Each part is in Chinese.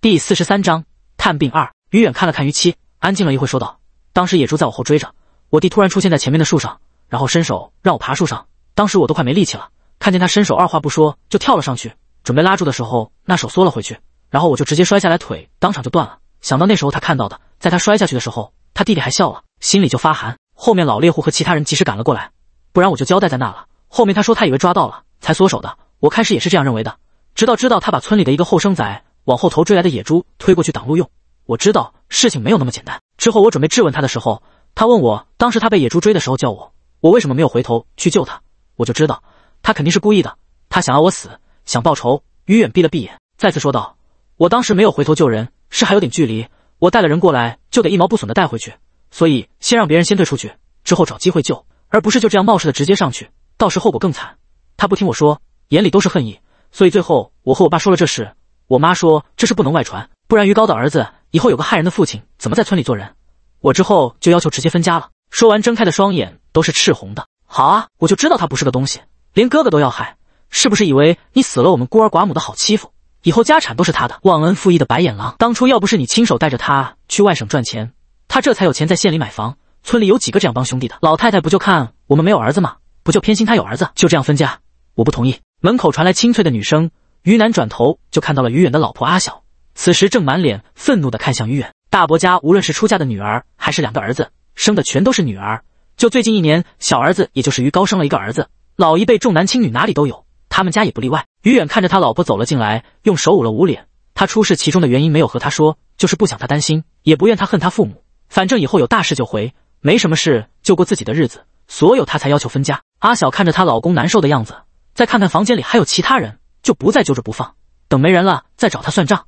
第四十三章探病二。于远看了看于七，安静了一会，说道：“当时野猪在我后追着，我弟突然出现在前面的树上，然后伸手让我爬树上。当时我都快没力气了，看见他伸手，二话不说就跳了上去，准备拉住的时候，那手缩了回去，然后我就直接摔下来，腿当场就断了。想到那时候他看到的，在他摔下去的时候，他弟弟还笑了，心里就发寒。后面老猎户和其他人及时赶了过来，不然我就交代在那了。后面他说他以为抓到了才缩手的，我开始也是这样认为的，直到知道他把村里的一个后生仔往后头追来的野猪推过去挡路用。”我知道事情没有那么简单。之后我准备质问他的时候，他问我当时他被野猪追的时候叫我，我为什么没有回头去救他？我就知道他肯定是故意的，他想要我死，想报仇。于远闭了闭眼，再次说道：“我当时没有回头救人，是还有点距离。我带了人过来，就得一毛不损的带回去，所以先让别人先退出去，之后找机会救，而不是就这样冒失的直接上去，到时后果更惨。”他不听我说，眼里都是恨意，所以最后我和我爸说了这事。我妈说这事不能外传，不然于高的儿子。以后有个害人的父亲，怎么在村里做人？我之后就要求直接分家了。说完，睁开的双眼都是赤红的。好啊，我就知道他不是个东西，连哥哥都要害，是不是以为你死了，我们孤儿寡母的好欺负？以后家产都是他的，忘恩负义的白眼狼。当初要不是你亲手带着他去外省赚钱，他这才有钱在县里买房。村里有几个这样帮兄弟的？老太太不就看我们没有儿子吗？不就偏心他有儿子？就这样分家？我不同意。门口传来清脆的女声。于南转头就看到了于远的老婆阿晓。此时正满脸愤怒的看向于远大伯家，无论是出嫁的女儿，还是两个儿子，生的全都是女儿。就最近一年，小儿子也就是于高生了一个儿子。老一辈重男轻女，哪里都有，他们家也不例外。于远看着他老婆走了进来，用手捂了捂脸。他出事其中的原因没有和他说，就是不想他担心，也不愿他恨他父母。反正以后有大事就回，没什么事就过自己的日子。所有他才要求分家。阿晓看着她老公难受的样子，再看看房间里还有其他人，就不再揪着不放，等没人了再找他算账。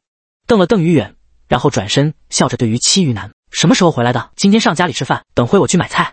瞪了瞪于远，然后转身笑着对于七于南：“什么时候回来的？今天上家里吃饭，等会我去买菜。”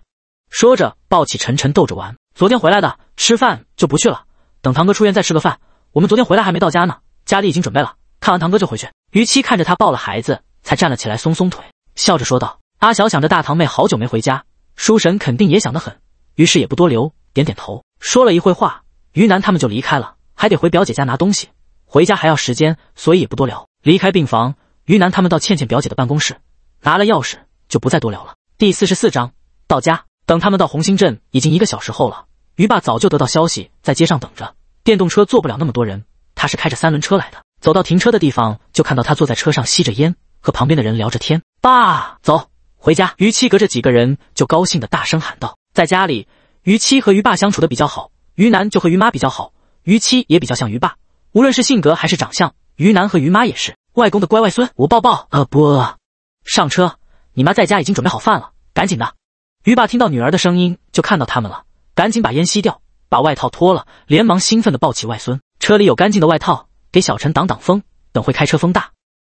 说着抱起晨晨逗着玩。昨天回来的，吃饭就不去了，等堂哥出院再吃个饭。我们昨天回来还没到家呢，家里已经准备了，看完堂哥就回去。于七看着他抱了孩子，才站了起来，松松腿，笑着说道：“阿晓想着大堂妹好久没回家，书神肯定也想得很，于是也不多留，点点头。说了一会话，于南他们就离开了，还得回表姐家拿东西，回家还要时间，所以也不多聊。”离开病房，于南他们到倩倩表姐的办公室，拿了钥匙，就不再多聊了。第四十四章到家。等他们到红星镇，已经一个小时后了。于爸早就得到消息，在街上等着。电动车坐不了那么多人，他是开着三轮车来的。走到停车的地方，就看到他坐在车上吸着烟，和旁边的人聊着天。爸，走，回家。于七隔着几个人，就高兴的大声喊道：“在家里，于七和于爸相处的比较好，于南就和于妈比较好，于七也比较像于爸，无论是性格还是长相。”于南和于妈也是外公的乖外孙，我抱抱。呃，不饿。上车，你妈在家已经准备好饭了，赶紧的。于爸听到女儿的声音，就看到他们了，赶紧把烟吸掉，把外套脱了，连忙兴奋的抱起外孙。车里有干净的外套，给小陈挡挡风，等会开车风大。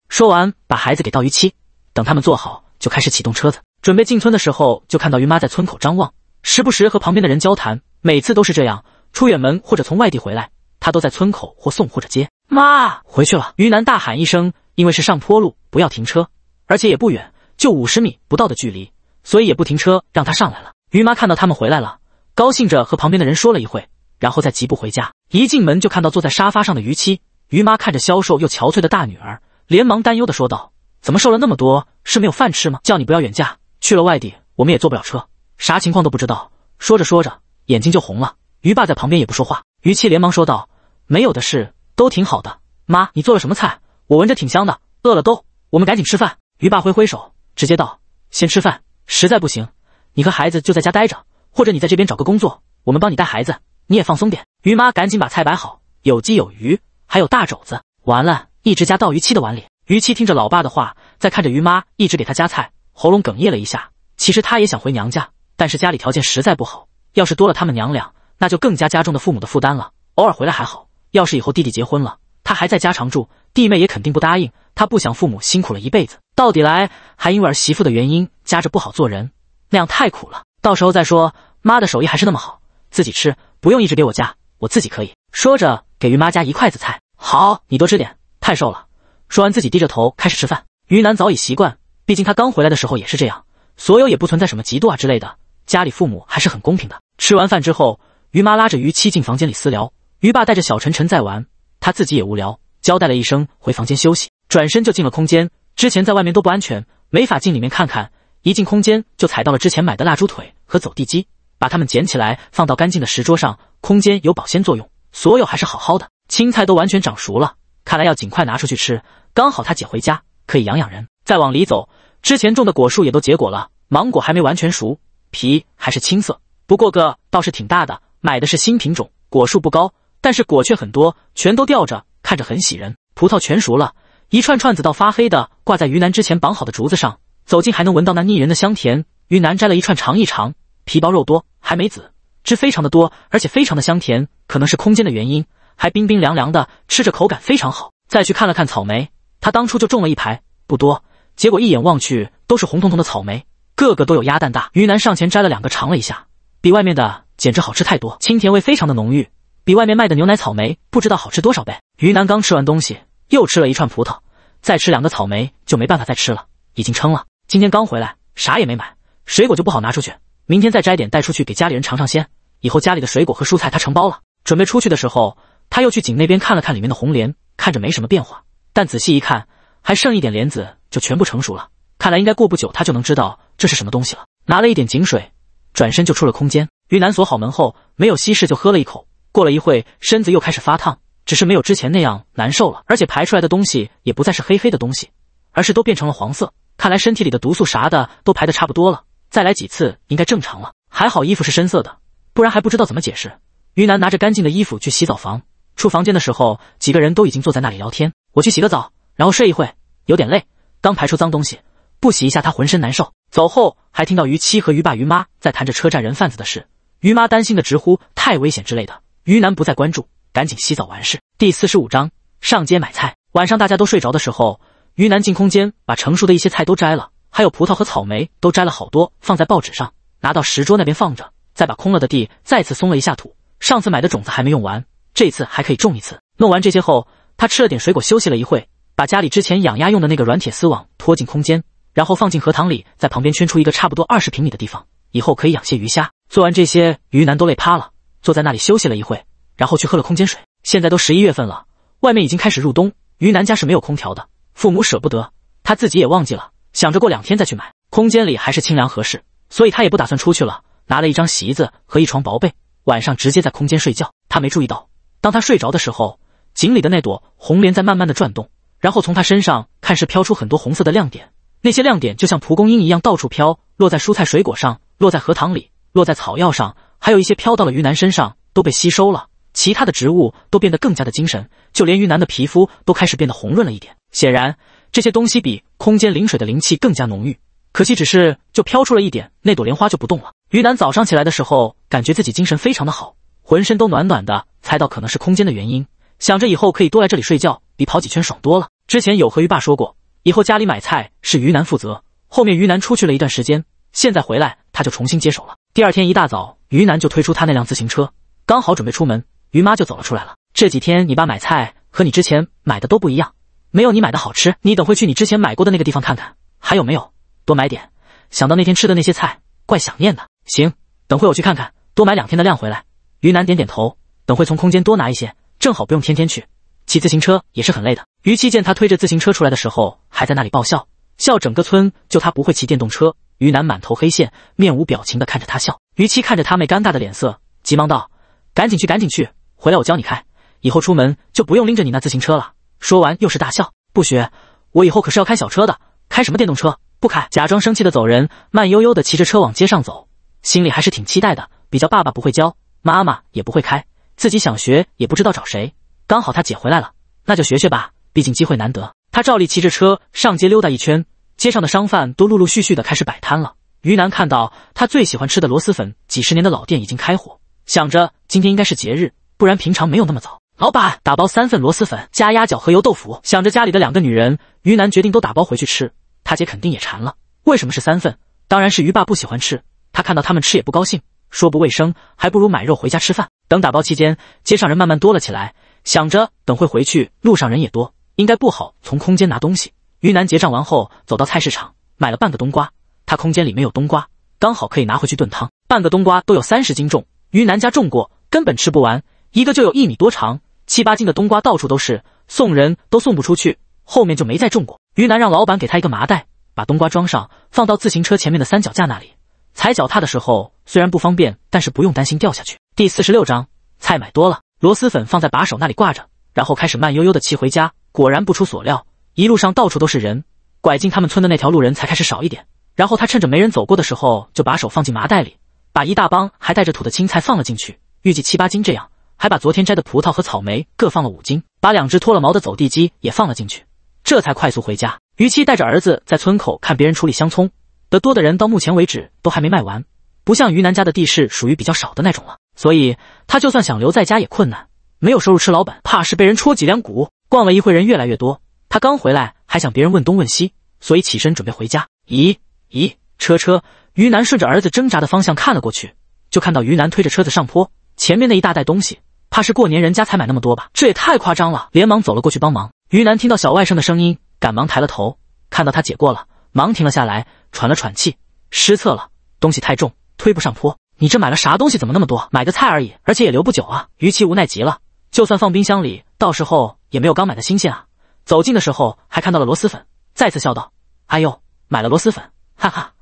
说完，把孩子给到于七，等他们坐好，就开始启动车子，准备进村的时候，就看到于妈在村口张望，时不时和旁边的人交谈，每次都是这样，出远门或者从外地回来，他都在村口或送或者接。妈，回去了！于南大喊一声，因为是上坡路，不要停车，而且也不远，就五十米不到的距离，所以也不停车，让他上来了。于妈看到他们回来了，高兴着和旁边的人说了一会，然后再疾步回家。一进门就看到坐在沙发上的于妻，于妈看着消瘦又憔悴的大女儿，连忙担忧的说道：“怎么瘦了那么多？是没有饭吃吗？叫你不要远嫁，去了外地，我们也坐不了车，啥情况都不知道。”说着说着，眼睛就红了。于爸在旁边也不说话。于妻连忙说道：“没有的事。”都挺好的，妈，你做了什么菜？我闻着挺香的，饿了都，我们赶紧吃饭。于爸挥挥手，直接道：“先吃饭，实在不行，你和孩子就在家待着，或者你在这边找个工作，我们帮你带孩子，你也放松点。”于妈赶紧把菜摆好，有鸡有鱼，还有大肘子，完了，一直夹到于七的碗里。于七听着老爸的话，再看着于妈一直给他夹菜，喉咙哽咽了一下。其实他也想回娘家，但是家里条件实在不好，要是多了他们娘俩，那就更加加重了父母的负担了。偶尔回来还好。要是以后弟弟结婚了，他还在家常住，弟妹也肯定不答应。他不想父母辛苦了一辈子，到底来还因为儿媳妇的原因夹着不好做人，那样太苦了。到时候再说。妈的手艺还是那么好，自己吃不用一直给我夹，我自己可以。说着给于妈夹一筷子菜，好，你多吃点，太瘦了。说完自己低着头开始吃饭。于南早已习惯，毕竟他刚回来的时候也是这样，所有也不存在什么嫉妒啊之类的，家里父母还是很公平的。吃完饭之后，于妈拉着于七进房间里私聊。于爸带着小晨晨在玩，他自己也无聊，交代了一声回房间休息。转身就进了空间。之前在外面都不安全，没法进里面看看，一进空间就踩到了之前买的蜡烛腿和走地鸡，把它们捡起来放到干净的石桌上。空间有保鲜作用，所有还是好好的，青菜都完全长熟了，看来要尽快拿出去吃。刚好他姐回家，可以养养人。再往里走，之前种的果树也都结果了，芒果还没完全熟，皮还是青色，不过个倒是挺大的。买的是新品种，果树不高，但是果却很多，全都吊着，看着很喜人。葡萄全熟了，一串串子到发黑的挂在于南之前绑好的竹子上，走近还能闻到那腻人的香甜。于南摘了一串尝一尝，皮薄肉多，还没籽，汁非常的多，而且非常的香甜，可能是空间的原因，还冰冰凉凉的，吃着口感非常好。再去看了看草莓，他当初就种了一排，不多，结果一眼望去都是红彤彤的草莓，个个都有鸭蛋大。于南上前摘了两个尝了一下，比外面的。简直好吃太多，清甜味非常的浓郁，比外面卖的牛奶草莓不知道好吃多少倍。于南刚吃完东西，又吃了一串葡萄，再吃两个草莓就没办法再吃了，已经撑了。今天刚回来，啥也没买，水果就不好拿出去，明天再摘点带出去给家里人尝尝鲜。以后家里的水果和蔬菜他承包了。准备出去的时候，他又去井那边看了看里面的红莲，看着没什么变化，但仔细一看，还剩一点莲子就全部成熟了，看来应该过不久他就能知道这是什么东西了。拿了一点井水，转身就出了空间。于南锁好门后，没有稀释就喝了一口。过了一会，身子又开始发烫，只是没有之前那样难受了，而且排出来的东西也不再是黑黑的东西，而是都变成了黄色。看来身体里的毒素啥的都排的差不多了，再来几次应该正常了。还好衣服是深色的，不然还不知道怎么解释。于南拿着干净的衣服去洗澡房，出房间的时候，几个人都已经坐在那里聊天。我去洗个澡，然后睡一会，有点累，刚排出脏东西，不洗一下他浑身难受。走后还听到于七和于爸、于妈在谈着车站人贩子的事。于妈担心的直呼太危险之类的，于南不再关注，赶紧洗澡完事。第四十五章上街买菜。晚上大家都睡着的时候，于南进空间把成熟的一些菜都摘了，还有葡萄和草莓都摘了好多，放在报纸上，拿到石桌那边放着，再把空了的地再次松了一下土。上次买的种子还没用完，这次还可以种一次。弄完这些后，他吃了点水果，休息了一会，把家里之前养鸭用的那个软铁丝网拖进空间，然后放进荷塘里，在旁边圈出一个差不多二十平米的地方，以后可以养些鱼虾。做完这些，于南都累趴了，坐在那里休息了一会，然后去喝了空间水。现在都十一月份了，外面已经开始入冬，于南家是没有空调的，父母舍不得，他自己也忘记了，想着过两天再去买。空间里还是清凉合适，所以他也不打算出去了，拿了一张席子和一床薄被，晚上直接在空间睡觉。他没注意到，当他睡着的时候，井里的那朵红莲在慢慢的转动，然后从他身上看是飘出很多红色的亮点，那些亮点就像蒲公英一样到处飘，落在蔬菜水果上，落在荷塘里。落在草药上，还有一些飘到了鱼南身上，都被吸收了。其他的植物都变得更加的精神，就连鱼南的皮肤都开始变得红润了一点。显然，这些东西比空间灵水的灵气更加浓郁。可惜只是就飘出了一点，那朵莲花就不动了。鱼南早上起来的时候，感觉自己精神非常的好，浑身都暖暖的，猜到可能是空间的原因，想着以后可以多来这里睡觉，比跑几圈爽多了。之前有和鱼爸说过，以后家里买菜是于南负责。后面于南出去了一段时间，现在回来他就重新接手了。第二天一大早，于南就推出他那辆自行车，刚好准备出门，于妈就走了出来了。这几天你爸买菜和你之前买的都不一样，没有你买的好吃。你等会去你之前买过的那个地方看看，还有没有多买点。想到那天吃的那些菜，怪想念的。行，等会我去看看，多买两天的量回来。于南点点头，等会从空间多拿一些，正好不用天天去骑自行车，也是很累的。于七见他推着自行车出来的时候，还在那里爆笑，笑整个村就他不会骑电动车。于南满头黑线，面无表情的看着他笑。于七看着他妹尴尬的脸色，急忙道：“赶紧去，赶紧去，回来我教你开，以后出门就不用拎着你那自行车了。”说完又是大笑：“不学，我以后可是要开小车的，开什么电动车？不开！”假装生气的走人，慢悠悠的骑着车往街上走，心里还是挺期待的。比较爸爸不会教，妈妈也不会开，自己想学也不知道找谁。刚好他姐回来了，那就学学吧，毕竟机会难得。他照例骑着车上街溜达一圈。街上的商贩都陆陆续续的开始摆摊了。于南看到他最喜欢吃的螺蛳粉，几十年的老店已经开火，想着今天应该是节日，不然平常没有那么早。老板，打包三份螺蛳粉，加鸭脚和油豆腐。想着家里的两个女人，于南决定都打包回去吃。他姐肯定也馋了。为什么是三份？当然是于爸不喜欢吃，他看到他们吃也不高兴，说不卫生，还不如买肉回家吃饭。等打包期间，街上人慢慢多了起来，想着等会回去路上人也多，应该不好从空间拿东西。于南结账完后，走到菜市场买了半个冬瓜。他空间里没有冬瓜，刚好可以拿回去炖汤。半个冬瓜都有三十斤重，于南家种过，根本吃不完，一个就有一米多长，七八斤的冬瓜到处都是，送人都送不出去。后面就没再种过。于南让老板给他一个麻袋，把冬瓜装上，放到自行车前面的三脚架那里。踩脚踏的时候虽然不方便，但是不用担心掉下去。第四十六章，菜买多了，螺蛳粉放在把手那里挂着，然后开始慢悠悠的骑回家。果然不出所料，一路上到处都是人，拐进他们村的那条路人才开始少一点。然后他趁着没人走过的时候，就把手放进麻袋里，把一大帮还带着土的青菜放了进去，预计七八斤这样，还把昨天摘的葡萄和草莓各放了五斤，把两只脱了毛的走地鸡也放了进去，这才快速回家。于七带着儿子在村口看别人处理香葱。得多的人到目前为止都还没卖完，不像于南家的地势属于比较少的那种了，所以他就算想留在家也困难，没有收入吃老本，怕是被人戳脊梁骨。逛了一会，人越来越多，他刚回来还想别人问东问西，所以起身准备回家。咦咦，车车！于南顺着儿子挣扎的方向看了过去，就看到于南推着车子上坡，前面那一大袋东西，怕是过年人家才买那么多吧？这也太夸张了，连忙走了过去帮忙。于南听到小外甥的声音，赶忙抬了头，看到他姐过了。忙停了下来，喘了喘气，失策了，东西太重，推不上坡。你这买了啥东西？怎么那么多？买个菜而已，而且也留不久啊。于七无奈极了，就算放冰箱里，到时候也没有刚买的新鲜啊。走近的时候还看到了螺蛳粉，再次笑道：“哎呦，买了螺蛳粉，哈哈！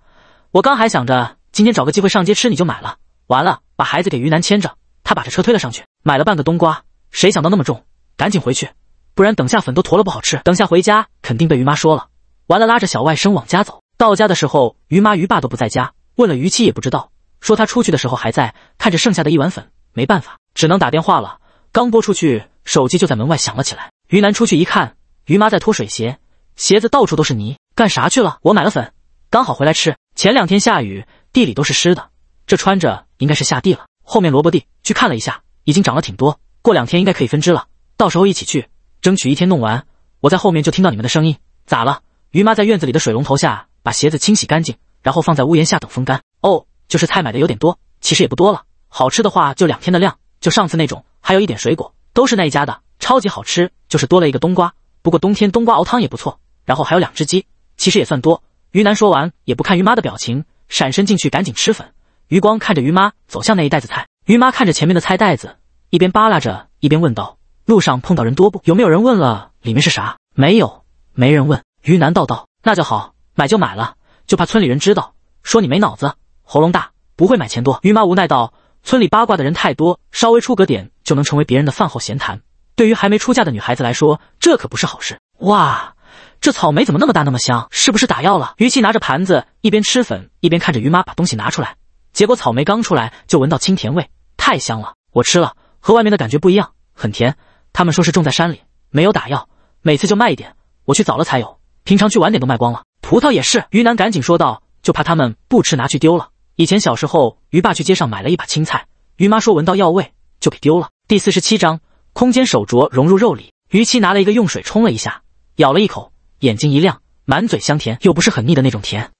我刚还想着今天找个机会上街吃，你就买了。完了，把孩子给于南牵着，他把这车推了上去，买了半个冬瓜。谁想到那么重，赶紧回去，不然等下粉都坨了不好吃。等下回家肯定被于妈说了。”完了，拉着小外甥往家走。到家的时候，于妈于爸都不在家，问了于七也不知道，说他出去的时候还在。看着剩下的一碗粉，没办法，只能打电话了。刚拨出去，手机就在门外响了起来。于南出去一看，于妈在脱水鞋，鞋子到处都是泥，干啥去了？我买了粉，刚好回来吃。前两天下雨，地里都是湿的，这穿着应该是下地了。后面萝卜地去看了一下，已经长了挺多，过两天应该可以分支了。到时候一起去，争取一天弄完。我在后面就听到你们的声音，咋了？于妈在院子里的水龙头下把鞋子清洗干净，然后放在屋檐下等风干。哦，就是菜买的有点多，其实也不多了。好吃的话就两天的量，就上次那种，还有一点水果，都是那一家的，超级好吃。就是多了一个冬瓜，不过冬天冬瓜熬汤也不错。然后还有两只鸡，其实也算多。于南说完也不看于妈的表情，闪身进去赶紧吃粉。余光看着于妈走向那一袋子菜，于妈看着前面的菜袋子，一边扒拉着一边问道：“路上碰到人多不？有没有人问了里面是啥？没有，没人问。”于南道道：“那就好，买就买了，就怕村里人知道，说你没脑子，喉咙大，不会买钱多。”于妈无奈道：“村里八卦的人太多，稍微出格点就能成为别人的饭后闲谈。对于还没出嫁的女孩子来说，这可不是好事。”哇，这草莓怎么那么大那么香？是不是打药了？于七拿着盘子一边吃粉一边看着于妈把东西拿出来，结果草莓刚出来就闻到清甜味，太香了。我吃了，和外面的感觉不一样，很甜。他们说是种在山里，没有打药，每次就卖一点，我去早了才有。平常去晚点都卖光了，葡萄也是。于南赶紧说道：“就怕他们不吃，拿去丢了。以前小时候，于爸去街上买了一把青菜，于妈说闻到药味就给丢了。”第四十七章，空间手镯融入肉里。于七拿了一个用水冲了一下，咬了一口，眼睛一亮，满嘴香甜，又不是很腻的那种甜，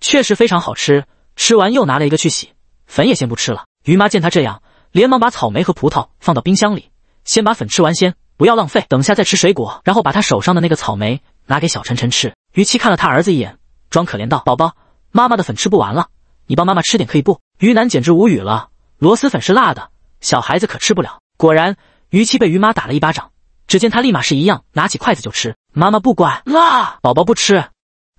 确实非常好吃。吃完又拿了一个去洗，粉也先不吃了。于妈见他这样，连忙把草莓和葡萄放到冰箱里，先把粉吃完先，不要浪费，等下再吃水果。然后把他手上的那个草莓。拿给小晨晨吃。于七看了他儿子一眼，装可怜道：“宝宝，妈妈的粉吃不完了，你帮妈妈吃点可以不？”于南简直无语了，螺蛳粉是辣的，小孩子可吃不了。果然，于七被于妈打了一巴掌，只见他立马是一样，拿起筷子就吃。妈妈不管，辣，宝宝不吃，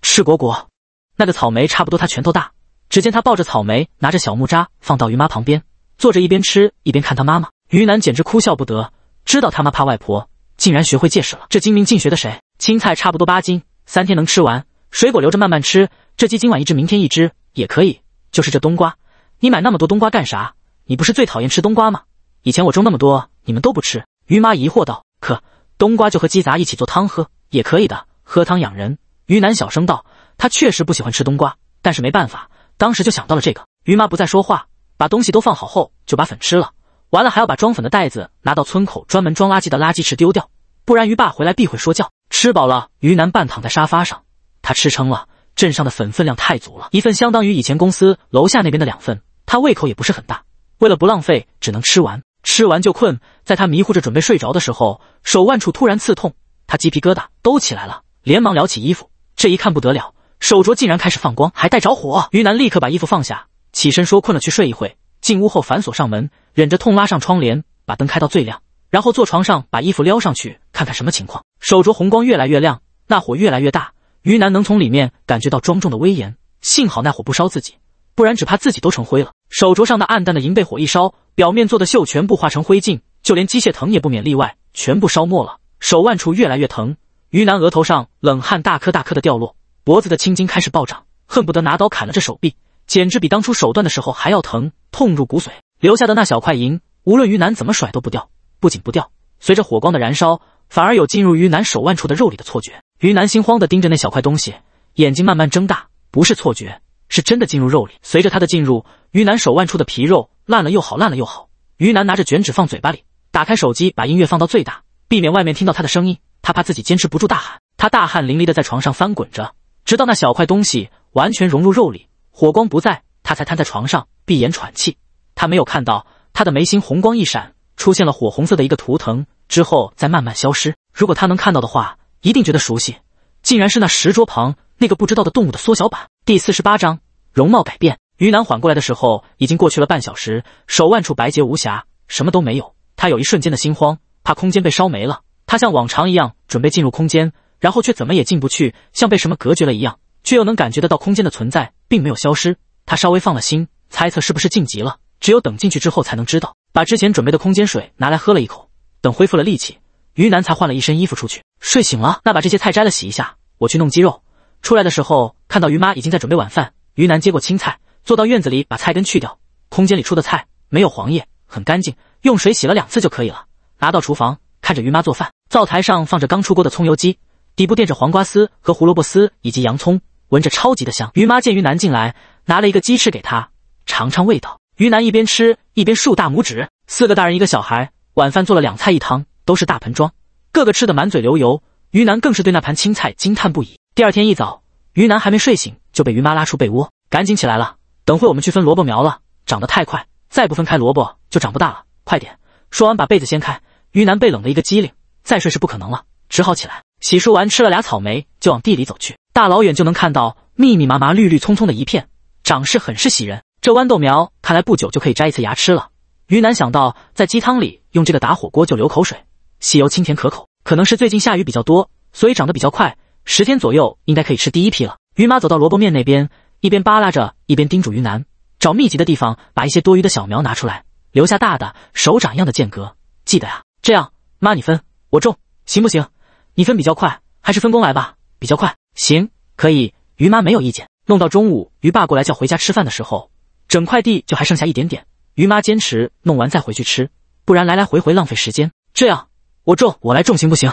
吃果果。那个草莓差不多他拳头大，只见他抱着草莓，拿着小木渣放到于妈旁边，坐着一边吃一边看他妈妈。于南简直哭笑不得，知道他妈怕外婆。竟然学会戒食了，这精明尽学的谁？青菜差不多八斤，三天能吃完。水果留着慢慢吃，这鸡今晚一只，明天一只也可以。就是这冬瓜，你买那么多冬瓜干啥？你不是最讨厌吃冬瓜吗？以前我种那么多，你们都不吃。于妈疑惑道：“可冬瓜就和鸡杂一起做汤喝也可以的，喝汤养人。”于南小声道：“他确实不喜欢吃冬瓜，但是没办法，当时就想到了这个。”于妈不再说话，把东西都放好后就把粉吃了。完了还要把装粉的袋子拿到村口专门装垃圾的垃圾池丢掉，不然于爸回来必会说教。吃饱了，于南半躺在沙发上，他吃撑了。镇上的粉分量太足了，一份相当于以前公司楼下那边的两份。他胃口也不是很大，为了不浪费，只能吃完。吃完就困，在他迷糊着准备睡着的时候，手腕处突然刺痛，他鸡皮疙瘩都起来了，连忙撩起衣服。这一看不得了，手镯竟然开始放光，还带着火。于南立刻把衣服放下，起身说：“困了，去睡一会。”进屋后反锁上门，忍着痛拉上窗帘，把灯开到最亮，然后坐床上把衣服撩上去看看什么情况。手镯红光越来越亮，那火越来越大，于南能从里面感觉到庄重的威严。幸好那火不烧自己，不然只怕自己都成灰了。手镯上的暗淡的银被火一烧，表面做的锈全部化成灰烬，就连机械藤也不免例外，全部烧没了。手腕处越来越疼，于南额头上冷汗大颗大颗的掉落，脖子的青筋开始暴涨，恨不得拿刀砍了这手臂，简直比当初手段的时候还要疼，痛入骨髓。留下的那小块银，无论于南怎么甩都不掉，不仅不掉，随着火光的燃烧，反而有进入于南手腕处的肉里的错觉。于南心慌的盯着那小块东西，眼睛慢慢睁大，不是错觉，是真的进入肉里。随着他的进入，于南手腕处的皮肉烂了又好，烂了又好。于南拿着卷纸放嘴巴里，打开手机，把音乐放到最大。避免外面听到他的声音，他怕自己坚持不住大喊。他大汗淋漓的在床上翻滚着，直到那小块东西完全融入肉里，火光不在，他才瘫在床上闭眼喘气。他没有看到他的眉心红光一闪，出现了火红色的一个图腾，之后再慢慢消失。如果他能看到的话，一定觉得熟悉，竟然是那石桌旁那个不知道的动物的缩小版。第四十八章容貌改变。于南缓过来的时候，已经过去了半小时，手腕处白洁无瑕，什么都没有。他有一瞬间的心慌。怕空间被烧没了，他像往常一样准备进入空间，然后却怎么也进不去，像被什么隔绝了一样，却又能感觉得到空间的存在，并没有消失。他稍微放了心，猜测是不是晋级了，只有等进去之后才能知道。把之前准备的空间水拿来喝了一口，等恢复了力气，于南才换了一身衣服出去。睡醒了，那把这些菜摘了洗一下，我去弄鸡肉。出来的时候看到于妈已经在准备晚饭，于南接过青菜，坐到院子里把菜根去掉。空间里出的菜没有黄叶，很干净，用水洗了两次就可以了。拿到厨房，看着于妈做饭，灶台上放着刚出锅的葱油鸡，底部垫着黄瓜丝和胡萝卜丝以及洋葱，闻着超级的香。于妈见于南进来，拿了一个鸡翅给他尝尝味道。于南一边吃一边竖大拇指。四个大人一个小孩，晚饭做了两菜一汤，都是大盆装，个个吃得满嘴流油。于南更是对那盘青菜惊叹不已。第二天一早，于南还没睡醒，就被于妈拉出被窝，赶紧起来了。等会我们去分萝卜苗了，长得太快，再不分开萝卜就长不大了，快点。说完把被子掀开。于南被冷的一个机灵，再睡是不可能了，只好起来洗漱完，吃了俩草莓，就往地里走去。大老远就能看到密密麻麻、绿绿葱葱的一片，长势很是喜人。这豌豆苗看来不久就可以摘一次芽吃了。于南想到在鸡汤里用这个打火锅就流口水，细油清甜可口，可能是最近下雨比较多，所以长得比较快，十天左右应该可以吃第一批了。于妈走到萝卜面那边，一边扒拉着，一边叮嘱于南找密集的地方，把一些多余的小苗拿出来，留下大的手掌一样的间隔。记得呀。这样，妈你分，我种，行不行？你分比较快，还是分工来吧？比较快，行，可以。于妈没有意见。弄到中午，于爸过来叫回家吃饭的时候，整块地就还剩下一点点。于妈坚持弄完再回去吃，不然来来回回浪费时间。这样，我种，我来种，行不行？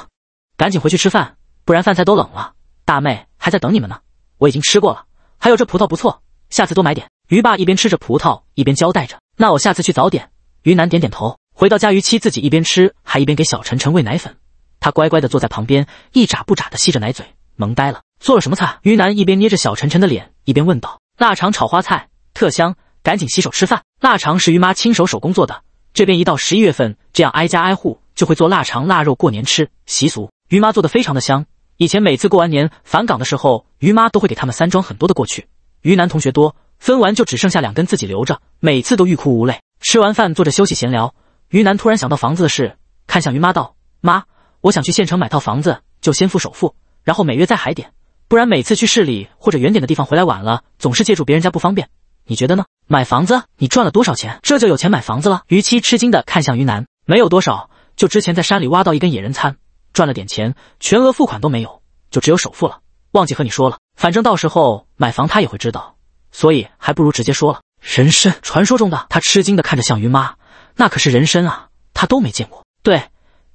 赶紧回去吃饭，不然饭菜都冷了。大妹还在等你们呢，我已经吃过了。还有这葡萄不错，下次多买点。于爸一边吃着葡萄，一边交代着。那我下次去早点。于南点点头。回到家，于妻自己一边吃，还一边给小晨晨喂奶粉。他乖乖的坐在旁边，一眨不眨的吸着奶嘴，萌呆了。做了什么菜？于南一边捏着小晨晨的脸，一边问道。腊肠炒花菜，特香，赶紧洗手吃饭。腊肠是于妈亲手手工做的，这边一到十一月份，这样挨家挨户就会做腊肠腊肉过年吃，习俗。于妈做的非常的香。以前每次过完年返岗的时候，于妈都会给他们三装很多的过去。于南同学多，分完就只剩下两根自己留着，每次都欲哭无泪。吃完饭坐着休息闲聊。于南突然想到房子的事，看向于妈道：“妈，我想去县城买套房子，就先付首付，然后每月再还点，不然每次去市里或者远点的地方回来晚了，总是借住别人家不方便。你觉得呢？买房子？你赚了多少钱？这就有钱买房子了？”于七吃惊的看向于南：“没有多少，就之前在山里挖到一根野人参，赚了点钱，全额付款都没有，就只有首付了。忘记和你说了，反正到时候买房他也会知道，所以还不如直接说了。人参，传说中的。”他吃惊的看着向于妈。那可是人参啊，他都没见过。对，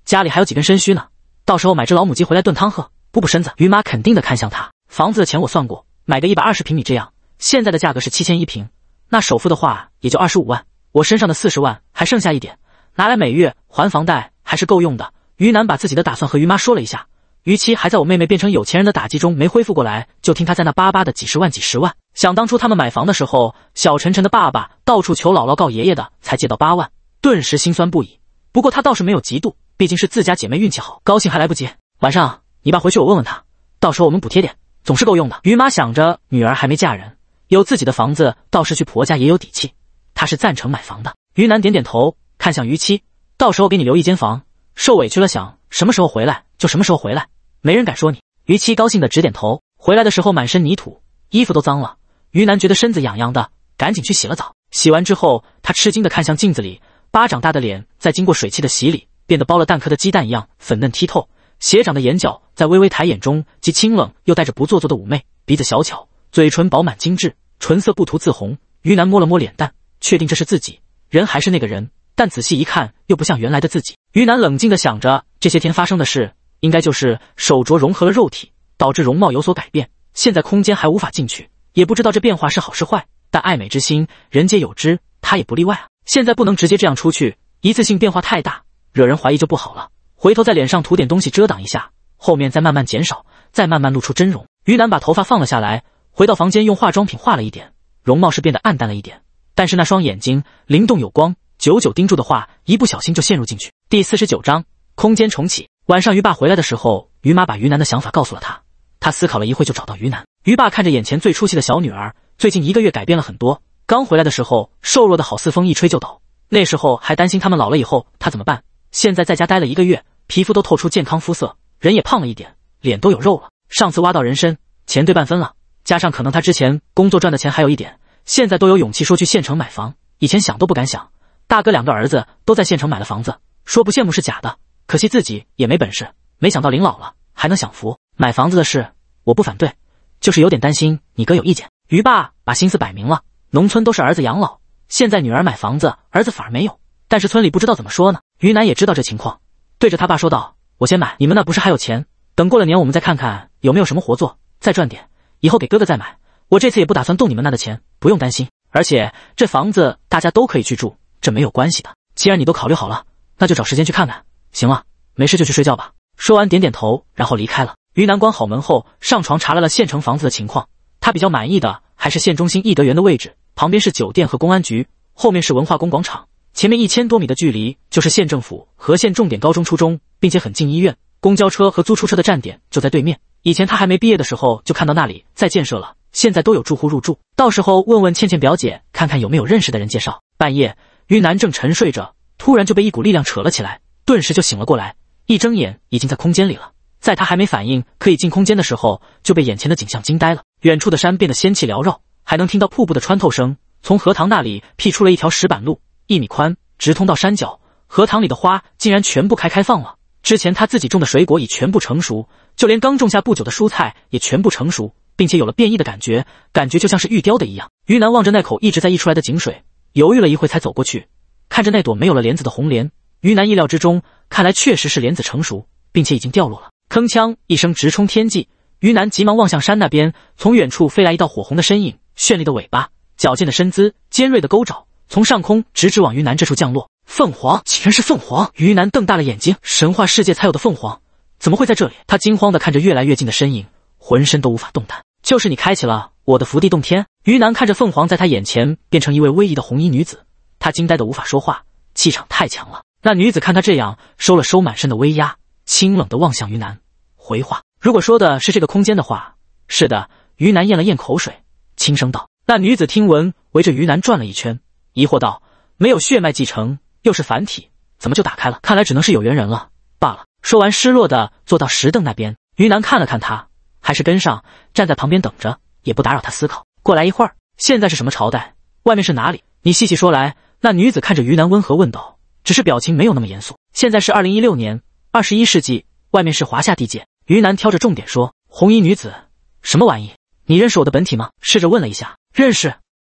家里还有几根参须呢，到时候买只老母鸡回来炖汤喝，补补身子。于妈肯定的看向他。房子的钱我算过，买个一百二十平米这样，现在的价格是七千一平，那首付的话也就二十五万，我身上的四十万还剩下一点，拿来每月还房贷还是够用的。于南把自己的打算和于妈说了一下。于七还在我妹妹变成有钱人的打击中没恢复过来，就听他在那巴巴的几十万几十万。想当初他们买房的时候，小晨晨的爸爸到处求姥姥告爷爷的，才借到八万。顿时心酸不已，不过他倒是没有嫉妒，毕竟是自家姐妹运气好，高兴还来不及。晚上你爸回去我问问他，到时候我们补贴点，总是够用的。于妈想着女儿还没嫁人，有自己的房子，倒是去婆家也有底气，她是赞成买房的。于南点点头，看向于妻，到时候给你留一间房，受委屈了想什么时候回来就什么时候回来，没人敢说你。于七高兴的直点头。回来的时候满身泥土，衣服都脏了。于南觉得身子痒痒的，赶紧去洗了澡。洗完之后，他吃惊的看向镜子里，巴掌大的脸在经过水汽的洗礼，变得包了蛋壳的鸡蛋一样粉嫩剔透。斜长的眼角在微微抬眼中，既清冷又带着不做作的妩媚。鼻子小巧，嘴唇饱满精致，唇色不涂自红。于南摸了摸脸蛋，确定这是自己人还是那个人，但仔细一看又不像原来的自己。于南冷静的想着，这些天发生的事，应该就是手镯融合了肉体。导致容貌有所改变，现在空间还无法进去，也不知道这变化是好是坏。但爱美之心，人皆有之，他也不例外啊。现在不能直接这样出去，一次性变化太大，惹人怀疑就不好了。回头在脸上涂点东西遮挡一下，后面再慢慢减少，再慢慢露出真容。于南把头发放了下来，回到房间用化妆品化了一点，容貌是变得暗淡了一点，但是那双眼睛灵动有光，久久盯住的话，一不小心就陷入进去。第四十九章空间重启。晚上于爸回来的时候，于妈把于南的想法告诉了他。他思考了一会，就找到于南。于爸看着眼前最出息的小女儿，最近一个月改变了很多。刚回来的时候，瘦弱的好似风一吹就倒。那时候还担心他们老了以后他怎么办。现在在家待了一个月，皮肤都透出健康肤色，人也胖了一点，脸都有肉了。上次挖到人参，钱对半分了，加上可能他之前工作赚的钱还有一点，现在都有勇气说去县城买房。以前想都不敢想。大哥两个儿子都在县城买了房子，说不羡慕是假的，可惜自己也没本事。没想到临老了还能享福。买房子的事。我不反对，就是有点担心你哥有意见。于爸把心思摆明了，农村都是儿子养老，现在女儿买房子，儿子反而没有。但是村里不知道怎么说呢。于南也知道这情况，对着他爸说道：“我先买，你们那不是还有钱？等过了年我们再看看有没有什么活做，再赚点，以后给哥哥再买。我这次也不打算动你们那的钱，不用担心。而且这房子大家都可以去住，这没有关系的。既然你都考虑好了，那就找时间去看看。行了，没事就去睡觉吧。”说完点点头，然后离开了。于南关好门后，上床查了了县城房子的情况。他比较满意的还是县中心易德园的位置，旁边是酒店和公安局，后面是文化宫广场，前面一千多米的距离就是县政府和县重点高中初中，并且很近医院。公交车和租出车的站点就在对面。以前他还没毕业的时候就看到那里在建设了，现在都有住户入住。到时候问问倩倩表姐，看看有没有认识的人介绍。半夜，于南正沉睡着，突然就被一股力量扯了起来，顿时就醒了过来。一睁眼，已经在空间里了。在他还没反应可以进空间的时候，就被眼前的景象惊呆了。远处的山变得仙气缭绕，还能听到瀑布的穿透声。从荷塘那里辟出了一条石板路，一米宽，直通到山脚。荷塘里的花竟然全部开开放了。之前他自己种的水果已全部成熟，就连刚种下不久的蔬菜也全部成熟，并且有了变异的感觉，感觉就像是玉雕的一样。于南望着那口一直在溢出来的井水，犹豫了一会才走过去，看着那朵没有了莲子的红莲。于南意料之中，看来确实是莲子成熟，并且已经掉落了。铿锵一声，直冲天际。于南急忙望向山那边，从远处飞来一道火红的身影，绚丽的尾巴，矫健的身姿，尖锐的钩爪，从上空直直往于南这处降落。凤凰，竟然是凤凰！于南瞪大了眼睛，神话世界才有的凤凰，怎么会在这里？他惊慌的看着越来越近的身影，浑身都无法动弹。就是你开启了我的福地洞天。于南看着凤凰在他眼前变成一位威仪的红衣女子，他惊呆的无法说话，气场太强了。那女子看他这样，收了收满身的威压。清冷的望向于南，回话：“如果说的是这个空间的话，是的。”于南咽了咽口水，轻声道：“那女子听闻，围着于南转了一圈，疑惑道：‘没有血脉继承，又是繁体，怎么就打开了？看来只能是有缘人了罢了。’说完，失落的坐到石凳那边。于南看了看他，还是跟上，站在旁边等着，也不打扰他思考。过来一会儿，现在是什么朝代？外面是哪里？你细细说来。”那女子看着于南，温和问道，只是表情没有那么严肃。现在是二零一六年。二十一世纪，外面是华夏地界。于南挑着重点说：“红衣女子，什么玩意？你认识我的本体吗？”试着问了一下，认识。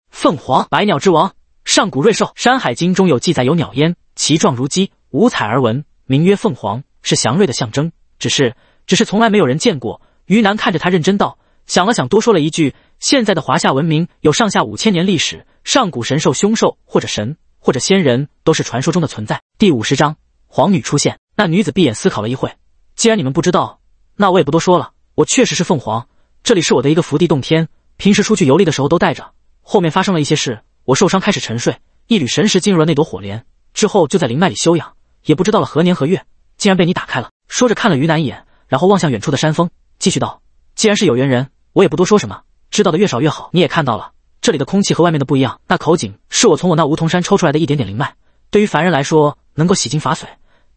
凤凰，百鸟之王，上古瑞兽，《山海经》中有记载，有鸟焉，其状如鸡，五彩而纹，名曰凤凰，是祥瑞的象征。只是，只是从来没有人见过。于南看着他，认真道，想了想，多说了一句：“现在的华夏文明有上下五千年历史，上古神兽、凶兽或者神或者仙人，都是传说中的存在。”第五十章，皇女出现。那女子闭眼思考了一会，既然你们不知道，那我也不多说了。我确实是凤凰，这里是我的一个福地洞天，平时出去游历的时候都带着。后面发生了一些事，我受伤开始沉睡，一缕神识进入了那朵火莲，之后就在灵脉里休养，也不知道了何年何月，竟然被你打开了。说着看了于南一眼，然后望向远处的山峰，继续道：“既然是有缘人，我也不多说什么，知道的越少越好。你也看到了，这里的空气和外面的不一样，那口井是我从我那梧桐山抽出来的一点点灵脉，对于凡人来说能够洗精法髓。”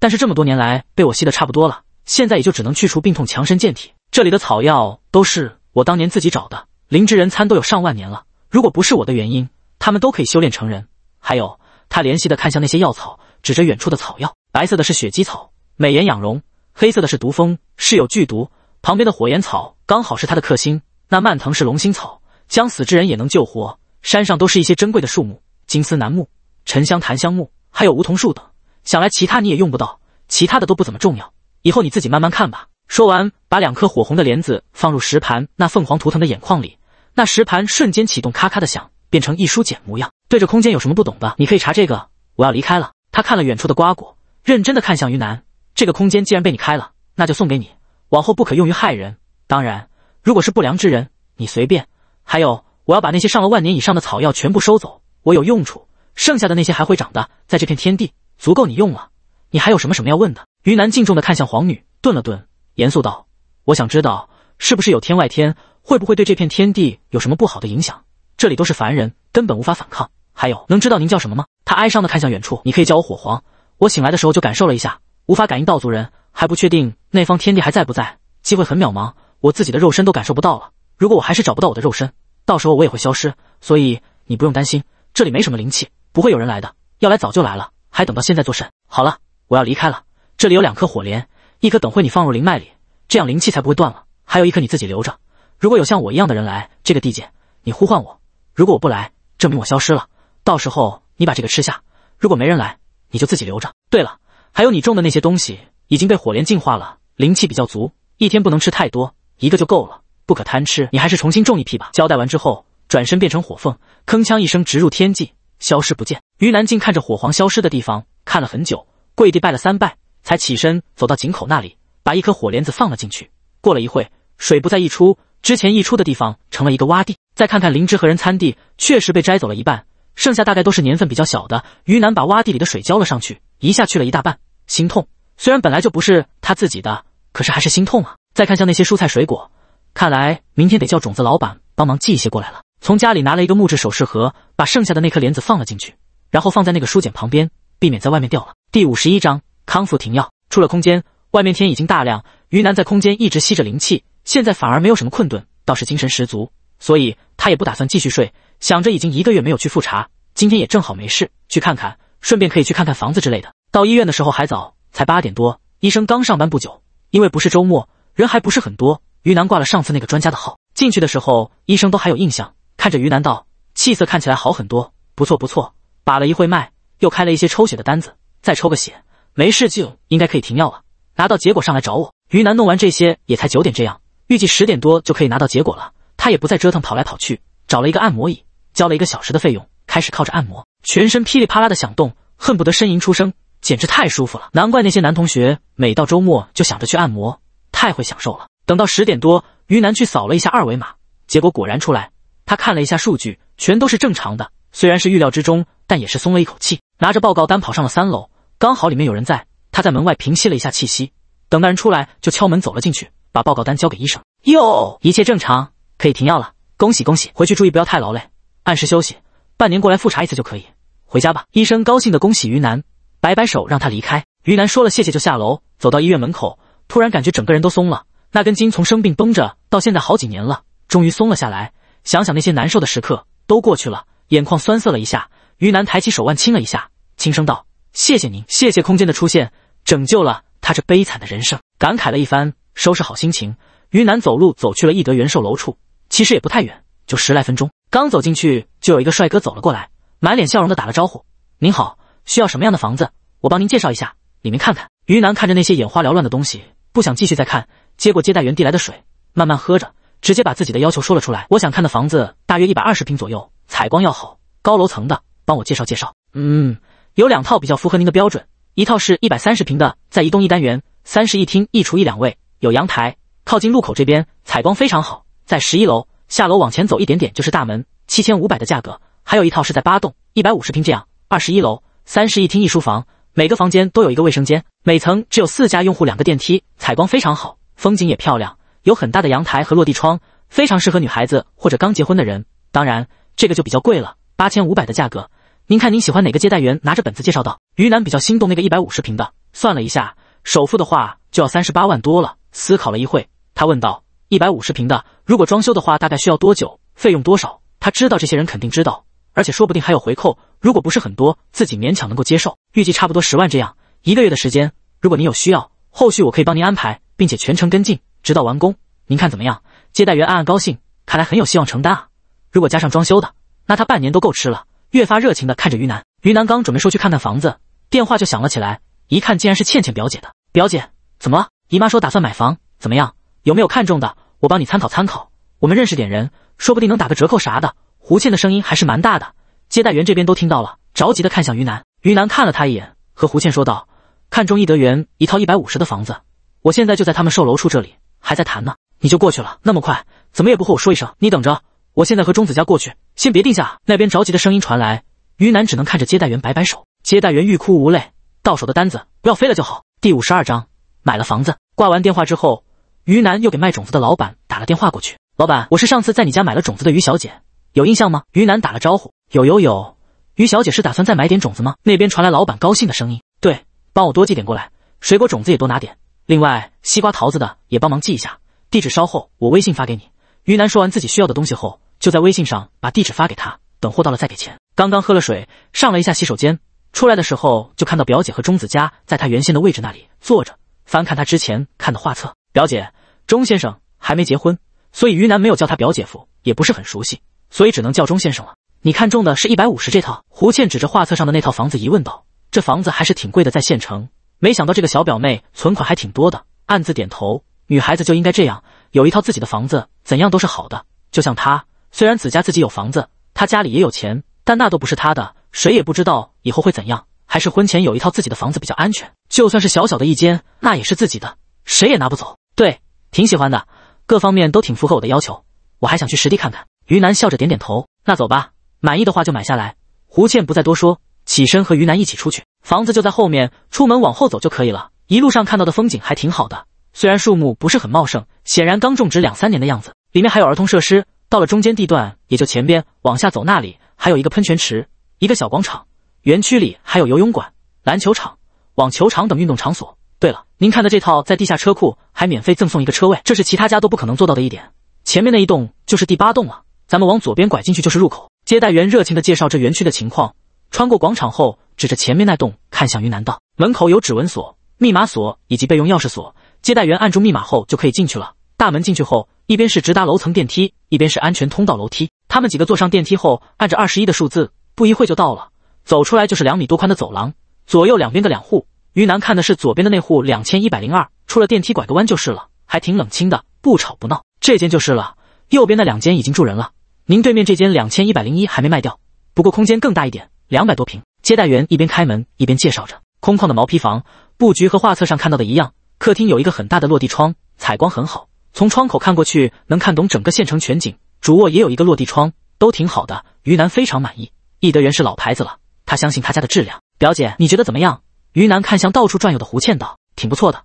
但是这么多年来被我吸的差不多了，现在也就只能去除病痛，强身健体。这里的草药都是我当年自己找的，灵芝人参都有上万年了。如果不是我的原因，他们都可以修炼成人。还有，他怜惜的看向那些药草，指着远处的草药，白色的是血姬草，美颜养容；黑色的是毒蜂，是有剧毒。旁边的火焰草刚好是他的克星。那蔓藤是龙心草，将死之人也能救活。山上都是一些珍贵的树木，金丝楠木、沉香檀香木，还有梧桐树等。想来其他你也用不到，其他的都不怎么重要，以后你自己慢慢看吧。说完，把两颗火红的莲子放入石盘那凤凰图腾的眼眶里，那石盘瞬间启动，咔咔的响，变成一书简模样。对着空间有什么不懂的，你可以查这个。我要离开了。他看了远处的瓜果，认真的看向于南。这个空间既然被你开了，那就送给你，往后不可用于害人。当然。如果是不良之人，你随便。还有，我要把那些上了万年以上的草药全部收走，我有用处。剩下的那些还会长的，在这片天地足够你用了。你还有什么什么要问的？于南敬重的看向皇女，顿了顿，严肃道：“我想知道，是不是有天外天？会不会对这片天地有什么不好的影响？这里都是凡人，根本无法反抗。还有，能知道您叫什么吗？”他哀伤的看向远处：“你可以叫我火皇。我醒来的时候就感受了一下，无法感应道族人，还不确定那方天地还在不在，机会很渺茫。”我自己的肉身都感受不到了，如果我还是找不到我的肉身，到时候我也会消失。所以你不用担心，这里没什么灵气，不会有人来的。要来早就来了，还等到现在做甚？好了，我要离开了。这里有两颗火莲，一颗等会你放入灵脉里，这样灵气才不会断了。还有一颗你自己留着。如果有像我一样的人来这个地界，你呼唤我。如果我不来，证明我消失了。到时候你把这个吃下。如果没人来，你就自己留着。对了，还有你种的那些东西已经被火莲净化了，灵气比较足，一天不能吃太多。一个就够了，不可贪吃。你还是重新种一批吧。交代完之后，转身变成火凤，铿锵一声直入天际，消失不见。于南静看着火皇消失的地方，看了很久，跪地拜了三拜，才起身走到井口那里，把一颗火莲子放了进去。过了一会，水不再溢出，之前溢出的地方成了一个洼地。再看看灵芝和人参地，确实被摘走了一半，剩下大概都是年份比较小的。于南把洼地里的水浇了上去，一下去了一大半，心痛。虽然本来就不是他自己的，可是还是心痛啊。再看向那些蔬菜水果，看来明天得叫种子老板帮忙寄一些过来了。从家里拿了一个木质首饰盒，把剩下的那颗莲子放了进去，然后放在那个书简旁边，避免在外面掉了。第五十一章康复停药。出了空间，外面天已经大亮。于南在空间一直吸着灵气，现在反而没有什么困顿，倒是精神十足，所以他也不打算继续睡，想着已经一个月没有去复查，今天也正好没事，去看看，顺便可以去看看房子之类的。到医院的时候还早，才八点多，医生刚上班不久，因为不是周末。人还不是很多，于南挂了上次那个专家的号。进去的时候，医生都还有印象，看着于南道，气色看起来好很多，不错不错。把了一会脉，又开了一些抽血的单子，再抽个血，没事就应该可以停药了。拿到结果上来找我。于南弄完这些也才九点这样，预计十点多就可以拿到结果了。他也不再折腾跑来跑去，找了一个按摩椅，交了一个小时的费用，开始靠着按摩，全身噼里啪啦的响动，恨不得呻吟出声，简直太舒服了。难怪那些男同学每到周末就想着去按摩。太会享受了。等到十点多，于南去扫了一下二维码，结果果然出来。他看了一下数据，全都是正常的。虽然是预料之中，但也是松了一口气。拿着报告单跑上了三楼，刚好里面有人在。他在门外平息了一下气息，等那人出来，就敲门走了进去，把报告单交给医生。哟，一切正常，可以停药了。恭喜恭喜，回去注意不要太劳累，按时休息。半年过来复查一次就可以。回家吧。医生高兴的恭喜于南，摆摆手让他离开。于南说了谢谢就下楼，走到医院门口。突然感觉整个人都松了，那根筋从生病绷着到现在好几年了，终于松了下来。想想那些难受的时刻都过去了，眼眶酸涩了一下。于南抬起手腕亲了一下，轻声道：“谢谢您，谢谢空间的出现，拯救了他这悲惨的人生。”感慨了一番，收拾好心情，于南走路走去了易德元寿楼处。其实也不太远，就十来分钟。刚走进去，就有一个帅哥走了过来，满脸笑容的打了招呼：“您好，需要什么样的房子？我帮您介绍一下，里面看看。”于南看着那些眼花缭乱的东西。不想继续再看，接过接待员递来的水，慢慢喝着，直接把自己的要求说了出来。我想看的房子大约一百二十平左右，采光要好，高楼层的，帮我介绍介绍。嗯，有两套比较符合您的标准，一套是一百三十平的，在一栋一单元，三室一厅一厨一两卫，有阳台，靠近路口这边，采光非常好，在十一楼，下楼往前走一点点就是大门，七千五百的价格。还有一套是在八栋，一百五十平这样，二十一楼，三室一厅一书房。每个房间都有一个卫生间，每层只有四家用户，两个电梯，采光非常好，风景也漂亮，有很大的阳台和落地窗，非常适合女孩子或者刚结婚的人。当然，这个就比较贵了，八千五百的价格。您看您喜欢哪个？接待员拿着本子介绍道。于南比较心动那个一百五十平的，算了一下，首付的话就要三十八万多了。思考了一会，他问道：“一百五十平的，如果装修的话，大概需要多久？费用多少？”他知道这些人肯定知道，而且说不定还有回扣。如果不是很多，自己勉强能够接受。预计差不多十万这样，一个月的时间。如果您有需要，后续我可以帮您安排，并且全程跟进，直到完工。您看怎么样？接待员暗暗高兴，看来很有希望承担啊。如果加上装修的，那他半年都够吃了。越发热情的看着于南，于南刚准备说去看看房子，电话就响了起来。一看，竟然是倩倩表姐的。表姐，怎么了？姨妈说打算买房，怎么样？有没有看中的？我帮你参考参考。我们认识点人，说不定能打个折扣啥的。胡倩的声音还是蛮大的，接待员这边都听到了，着急的看向于南。于南看了他一眼，和胡倩说道：“看中易德园一套一百五十的房子，我现在就在他们售楼处这里，还在谈呢。你就过去了？那么快，怎么也不和我说一声？你等着，我现在和钟子佳过去，先别定下。”那边着急的声音传来，于南只能看着接待员摆摆手。接待员欲哭无泪，到手的单子不要飞了就好。第五十二章买了房子。挂完电话之后，于南又给卖种子的老板打了电话过去。老板，我是上次在你家买了种子的于小姐，有印象吗？于南打了招呼，有有有。于小姐是打算再买点种子吗？那边传来老板高兴的声音。对，帮我多寄点过来，水果种子也多拿点。另外，西瓜、桃子的也帮忙寄一下，地址稍后我微信发给你。于南说完自己需要的东西后，就在微信上把地址发给他，等货到了再给钱。刚刚喝了水，上了一下洗手间。出来的时候就看到表姐和钟子佳在他原先的位置那里坐着，翻看他之前看的画册。表姐，钟先生还没结婚，所以于南没有叫他表姐夫，也不是很熟悉，所以只能叫钟先生了。你看中的是一百五十这套？胡倩指着画册上的那套房子疑问道：“这房子还是挺贵的，在县城。没想到这个小表妹存款还挺多的。”暗自点头，女孩子就应该这样，有一套自己的房子，怎样都是好的。就像她，虽然子家自己有房子，她家里也有钱，但那都不是她的。谁也不知道以后会怎样，还是婚前有一套自己的房子比较安全。就算是小小的一间，那也是自己的，谁也拿不走。对，挺喜欢的，各方面都挺符合我的要求。我还想去实地看看。于南笑着点点头，那走吧，满意的话就买下来。胡倩不再多说，起身和于南一起出去。房子就在后面，出门往后走就可以了。一路上看到的风景还挺好的，虽然树木不是很茂盛，显然刚种植两三年的样子。里面还有儿童设施，到了中间地段，也就前边往下走那里还有一个喷泉池。一个小广场，园区里还有游泳馆、篮球场、网球场等运动场所。对了，您看的这套在地下车库还免费赠送一个车位，这是其他家都不可能做到的一点。前面那一栋就是第八栋了，咱们往左边拐进去就是入口。接待员热情的介绍这园区的情况，穿过广场后，指着前面那栋看向于南道，门口有指纹锁、密码锁以及备用钥匙锁。接待员按住密码后就可以进去了。大门进去后，一边是直达楼层电梯，一边是安全通道楼梯。他们几个坐上电梯后，按着二十一的数字。不一会就到了，走出来就是两米多宽的走廊，左右两边各两户。于南看的是左边的那户两千一百零二，出了电梯拐个弯就是了，还挺冷清的，不吵不闹。这间就是了，右边那两间已经住人了。您对面这间两千一百零一还没卖掉，不过空间更大一点，两百多平。接待员一边开门一边介绍着，空旷的毛坯房布局和画册上看到的一样。客厅有一个很大的落地窗，采光很好，从窗口看过去能看懂整个县城全景。主卧也有一个落地窗，都挺好的。于南非常满意。易德园是老牌子了，他相信他家的质量。表姐，你觉得怎么样？于南看向到处转悠的胡倩道：“挺不错的。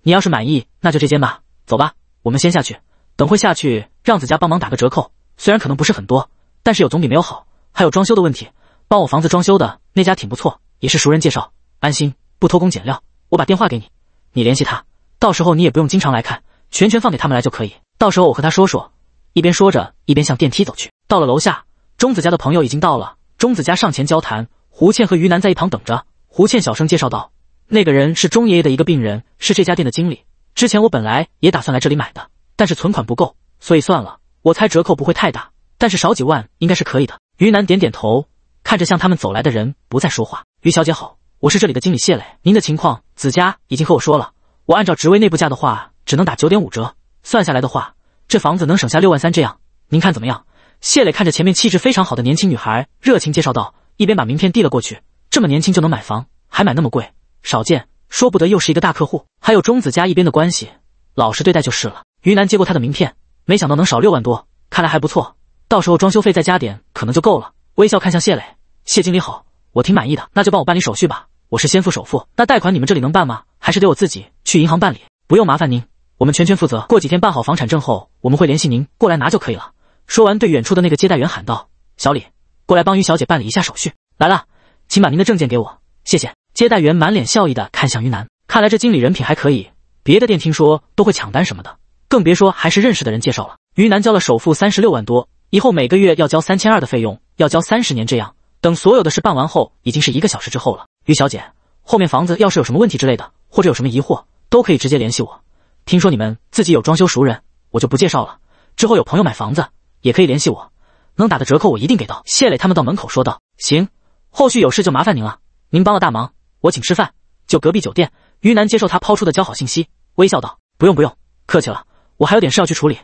你要是满意，那就这间吧。走吧，我们先下去。等会下去让子家帮忙打个折扣，虽然可能不是很多，但是有总比没有好。还有装修的问题，帮我房子装修的那家挺不错，也是熟人介绍，安心，不偷工减料。我把电话给你，你联系他。到时候你也不用经常来看，全权放给他们来就可以。到时候我和他说说。”一边说着，一边向电梯走去。到了楼下，钟子家的朋友已经到了。钟子家上前交谈，胡倩和于南在一旁等着。胡倩小声介绍道：“那个人是钟爷爷的一个病人，是这家店的经理。之前我本来也打算来这里买的，但是存款不够，所以算了。我猜折扣不会太大，但是少几万应该是可以的。”于南点点头，看着向他们走来的人，不再说话。于小姐好，我是这里的经理谢磊。您的情况，子佳已经和我说了。我按照职位内部价的话，只能打九点五折，算下来的话，这房子能省下六万三。这样，您看怎么样？谢磊看着前面气质非常好的年轻女孩，热情介绍道，一边把名片递了过去。这么年轻就能买房，还买那么贵，少见，说不得又是一个大客户。还有钟子家一边的关系，老实对待就是了。于南接过他的名片，没想到能少六万多，看来还不错。到时候装修费再加点，可能就够了。微笑看向谢磊，谢经理好，我挺满意的，那就帮我办理手续吧。我是先付首付，那贷款你们这里能办吗？还是得我自己去银行办理？不用麻烦您，我们全权负责。过几天办好房产证后，我们会联系您过来拿就可以了。说完，对远处的那个接待员喊道：“小李，过来帮于小姐办理一下手续。来了，请把您的证件给我，谢谢。”接待员满脸笑意的看向于南，看来这经理人品还可以。别的店听说都会抢单什么的，更别说还是认识的人介绍了。于南交了首付三十六万多，以后每个月要交三千二的费用，要交三十年这样。等所有的事办完后，已经是一个小时之后了。于小姐，后面房子要是有什么问题之类的，或者有什么疑惑，都可以直接联系我。听说你们自己有装修熟人，我就不介绍了。之后有朋友买房子，也可以联系我，能打的折扣我一定给到。谢磊他们到门口说道：“行，后续有事就麻烦您了，您帮了大忙，我请吃饭，就隔壁酒店。”于南接受他抛出的交好信息，微笑道：“不用不用，客气了，我还有点事要去处理。”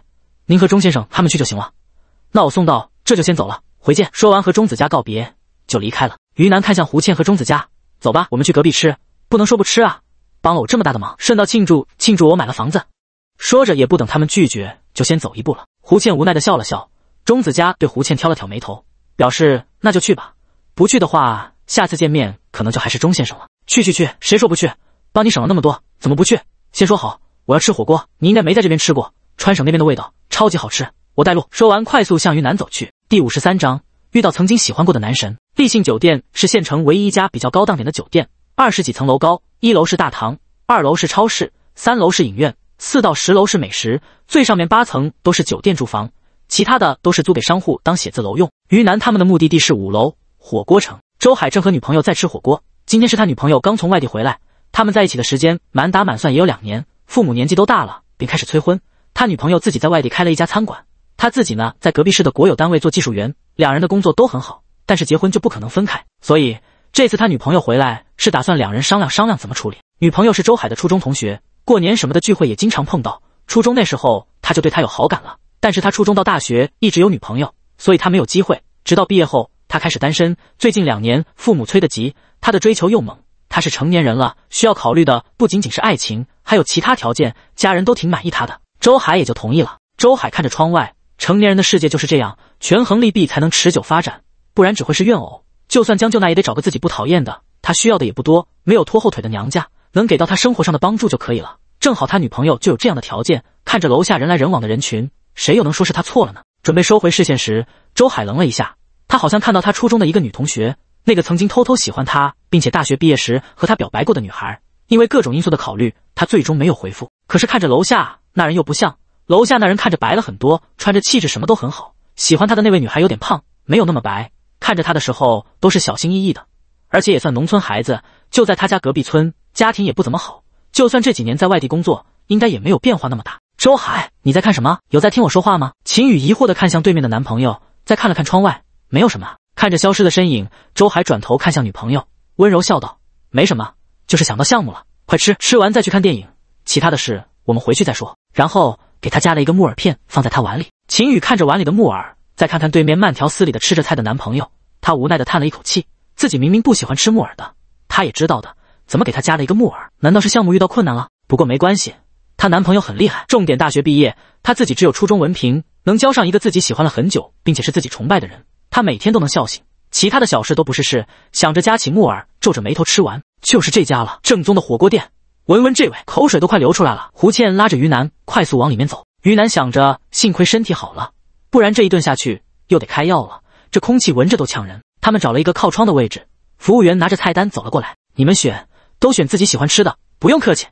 您和钟先生他们去就行了，那我送到这就先走了，回见。说完和钟子佳告别就离开了。于南看向胡倩和钟子佳，走吧，我们去隔壁吃，不能说不吃啊，帮了我这么大的忙，顺道庆祝庆祝我买了房子。说着也不等他们拒绝，就先走一步了。胡倩无奈的笑了笑，钟子嘉对胡倩挑了挑眉头，表示那就去吧，不去的话，下次见面可能就还是钟先生了。去去去，谁说不去？帮你省了那么多，怎么不去？先说好，我要吃火锅，你应该没在这边吃过，川省那边的味道。超级好吃，我带路。说完，快速向云南走去。第五十三章遇到曾经喜欢过的男神。立信酒店是县城唯一一家比较高档点的酒店，二十几层楼高，一楼是大堂，二楼是超市，三楼是影院，四到十楼是美食，最上面八层都是酒店住房，其他的都是租给商户当写字楼用。于南他们的目的地是五楼火锅城。周海正和女朋友在吃火锅。今天是他女朋友刚从外地回来，他们在一起的时间满打满算也有两年，父母年纪都大了，便开始催婚。他女朋友自己在外地开了一家餐馆，他自己呢在隔壁市的国有单位做技术员，两人的工作都很好，但是结婚就不可能分开，所以这次他女朋友回来是打算两人商量商量怎么处理。女朋友是周海的初中同学，过年什么的聚会也经常碰到。初中那时候他就对她有好感了，但是他初中到大学一直有女朋友，所以他没有机会。直到毕业后，他开始单身。最近两年父母催得急，他的追求又猛，他是成年人了，需要考虑的不仅仅是爱情，还有其他条件，家人都挺满意他的。周海也就同意了。周海看着窗外，成年人的世界就是这样，权衡利弊才能持久发展，不然只会是怨偶。就算将就，那也得找个自己不讨厌的。他需要的也不多，没有拖后腿的娘家，能给到他生活上的帮助就可以了。正好他女朋友就有这样的条件。看着楼下人来人往的人群，谁又能说是他错了呢？准备收回视线时，周海愣了一下，他好像看到他初中的一个女同学，那个曾经偷偷喜欢他，并且大学毕业时和他表白过的女孩。因为各种因素的考虑，他最终没有回复。可是看着楼下。那人又不像楼下那人，看着白了很多，穿着气质什么都很好。喜欢他的那位女孩有点胖，没有那么白。看着他的时候都是小心翼翼的，而且也算农村孩子，就在他家隔壁村，家庭也不怎么好。就算这几年在外地工作，应该也没有变化那么大。周海，你在看什么？有在听我说话吗？秦宇疑惑的看向对面的男朋友，再看了看窗外，没有什么。看着消失的身影，周海转头看向女朋友，温柔笑道：“没什么，就是想到项目了。快吃，吃完再去看电影。其他的事我们回去再说。”然后给他夹了一个木耳片，放在他碗里。秦宇看着碗里的木耳，再看看对面慢条斯理的吃着菜的男朋友，他无奈的叹了一口气。自己明明不喜欢吃木耳的，他也知道的，怎么给他加了一个木耳？难道是项目遇到困难了？不过没关系，她男朋友很厉害，重点大学毕业，她自己只有初中文凭，能交上一个自己喜欢了很久，并且是自己崇拜的人，她每天都能笑醒。其他的小事都不是事，想着夹起木耳，皱着眉头吃完，就是这家了，正宗的火锅店。闻闻这味，口水都快流出来了。胡倩拉着于南快速往里面走。于南想着，幸亏身体好了，不然这一顿下去又得开药了。这空气闻着都呛人。他们找了一个靠窗的位置，服务员拿着菜单走了过来：“你们选，都选自己喜欢吃的，不用客气。”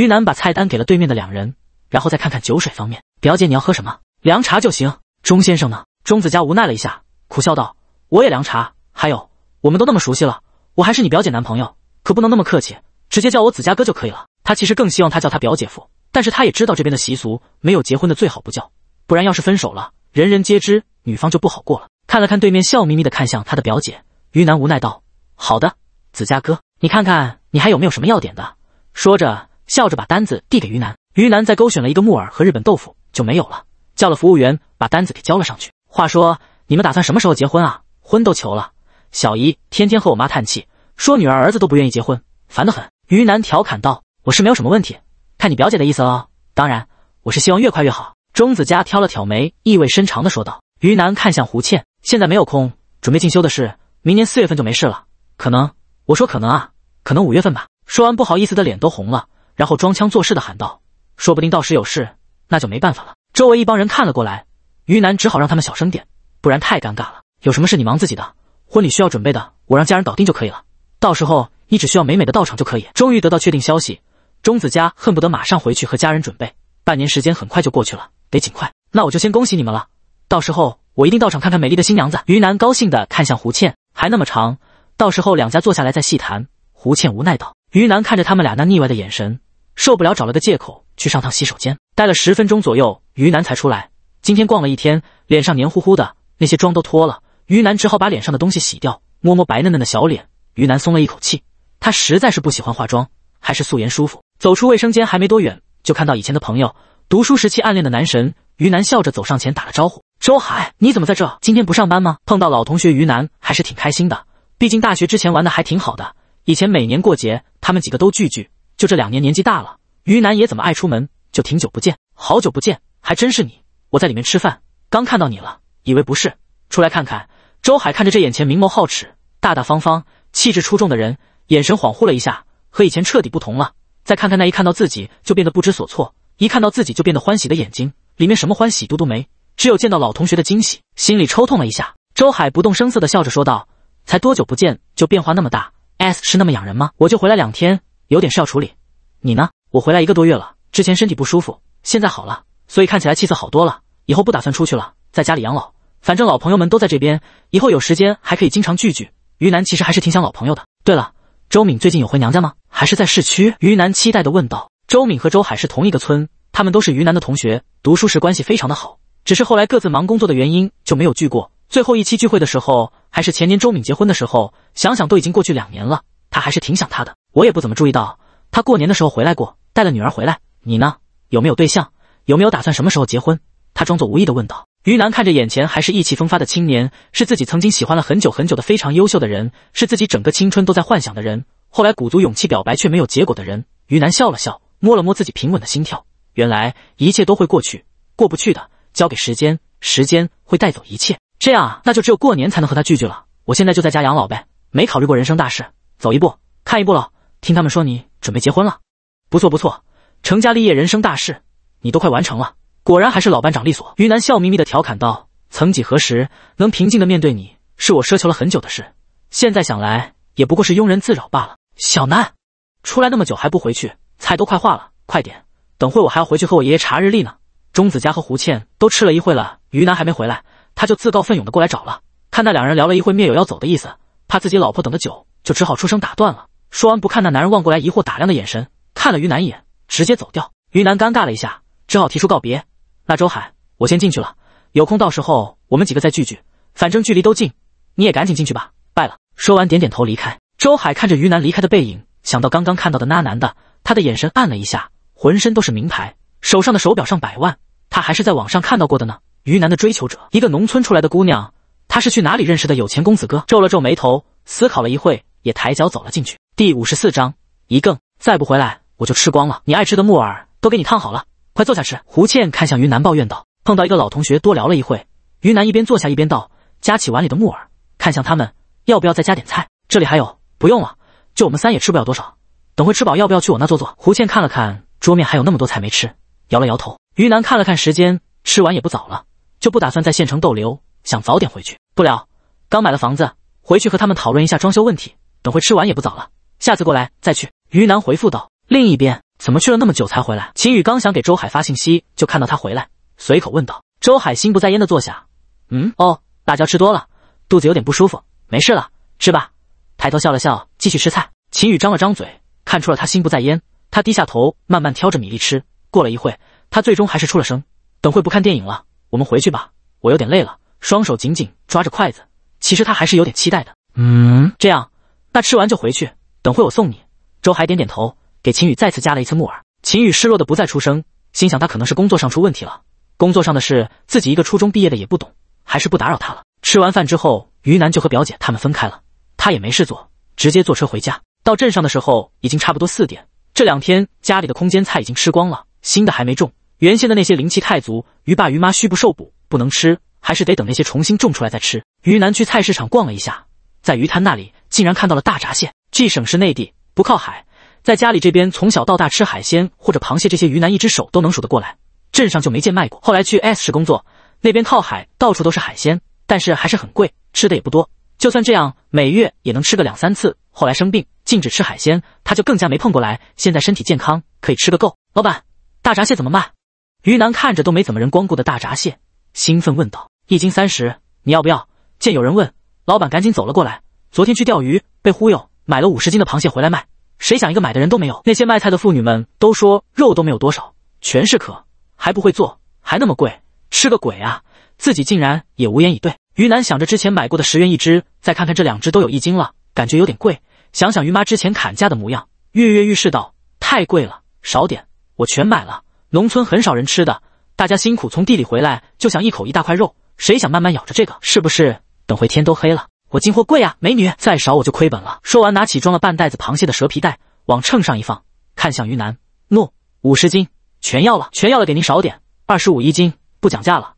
于南把菜单给了对面的两人，然后再看看酒水方面。表姐，你要喝什么？凉茶就行。钟先生呢？钟子佳无奈了一下，苦笑道：“我也凉茶。还有，我们都那么熟悉了，我还是你表姐男朋友，可不能那么客气。”直接叫我子佳哥就可以了。他其实更希望他叫他表姐夫，但是他也知道这边的习俗，没有结婚的最好不叫，不然要是分手了，人人皆知，女方就不好过了。看了看对面，笑眯眯的看向他的表姐，于南无奈道：“好的，子佳哥，你看看你还有没有什么要点的？”说着，笑着把单子递给于南。于南再勾选了一个木耳和日本豆腐，就没有了。叫了服务员，把单子给交了上去。话说，你们打算什么时候结婚啊？婚都求了，小姨天天和我妈叹气，说女儿儿子都不愿意结婚，烦得很。于南调侃道：“我是没有什么问题，看你表姐的意思了。当然，我是希望越快越好。”钟子佳挑了挑眉，意味深长的说道。于南看向胡倩：“现在没有空，准备进修的事，明年四月份就没事了。可能，我说可能啊，可能五月份吧。”说完，不好意思的脸都红了，然后装腔作势的喊道：“说不定到时有事，那就没办法了。”周围一帮人看了过来，于南只好让他们小声点，不然太尴尬了。有什么事你忙自己的，婚礼需要准备的，我让家人搞定就可以了。到时候。你只需要美美的到场就可以。终于得到确定消息，钟子嘉恨不得马上回去和家人准备。半年时间很快就过去了，得尽快。那我就先恭喜你们了，到时候我一定到场看看美丽的新娘子。于南高兴的看向胡倩，还那么长，到时候两家坐下来再细谈。胡倩无奈道。于南看着他们俩那腻歪的眼神，受不了，找了个借口去上趟洗手间。待了十分钟左右，于南才出来。今天逛了一天，脸上黏糊糊的，那些妆都脱了。于南只好把脸上的东西洗掉，摸摸白嫩嫩的小脸，于南松了一口气。他实在是不喜欢化妆，还是素颜舒服。走出卫生间还没多远，就看到以前的朋友，读书时期暗恋的男神。于南笑着走上前打了招呼：“周海，你怎么在这？今天不上班吗？”碰到老同学，于南还是挺开心的。毕竟大学之前玩的还挺好的，以前每年过节他们几个都聚聚。就这两年年纪大了，于南也怎么爱出门，就挺久不见。好久不见，还真是你！我在里面吃饭，刚看到你了，以为不是，出来看看。周海看着这眼前明眸皓齿、大大方方、气质出众的人，眼神恍惚了一下，和以前彻底不同了。再看看那一看到自己就变得不知所措，一看到自己就变得欢喜的眼睛。里面什么欢喜度都没，只有见到老同学的惊喜，心里抽痛了一下。周海不动声色的笑着说道：“才多久不见就变化那么大？S 是那么养人吗？我就回来两天，有点事要处理。你呢？我回来一个多月了，之前身体不舒服，现在好了，所以看起来气色好多了。以后不打算出去了，在家里养老。反正老朋友们都在这边，以后有时间还可以经常聚聚。于南其实还是挺想老朋友的。对了，周敏最近有回娘家吗？还是在市区？”于南期待的问道。周敏和周海是同一个村。他们都是于南的同学，读书时关系非常的好，只是后来各自忙工作的原因就没有聚过。最后一期聚会的时候，还是前年周敏结婚的时候，想想都已经过去两年了，他还是挺想她的。我也不怎么注意到，他过年的时候回来过，带了女儿回来。你呢？有没有对象？有没有打算什么时候结婚？他装作无意的问道。于南看着眼前还是意气风发的青年，是自己曾经喜欢了很久很久的非常优秀的人，是自己整个青春都在幻想的人，后来鼓足勇气表白却没有结果的人。于南笑了笑，摸了摸自己平稳的心跳。原来一切都会过去，过不去的交给时间，时间会带走一切。这样啊，那就只有过年才能和他聚聚了。我现在就在家养老呗，没考虑过人生大事，走一步看一步了。听他们说你准备结婚了，不错不错，成家立业，人生大事你都快完成了，果然还是老班长利索。于南笑眯眯的调侃道：“曾几何时，能平静的面对你，是我奢求了很久的事。现在想来，也不过是庸人自扰罢了。”小南，出来那么久还不回去，菜都快化了，快点。等会我还要回去和我爷爷查日历呢。钟子嘉和胡倩都吃了一会了，于南还没回来，他就自告奋勇的过来找了。看那两人聊了一会，灭有要走的意思，怕自己老婆等的久，就只好出声打断了。说完，不看那男人望过来疑惑打量的眼神，看了于南一眼，直接走掉。于南尴尬了一下，只好提出告别。那周海，我先进去了，有空到时候我们几个再聚聚，反正距离都近，你也赶紧进去吧，拜了。说完，点点头离开。周海看着于南离开的背影，想到刚刚看到的那男的，他的眼神暗了一下。浑身都是名牌，手上的手表上百万，他还是在网上看到过的呢。于南的追求者，一个农村出来的姑娘，他是去哪里认识的有钱公子哥？皱了皱眉头，思考了一会，也抬脚走了进去。第五十四章一更，再不回来我就吃光了。你爱吃的木耳都给你烫好了，快坐下吃。胡倩看向于南抱怨道。碰到一个老同学，多聊了一会，于南一边坐下一边道，夹起碗里的木耳，看向他们，要不要再加点菜？这里还有，不用了，就我们三也吃不了多少。等会吃饱要不要去我那坐坐？胡倩看了看。桌面还有那么多菜没吃，摇了摇头。于南看了看时间，吃完也不早了，就不打算在县城逗留，想早点回去。不了，刚买了房子，回去和他们讨论一下装修问题。等会吃完也不早了，下次过来再去。于南回复道。另一边，怎么去了那么久才回来？秦宇刚想给周海发信息，就看到他回来，随口问道。周海心不在焉的坐下，嗯，哦，辣椒吃多了，肚子有点不舒服，没事了，吃吧。抬头笑了笑，继续吃菜。秦宇张了张嘴，看出了他心不在焉。他低下头，慢慢挑着米粒吃。过了一会，他最终还是出了声：“等会不看电影了，我们回去吧。我有点累了。”双手紧紧抓着筷子。其实他还是有点期待的。嗯，这样，那吃完就回去。等会我送你。周海点点头，给秦宇再次加了一次木耳。秦宇失落的不再出声，心想他可能是工作上出问题了。工作上的事，自己一个初中毕业的也不懂，还是不打扰他了。吃完饭之后，于南就和表姐他们分开了。他也没事做，直接坐车回家。到镇上的时候，已经差不多四点。这两天家里的空间菜已经吃光了，新的还没种。原先的那些灵气太足，于爸于妈虚不受补，不能吃，还是得等那些重新种出来再吃。于南去菜市场逛了一下，在鱼摊那里竟然看到了大闸蟹。G 省是内地，不靠海，在家里这边从小到大吃海鲜或者螃蟹这些，鱼南一只手都能数得过来。镇上就没见卖过。后来去 S 市工作，那边靠海，到处都是海鲜，但是还是很贵，吃的也不多。就算这样，每月也能吃个两三次。后来生病。禁止吃海鲜，他就更加没碰过来。现在身体健康，可以吃个够。老板，大闸蟹怎么卖？于南看着都没怎么人光顾的大闸蟹，兴奋问道：“一斤三十，你要不要？”见有人问，老板赶紧走了过来。昨天去钓鱼，被忽悠，买了五十斤的螃蟹回来卖。谁想一个买的人都没有。那些卖菜的妇女们都说肉都没有多少，全是壳，还不会做，还那么贵，吃个鬼啊！自己竟然也无言以对。于南想着之前买过的十元一只，再看看这两只都有一斤了，感觉有点贵。想想于妈之前砍价的模样，跃跃欲试道：“太贵了，少点，我全买了。农村很少人吃的，大家辛苦从地里回来，就想一口一大块肉，谁想慢慢咬着这个？是不是？等会天都黑了，我进货贵啊，美女，再少我就亏本了。”说完，拿起装了半袋子螃蟹的蛇皮袋，往秤上一放，看向于南：“诺，五十斤，全要了，全要了，给您少点，二十五一斤，不讲价了。”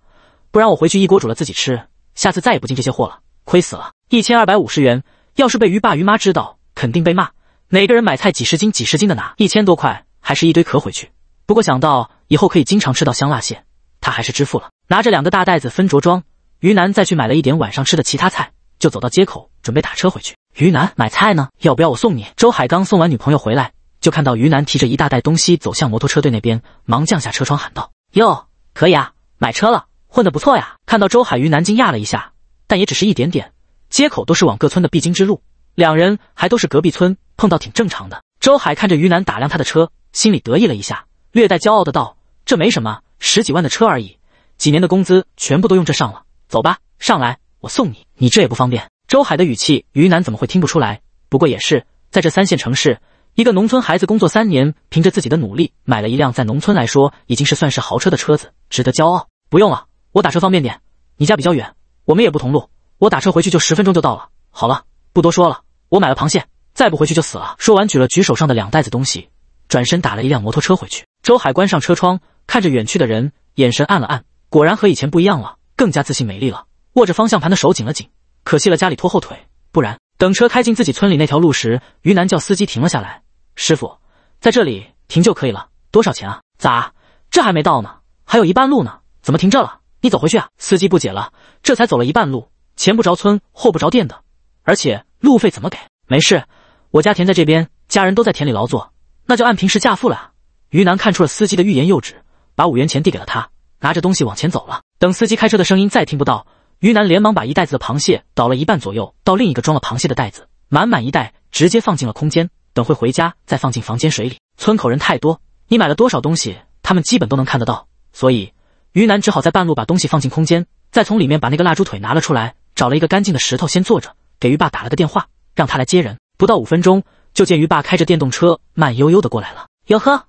不然我回去一锅煮了自己吃，下次再也不进这些货了，亏死了！一千二百五十元，要是被于爸于妈知道，肯定被骂。哪个人买菜几十斤几十斤的拿，一千多块还是一堆壳回去？不过想到以后可以经常吃到香辣蟹，他还是支付了。拿着两个大袋子分着装，于南再去买了一点晚上吃的其他菜，就走到街口准备打车回去。于南买菜呢，要不要我送你？周海刚送完女朋友回来，就看到于南提着一大袋东西走向摩托车队那边，忙降下车窗喊道：“哟，可以啊，买车了。”混得不错呀！看到周海于南惊讶了一下，但也只是一点点。街口都是往各村的必经之路，两人还都是隔壁村，碰到挺正常的。周海看着于南打量他的车，心里得意了一下，略带骄傲的道：“这没什么，十几万的车而已，几年的工资全部都用这上了。走吧，上来，我送你。你这也不方便。”周海的语气，于南怎么会听不出来？不过也是，在这三线城市，一个农村孩子工作三年，凭着自己的努力买了一辆在农村来说已经是算是豪车的车子，值得骄傲。不用了。我打车方便点，你家比较远，我们也不同路，我打车回去就十分钟就到了。好了，不多说了，我买了螃蟹，再不回去就死了。说完，举了举手上的两袋子东西，转身打了一辆摩托车回去。周海关上车窗，看着远去的人，眼神暗了暗，果然和以前不一样了，更加自信美丽了。握着方向盘的手紧了紧，可惜了家里拖后腿，不然等车开进自己村里那条路时，于南叫司机停了下来。师傅，在这里停就可以了，多少钱啊？咋，这还没到呢，还有一半路呢，怎么停这了？你走回去啊！司机不解了，这才走了一半路，前不着村后不着店的，而且路费怎么给？没事，我家田在这边，家人都在田里劳作，那就按平时价付了啊。于南看出了司机的欲言又止，把五元钱递给了他，拿着东西往前走了。等司机开车的声音再听不到，于南连忙把一袋子的螃蟹倒了一半左右到另一个装了螃蟹的袋子，满满一袋直接放进了空间，等会回家再放进房间水里。村口人太多，你买了多少东西，他们基本都能看得到，所以。于南只好在半路把东西放进空间，再从里面把那个蜡烛腿拿了出来，找了一个干净的石头先坐着，给于爸打了个电话，让他来接人。不到五分钟，就见于爸开着电动车慢悠悠的过来了。哟呵，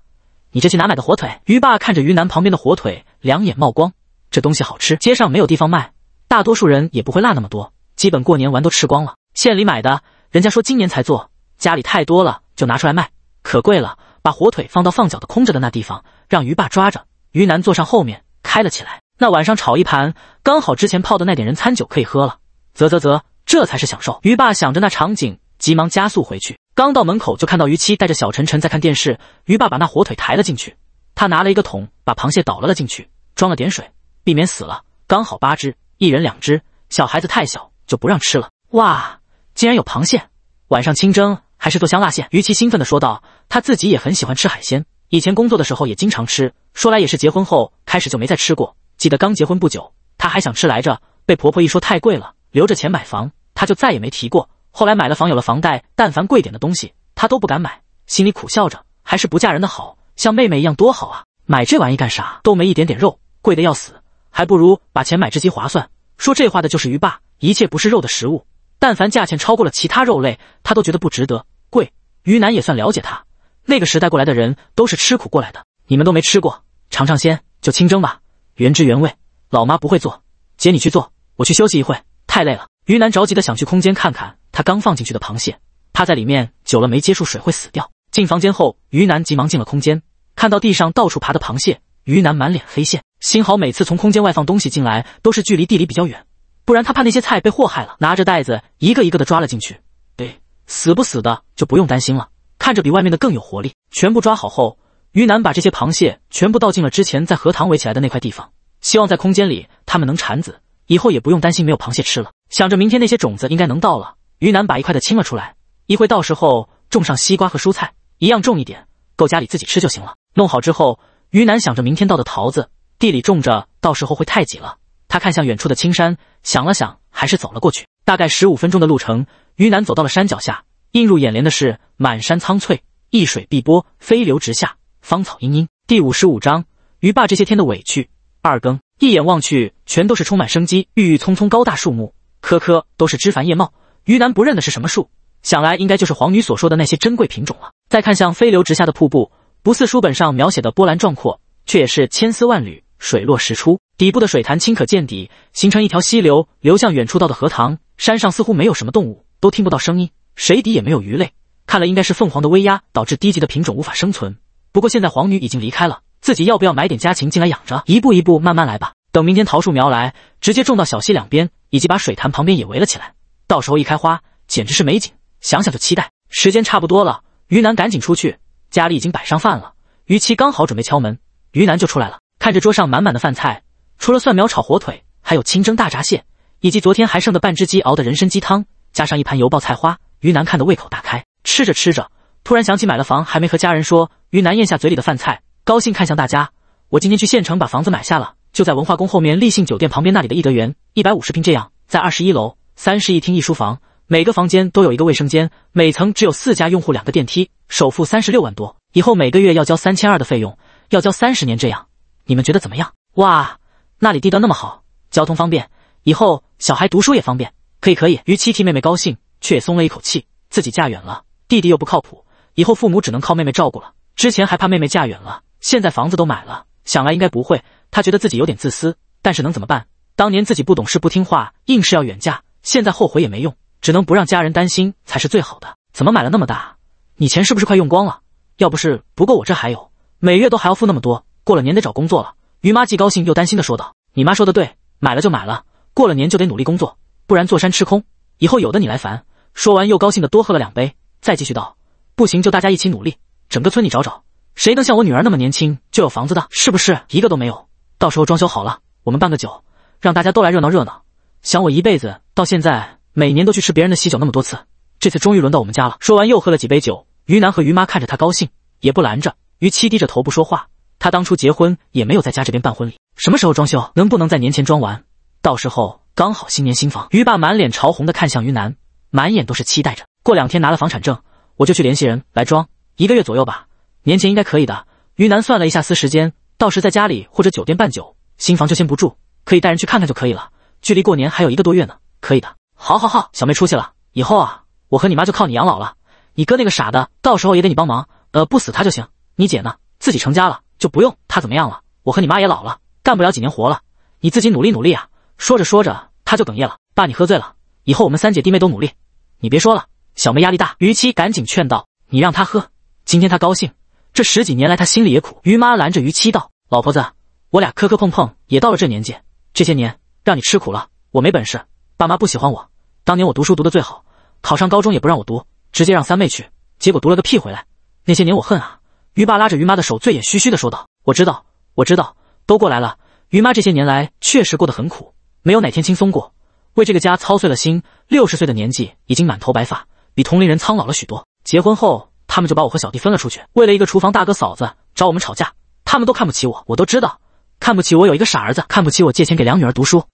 你这去哪买的火腿？于爸看着于南旁边的火腿，两眼冒光。这东西好吃，街上没有地方卖，大多数人也不会落那么多，基本过年完都吃光了。县里买的，人家说今年才做，家里太多了就拿出来卖，可贵了。把火腿放到放脚的空着的那地方，让鱼爸抓着。鱼南坐上后面。开了起来，那晚上炒一盘，刚好之前泡的那点人餐酒可以喝了。啧啧啧，这才是享受。鱼爸想着那场景，急忙加速回去。刚到门口，就看到于七带着小晨晨在看电视。于爸把那火腿抬了进去，他拿了一个桶，把螃蟹倒了了进去，装了点水，避免死了。刚好八只，一人两只。小孩子太小，就不让吃了。哇，竟然有螃蟹！晚上清蒸还是做香辣蟹？于七兴奋地说道。他自己也很喜欢吃海鲜。以前工作的时候也经常吃，说来也是结婚后开始就没再吃过。记得刚结婚不久，他还想吃来着，被婆婆一说太贵了，留着钱买房，他就再也没提过。后来买了房，有了房贷，但凡贵点的东西他都不敢买，心里苦笑着，还是不嫁人的好，像妹妹一样多好啊！买这玩意干啥？都没一点点肉，贵的要死，还不如把钱买只鸡划算。说这话的就是鱼霸，一切不是肉的食物，但凡价钱超过了其他肉类，他都觉得不值得，贵。于南也算了解他。那个时代过来的人都是吃苦过来的，你们都没吃过，尝尝鲜，就清蒸吧，原汁原味。老妈不会做，姐你去做，我去休息一会，太累了。于南着急的想去空间看看他刚放进去的螃蟹，怕在里面久了没接触水会死掉。进房间后，于南急忙进了空间，看到地上到处爬的螃蟹，于南满脸黑线。幸好每次从空间外放东西进来都是距离地里比较远，不然他怕那些菜被祸害了。拿着袋子一个一个的抓了进去，对，死不死的就不用担心了。看着比外面的更有活力。全部抓好后，于南把这些螃蟹全部倒进了之前在荷塘围起来的那块地方，希望在空间里它们能产子，以后也不用担心没有螃蟹吃了。想着明天那些种子应该能到了，于南把一块的清了出来。一会到时候种上西瓜和蔬菜，一样种一点，够家里自己吃就行了。弄好之后，于南想着明天到的桃子，地里种着，到时候会太挤了。他看向远处的青山，想了想，还是走了过去。大概十五分钟的路程，于南走到了山脚下，映入眼帘的是满山苍翠，一水碧波，飞流直下，芳草茵茵。第五十五章，于爸这些天的委屈。二更，一眼望去，全都是充满生机、郁郁葱葱高大树木，棵棵都是枝繁叶茂。于南不认得是什么树，想来应该就是皇女所说的那些珍贵品种了。再看向飞流直下的瀑布，不似书本上描写的波澜壮阔，却也是千丝万缕，水落石出。底部的水潭清可见底，形成一条溪流，流向远处到的荷塘。山上似乎没有什么动物，都听不到声音，水底也没有鱼类，看来应该是凤凰的威压导致低级的品种无法生存。不过现在皇女已经离开了，自己要不要买点家禽进来养着？一步一步慢慢来吧。等明天桃树苗来，直接种到小溪两边，以及把水潭旁边也围了起来。到时候一开花，简直是美景，想想就期待。时间差不多了，于南赶紧出去，家里已经摆上饭了。于七刚好准备敲门，于南就出来了，看着桌上满满的饭菜，除了蒜苗炒火腿，还有清蒸大闸蟹，以及昨天还剩的半只鸡熬的人参鸡汤，加上一盘油爆菜花。于南看得胃口大开，吃着吃着。突然想起买了房还没和家人说，于南咽下嘴里的饭菜，高兴看向大家。我今天去县城把房子买下了，就在文化宫后面立信酒店旁边那里的益德园，一百五十平这样，在二十一楼，三室一厅一书房，每个房间都有一个卫生间，每层只有四家用户，两个电梯，首付三十六万多，以后每个月要交三千二的费用，要交三十年这样，你们觉得怎么样？哇，那里地段那么好，交通方便，以后小孩读书也方便，可以可以。于七替妹妹高兴，却也松了一口气，自己嫁远了，弟弟又不靠谱。以后父母只能靠妹妹照顾了。之前还怕妹妹嫁远了，现在房子都买了，想来应该不会。他觉得自己有点自私，但是能怎么办？当年自己不懂事不听话，硬是要远嫁，现在后悔也没用，只能不让家人担心才是最好的。怎么买了那么大？你钱是不是快用光了？要不是不够，我这还有，每月都还要付那么多。过了年得找工作了。于妈既高兴又担心的说道：“你妈说的对，买了就买了，过了年就得努力工作，不然坐山吃空，以后有的你来烦。”说完又高兴的多喝了两杯，再继续道。不行，就大家一起努力。整个村你找找，谁能像我女儿那么年轻就有房子的？是不是一个都没有？到时候装修好了，我们办个酒，让大家都来热闹热闹。想我一辈子到现在，每年都去吃别人的喜酒那么多次，这次终于轮到我们家了。说完又喝了几杯酒。于南和于妈看着他高兴，也不拦着。于七低着头不说话。他当初结婚也没有在家这边办婚礼，什么时候装修？能不能在年前装完？到时候刚好新年新房。于爸满脸潮红的看向于南，满眼都是期待着。过两天拿了房产证。我就去联系人来装，一个月左右吧，年前应该可以的。于南算了一下私时间，到时在家里或者酒店办酒，新房就先不住，可以带人去看看就可以了。距离过年还有一个多月呢，可以的。好，好，好，小妹出息了，以后啊，我和你妈就靠你养老了。你哥那个傻的，到时候也得你帮忙，呃，不死他就行。你姐呢，自己成家了，就不用她怎么样了。我和你妈也老了，干不了几年活了，你自己努力努力啊。说着说着，他就哽咽了。爸，你喝醉了，以后我们三姐弟妹都努力，你别说了。小妹压力大，于七赶紧劝道：“你让她喝，今天她高兴。这十几年来她心里也苦。”于妈拦着于七道：“老婆子，我俩磕磕碰碰也到了这年纪，这些年让你吃苦了。我没本事，爸妈不喜欢我。当年我读书读得最好，考上高中也不让我读，直接让三妹去，结果读了个屁回来。那些年我恨啊！”于爸拉着于妈的手，醉眼吁吁的说道：“我知道，我知道，都过来了。于妈这些年来确实过得很苦，没有哪天轻松过，为这个家操碎了心。六十岁的年纪，已经满头白发。”比同龄人苍老了许多。结婚后，他们就把我和小弟分了出去，为了一个厨房大哥嫂子找我们吵架。他们都看不起我，我都知道，看不起我有一个傻儿子，看不起我借钱给两女儿读书，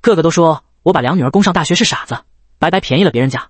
个个都说我把两女儿供上大学是傻子，白白便宜了别人家。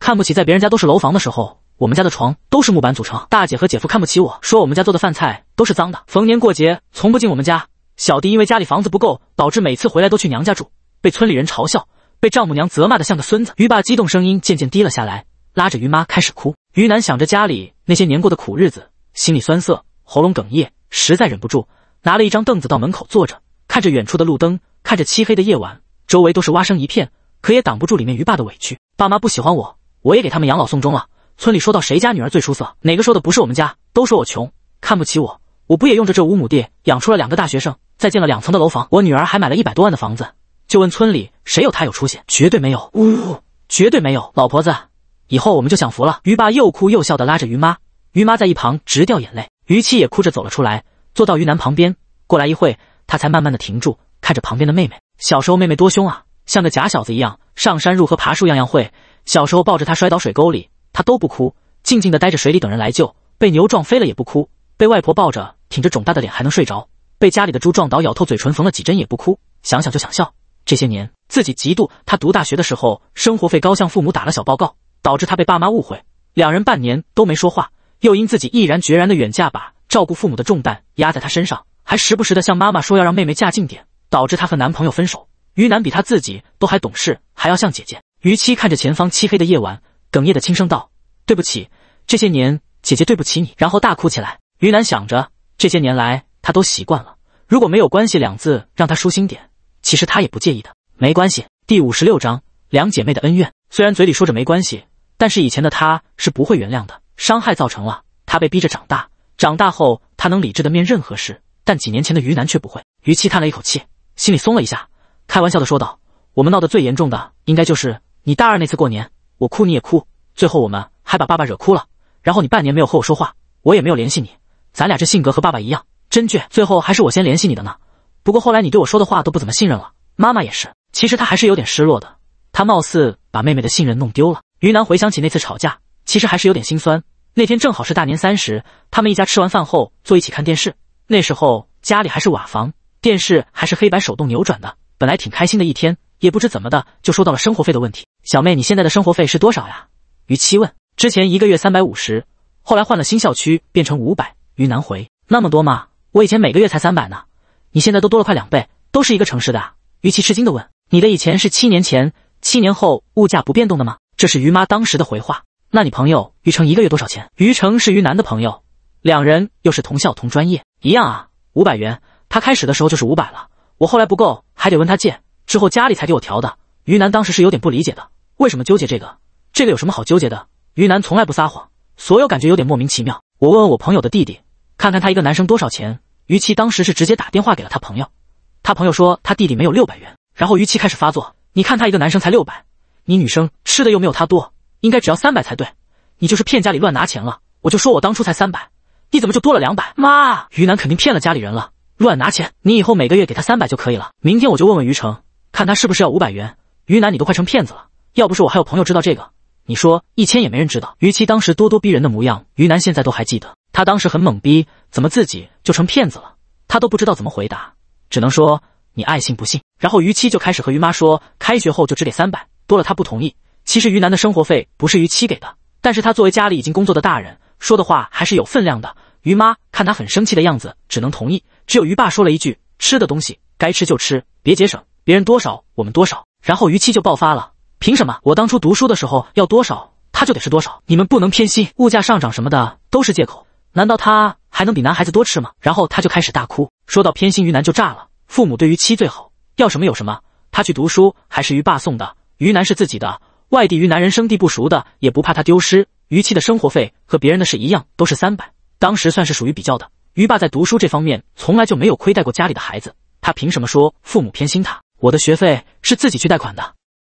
看不起在别人家都是楼房的时候，我们家的床都是木板组成。大姐和姐夫看不起我，说我们家做的饭菜都是脏的，逢年过节从不进我们家。小弟因为家里房子不够，导致每次回来都去娘家住，被村里人嘲笑，被丈母娘责骂的像个孙子。于爸激动声音渐渐低了下来。拉着于妈开始哭，于南想着家里那些年过的苦日子，心里酸涩，喉咙哽咽，实在忍不住，拿了一张凳子到门口坐着，看着远处的路灯，看着漆黑的夜晚，周围都是蛙声一片，可也挡不住里面于爸的委屈。爸妈不喜欢我，我也给他们养老送终了。村里说到谁家女儿最出色，哪个说的不是我们家，都说我穷，看不起我。我不也用着这五亩地养出了两个大学生，再建了两层的楼房，我女儿还买了一百多万的房子。就问村里谁有她有出息？绝对没有，呜，绝对没有，老婆子。以后我们就享福了。于爸又哭又笑的拉着于妈，于妈在一旁直掉眼泪。于七也哭着走了出来，坐到于南旁边。过来一会，他才慢慢的停住，看着旁边的妹妹。小时候妹妹多凶啊，像个假小子一样，上山入河爬树样样会。小时候抱着她摔倒水沟里，她都不哭，静静的待着水里等人来救。被牛撞飞了也不哭，被外婆抱着挺着肿大的脸还能睡着，被家里的猪撞倒咬透嘴唇缝了几针也不哭，想想就想笑。这些年自己嫉妒他读大学的时候生活费高，向父母打了小报告，导致他被爸妈误会，两人半年都没说话。又因自己毅然决然的远嫁，把照顾父母的重担压在他身上，还时不时的向妈妈说要让妹妹嫁近点，导致他和男朋友分手。于南比他自己都还懂事，还要像姐姐。于七看着前方漆黑的夜晚，哽咽的轻声道：“对不起，这些年。”姐姐对不起你，然后大哭起来。于南想着，这些年来他都习惯了，如果没有关系两字让他舒心点，其实他也不介意的。没关系。第五十六章两姐妹的恩怨。虽然嘴里说着没关系，但是以前的他是不会原谅的。伤害造成了他被逼着长大，长大后他能理智的面任何事，但几年前的于南却不会。于七叹了一口气，心里松了一下，开玩笑的说道：“我们闹得最严重的，应该就是你大二那次过年，我哭你也哭，最后我们还把爸爸惹哭了。”然后你半年没有和我说话，我也没有联系你，咱俩这性格和爸爸一样，真倔。最后还是我先联系你的呢。不过后来你对我说的话都不怎么信任了，妈妈也是。其实她还是有点失落的，她貌似把妹妹的信任弄丢了。于南回想起那次吵架，其实还是有点心酸。那天正好是大年三十，他们一家吃完饭后坐一起看电视。那时候家里还是瓦房，电视还是黑白手动扭转的。本来挺开心的一天，也不知怎么的就说到了生活费的问题。小妹，你现在的生活费是多少呀？于七问。之前一个月三百五十，后来换了新校区变成五百。于南回那么多吗？我以前每个月才三百呢，你现在都多了快两倍，都是一个城市的啊。于其吃惊的问：“你的以前是七年前，七年后物价不变动的吗？”这是于妈当时的回话。那你朋友于成一个月多少钱？于成是于南的朋友，两人又是同校同专业，一样啊，五百元。他开始的时候就是五百了，我后来不够，还得问他借，之后家里才给我调的。于南当时是有点不理解的，为什么纠结这个？这个有什么好纠结的？于南从来不撒谎，所有感觉有点莫名其妙。我问问我朋友的弟弟，看看他一个男生多少钱。于七当时是直接打电话给了他朋友，他朋友说他弟弟没有六百元。然后于七开始发作，你看他一个男生才六百，你女生吃的又没有他多，应该只要三百才对，你就是骗家里乱拿钱了。我就说我当初才三百，你怎么就多了两百？妈，于南肯定骗了家里人了，乱拿钱。你以后每个月给他三百就可以了。明天我就问问于成，看他是不是要五百元。于南，你都快成骗子了，要不是我还有朋友知道这个。你说一千也没人知道，于七当时咄咄逼人的模样，于南现在都还记得。他当时很懵逼，怎么自己就成骗子了？他都不知道怎么回答，只能说你爱信不信。然后于七就开始和于妈说，开学后就只给三百，多了他不同意。其实于南的生活费不是于七给的，但是他作为家里已经工作的大人，说的话还是有分量的。于妈看他很生气的样子，只能同意。只有于爸说了一句：“吃的东西该吃就吃，别节省，别人多少我们多少。”然后于七就爆发了。凭什么我当初读书的时候要多少，他就得是多少？你们不能偏心，物价上涨什么的都是借口。难道他还能比男孩子多吃吗？然后他就开始大哭，说到偏心于南就炸了。父母对于妻最好，要什么有什么。他去读书还是于爸送的，于南是自己的。外地于南人生地不熟的，也不怕他丢失。于妻的生活费和别人的是一样，都是三百，当时算是属于比较的。于爸在读书这方面从来就没有亏待过家里的孩子，他凭什么说父母偏心他？我的学费是自己去贷款的。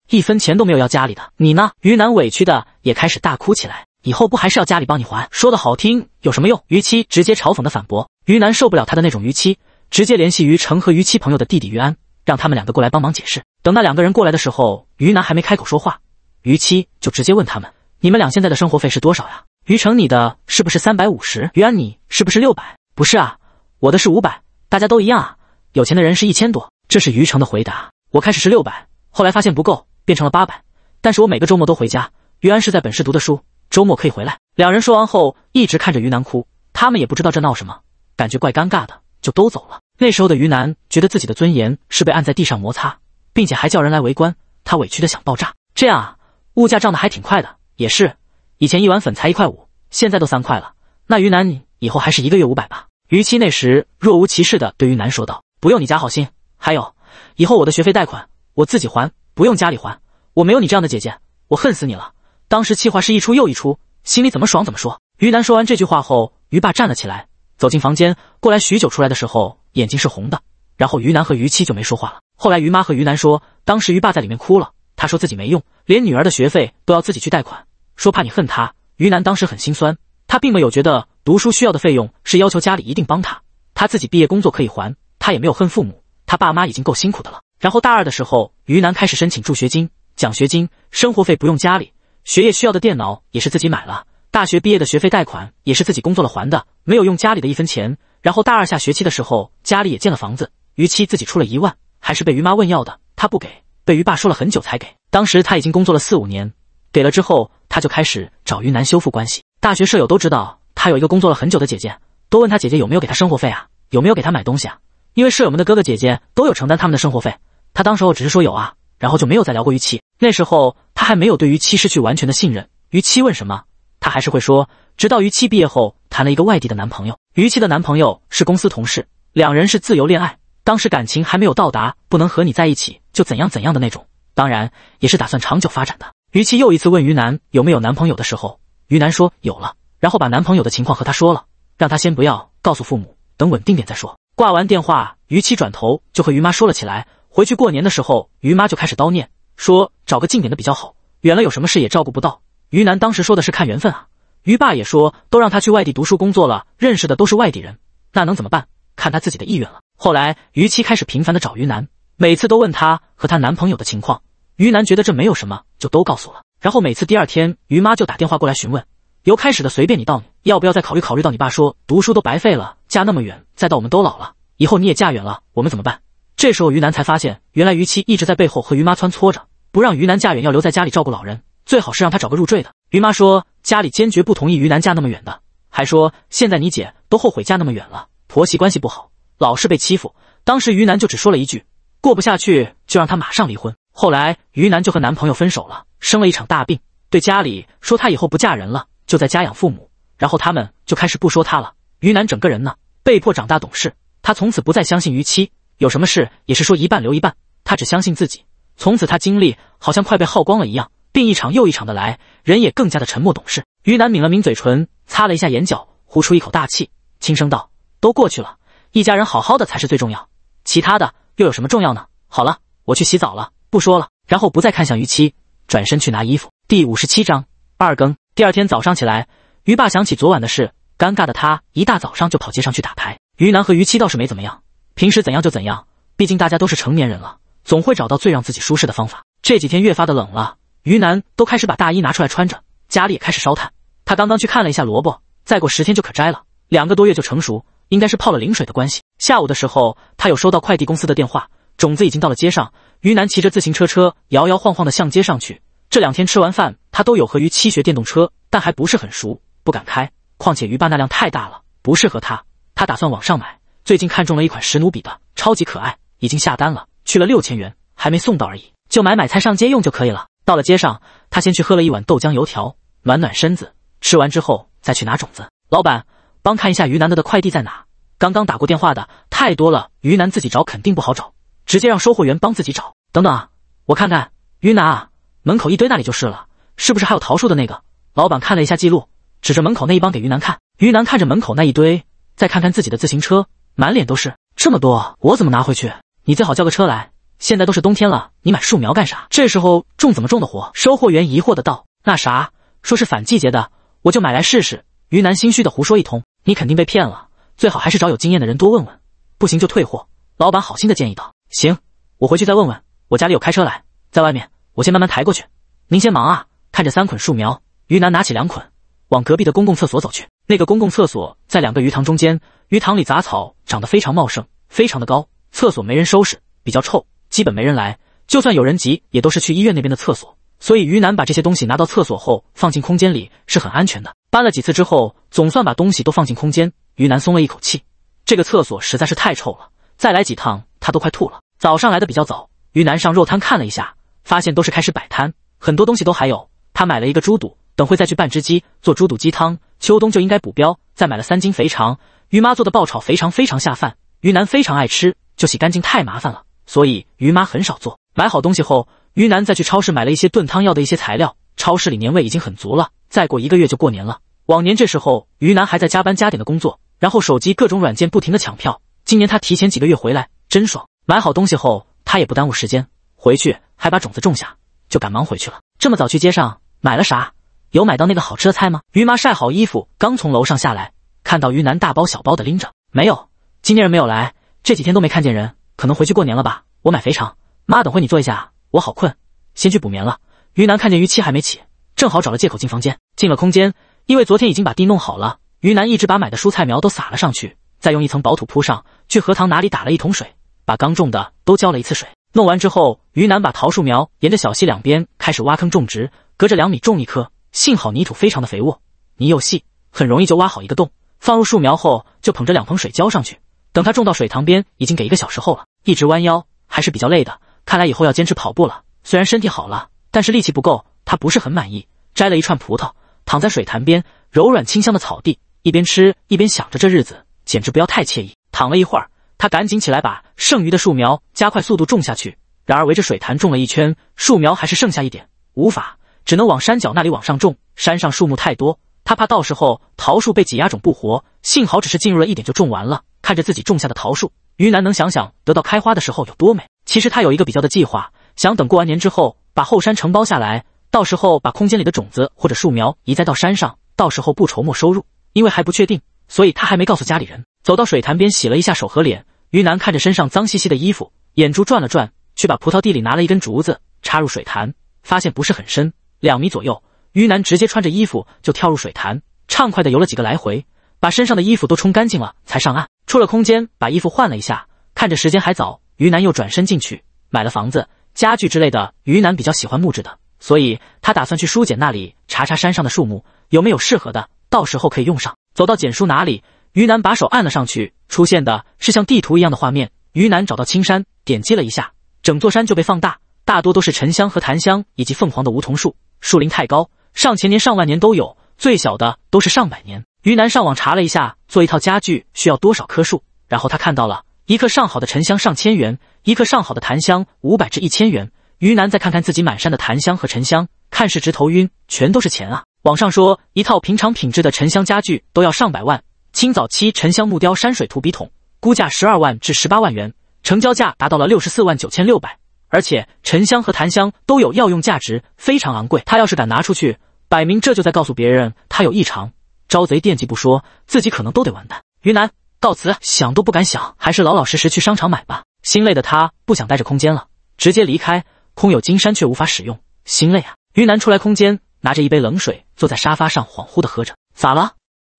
一分钱都没有要家里的，你呢？于南委屈的也开始大哭起来。以后不还是要家里帮你还？说的好听有什么用？于七直接嘲讽的反驳。于南受不了他的那种逾期，直接联系于成和于七朋友的弟弟于安，让他们两个过来帮忙解释。等那两个人过来的时候，于南还没开口说话，于七就直接问他们：“你们俩现在的生活费是多少呀？”于成，你的是不是三百五十？于安，你是不是六百？不是啊，我的是五百，大家都一样啊。有钱的人是一千多。这是于成的回答。我开始是六百，后来发现不够。变成了八百，但是我每个周末都回家。于安是在本市读的书，周末可以回来。两人说完后，一直看着于南哭，他们也不知道这闹什么，感觉怪尴尬的，就都走了。那时候的于南觉得自己的尊严是被按在地上摩擦，并且还叫人来围观，他委屈的想爆炸。这样啊，物价涨得还挺快的，也是，以前一碗粉才一块五，现在都三块了。那于南，你以后还是一个月五百吧？于七那时若无其事的对于南说道：“不用你假好心，还有，以后我的学费贷款我自己还。”不用家里还，我没有你这样的姐姐，我恨死你了。当时气话是一出又一出，心里怎么爽怎么说。于南说完这句话后，于爸站了起来，走进房间，过来许久，出来的时候眼睛是红的。然后于南和于七就没说话了。后来于妈和于南说，当时于爸在里面哭了，他说自己没用，连女儿的学费都要自己去贷款，说怕你恨他。于南当时很心酸，他并没有觉得读书需要的费用是要求家里一定帮他，他自己毕业工作可以还，他也没有恨父母，他爸妈已经够辛苦的了。然后大二的时候，于南开始申请助学金、奖学金，生活费不用家里，学业需要的电脑也是自己买了。大学毕业的学费贷款也是自己工作了还的，没有用家里的一分钱。然后大二下学期的时候，家里也建了房子，于七自己出了一万，还是被于妈问要的，他不给，被于爸说了很久才给。当时他已经工作了四五年，给了之后，他就开始找于南修复关系。大学舍友都知道他有一个工作了很久的姐姐，都问他姐姐有没有给他生活费啊，有没有给他买东西啊？因为舍友们的哥哥姐姐都有承担他们的生活费，他当时候只是说有啊，然后就没有再聊过于七。那时候他还没有对于七失去完全的信任，于七问什么？他还是会说，直到于七毕业后谈了一个外地的男朋友，于七的男朋友是公司同事，两人是自由恋爱，当时感情还没有到达不能和你在一起就怎样怎样的那种，当然也是打算长久发展的。于七又一次问于南有没有男朋友的时候，于南说有了，然后把男朋友的情况和他说了，让他先不要告诉父母，等稳定点再说。挂完电话，于七转头就和于妈说了起来。回去过年的时候，于妈就开始叨念，说找个近点的比较好，远了有什么事也照顾不到。于南当时说的是看缘分啊，于爸也说都让他去外地读书工作了，认识的都是外地人，那能怎么办？看他自己的意愿了。后来于七开始频繁的找于南，每次都问他和她男朋友的情况，于南觉得这没有什么，就都告诉了。然后每次第二天，于妈就打电话过来询问，由开始的随便你到你要不要再考虑考虑到你爸说读书都白费了，嫁那么远，再到我们都老了，以后你也嫁远了，我们怎么办？这时候于南才发现，原来于七一直在背后和于妈撺掇着，不让于南嫁远，要留在家里照顾老人。最好是让他找个入赘的。于妈说家里坚决不同意于南嫁那么远的，还说现在你姐都后悔嫁那么远了，婆媳关系不好，老是被欺负。当时于南就只说了一句，过不下去就让他马上离婚。后来于南就和男朋友分手了，生了一场大病，对家里说他以后不嫁人了，就在家养父母。然后他们就开始不说他了。于南整个人呢，被迫长大懂事，他从此不再相信于妻，有什么事也是说一半留一半，他只相信自己。从此他精力好像快被耗光了一样。病一场又一场的来，人也更加的沉默懂事。于南抿了抿嘴唇，擦了一下眼角，呼出一口大气，轻声道：“都过去了，一家人好好的才是最重要，其他的又有什么重要呢？”好了，我去洗澡了，不说了。然后不再看向于七，转身去拿衣服。第五十七章二更。第二天早上起来，于爸想起昨晚的事，尴尬的他一大早上就跑街上去打牌。于南和于七倒是没怎么样，平时怎样就怎样，毕竟大家都是成年人了，总会找到最让自己舒适的方法。这几天越发的冷了。于南都开始把大衣拿出来穿着，家里也开始烧炭。他刚刚去看了一下萝卜，再过十天就可摘了，两个多月就成熟，应该是泡了灵水的关系。下午的时候，他有收到快递公司的电话，种子已经到了街上。于南骑着自行车车摇摇晃晃的向街上去。这两天吃完饭，他都有和于七学电动车，但还不是很熟，不敢开。况且于爸那辆太大了，不适合他。他打算网上买，最近看中了一款史努比的，超级可爱，已经下单了，去了六千元，还没送到而已，就买买菜上街用就可以了。到了街上，他先去喝了一碗豆浆油条，暖暖身子。吃完之后再去拿种子。老板，帮看一下于南的的快递在哪？刚刚打过电话的太多了，于南自己找肯定不好找，直接让收货员帮自己找。等等啊，我看看，于南啊，门口一堆那里就是了，是不是还有桃树的那个？老板看了一下记录，指着门口那一帮给于南看。于南看着门口那一堆，再看看自己的自行车，满脸都是这么多，我怎么拿回去？你最好叫个车来。现在都是冬天了，你买树苗干啥？这时候种怎么种的活？收货员疑惑的道：“那啥，说是反季节的，我就买来试试。”于南心虚的胡说一通：“你肯定被骗了，最好还是找有经验的人多问问，不行就退货。”老板好心的建议道：“行，我回去再问问。我家里有开车来，在外面，我先慢慢抬过去。您先忙啊。”看着三捆树苗，于南拿起两捆，往隔壁的公共厕所走去。那个公共厕所在两个鱼塘中间，鱼塘里杂草长得非常茂盛，非常的高。厕所没人收拾，比较臭。基本没人来，就算有人急，也都是去医院那边的厕所。所以于南把这些东西拿到厕所后，放进空间里是很安全的。搬了几次之后，总算把东西都放进空间，于南松了一口气。这个厕所实在是太臭了，再来几趟他都快吐了。早上来的比较早，于南上肉摊看了一下，发现都是开始摆摊，很多东西都还有。他买了一个猪肚，等会再去拌只鸡做猪肚鸡汤。秋冬就应该补膘。再买了三斤肥肠，于妈做的爆炒肥肠非常下饭，于南非常爱吃，就洗干净太麻烦了。所以于妈很少做。买好东西后，于南再去超市买了一些炖汤要的一些材料。超市里年味已经很足了，再过一个月就过年了。往年这时候，于南还在加班加点的工作，然后手机各种软件不停的抢票。今年他提前几个月回来，真爽。买好东西后，他也不耽误时间，回去还把种子种下，就赶忙回去了。这么早去街上买了啥？有买到那个好吃的菜吗？于妈晒好衣服，刚从楼上下来，看到于南大包小包的拎着，没有，今天人没有来，这几天都没看见人。可能回去过年了吧？我买肥肠，妈，等会你坐一下，我好困，先去补眠了。于南看见于七还没起，正好找了借口进房间。进了空间，因为昨天已经把地弄好了，于南一直把买的蔬菜苗都撒了上去，再用一层薄土铺上。去荷塘哪里打了一桶水，把刚种的都浇了一次水。弄完之后，于南把桃树苗沿着小溪两边开始挖坑种植，隔着两米种一棵。幸好泥土非常的肥沃，泥又细，很容易就挖好一个洞。放入树苗后，就捧着两盆水浇上去。等他种到水塘边，已经给一个小时后了。一直弯腰还是比较累的，看来以后要坚持跑步了。虽然身体好了，但是力气不够，他不是很满意。摘了一串葡萄，躺在水潭边，柔软清香的草地，一边吃一边想着这日子简直不要太惬意。躺了一会儿，他赶紧起来把剩余的树苗加快速度种下去。然而围着水潭种了一圈，树苗还是剩下一点，无法，只能往山脚那里往上种。山上树木太多，他怕到时候桃树被挤压种不活。幸好只是进入了一点就种完了。看着自己种下的桃树，于南能想想得到开花的时候有多美。其实他有一个比较的计划，想等过完年之后把后山承包下来。到时候把空间里的种子或者树苗移栽到山上，到时候不愁没收入。因为还不确定，所以他还没告诉家里人。走到水潭边洗了一下手和脸，于南看着身上脏兮兮的衣服，眼珠转了转，去把葡萄地里拿了一根竹子插入水潭，发现不是很深，两米左右。于南直接穿着衣服就跳入水潭，畅快的游了几个来回，把身上的衣服都冲干净了才上岸。出了空间，把衣服换了一下，看着时间还早，于南又转身进去买了房子家具之类的。于南比较喜欢木质的。所以他打算去书简那里查查山上的树木有没有适合的，到时候可以用上。走到简书哪里，于南把手按了上去，出现的是像地图一样的画面。于南找到青山，点击了一下，整座山就被放大，大多都是沉香和檀香以及凤凰的梧桐树，树龄太高，上千年、上万年都有，最小的都是上百年。于南上网查了一下，做一套家具需要多少棵树，然后他看到了一棵上好的沉香上千元，一棵上好的檀香五百至一千元。于南再看看自己满山的檀香和沉香，看是直头晕，全都是钱啊！网上说一套平常品质的沉香家具都要上百万，清早期沉香木雕山水图笔筒估价十二万至十八万元，成交价达到了六十四万九千六百。而且沉香和檀香都有药用价值，非常昂贵。他要是敢拿出去，摆明这就在告诉别人他有异常，招贼惦记不说，自己可能都得完蛋。于南告辞，想都不敢想，还是老老实实去商场买吧。心累的他不想待着空间了，直接离开。空有金山却无法使用，心累啊！于南出来空间，拿着一杯冷水，坐在沙发上恍惚的喝着。咋了？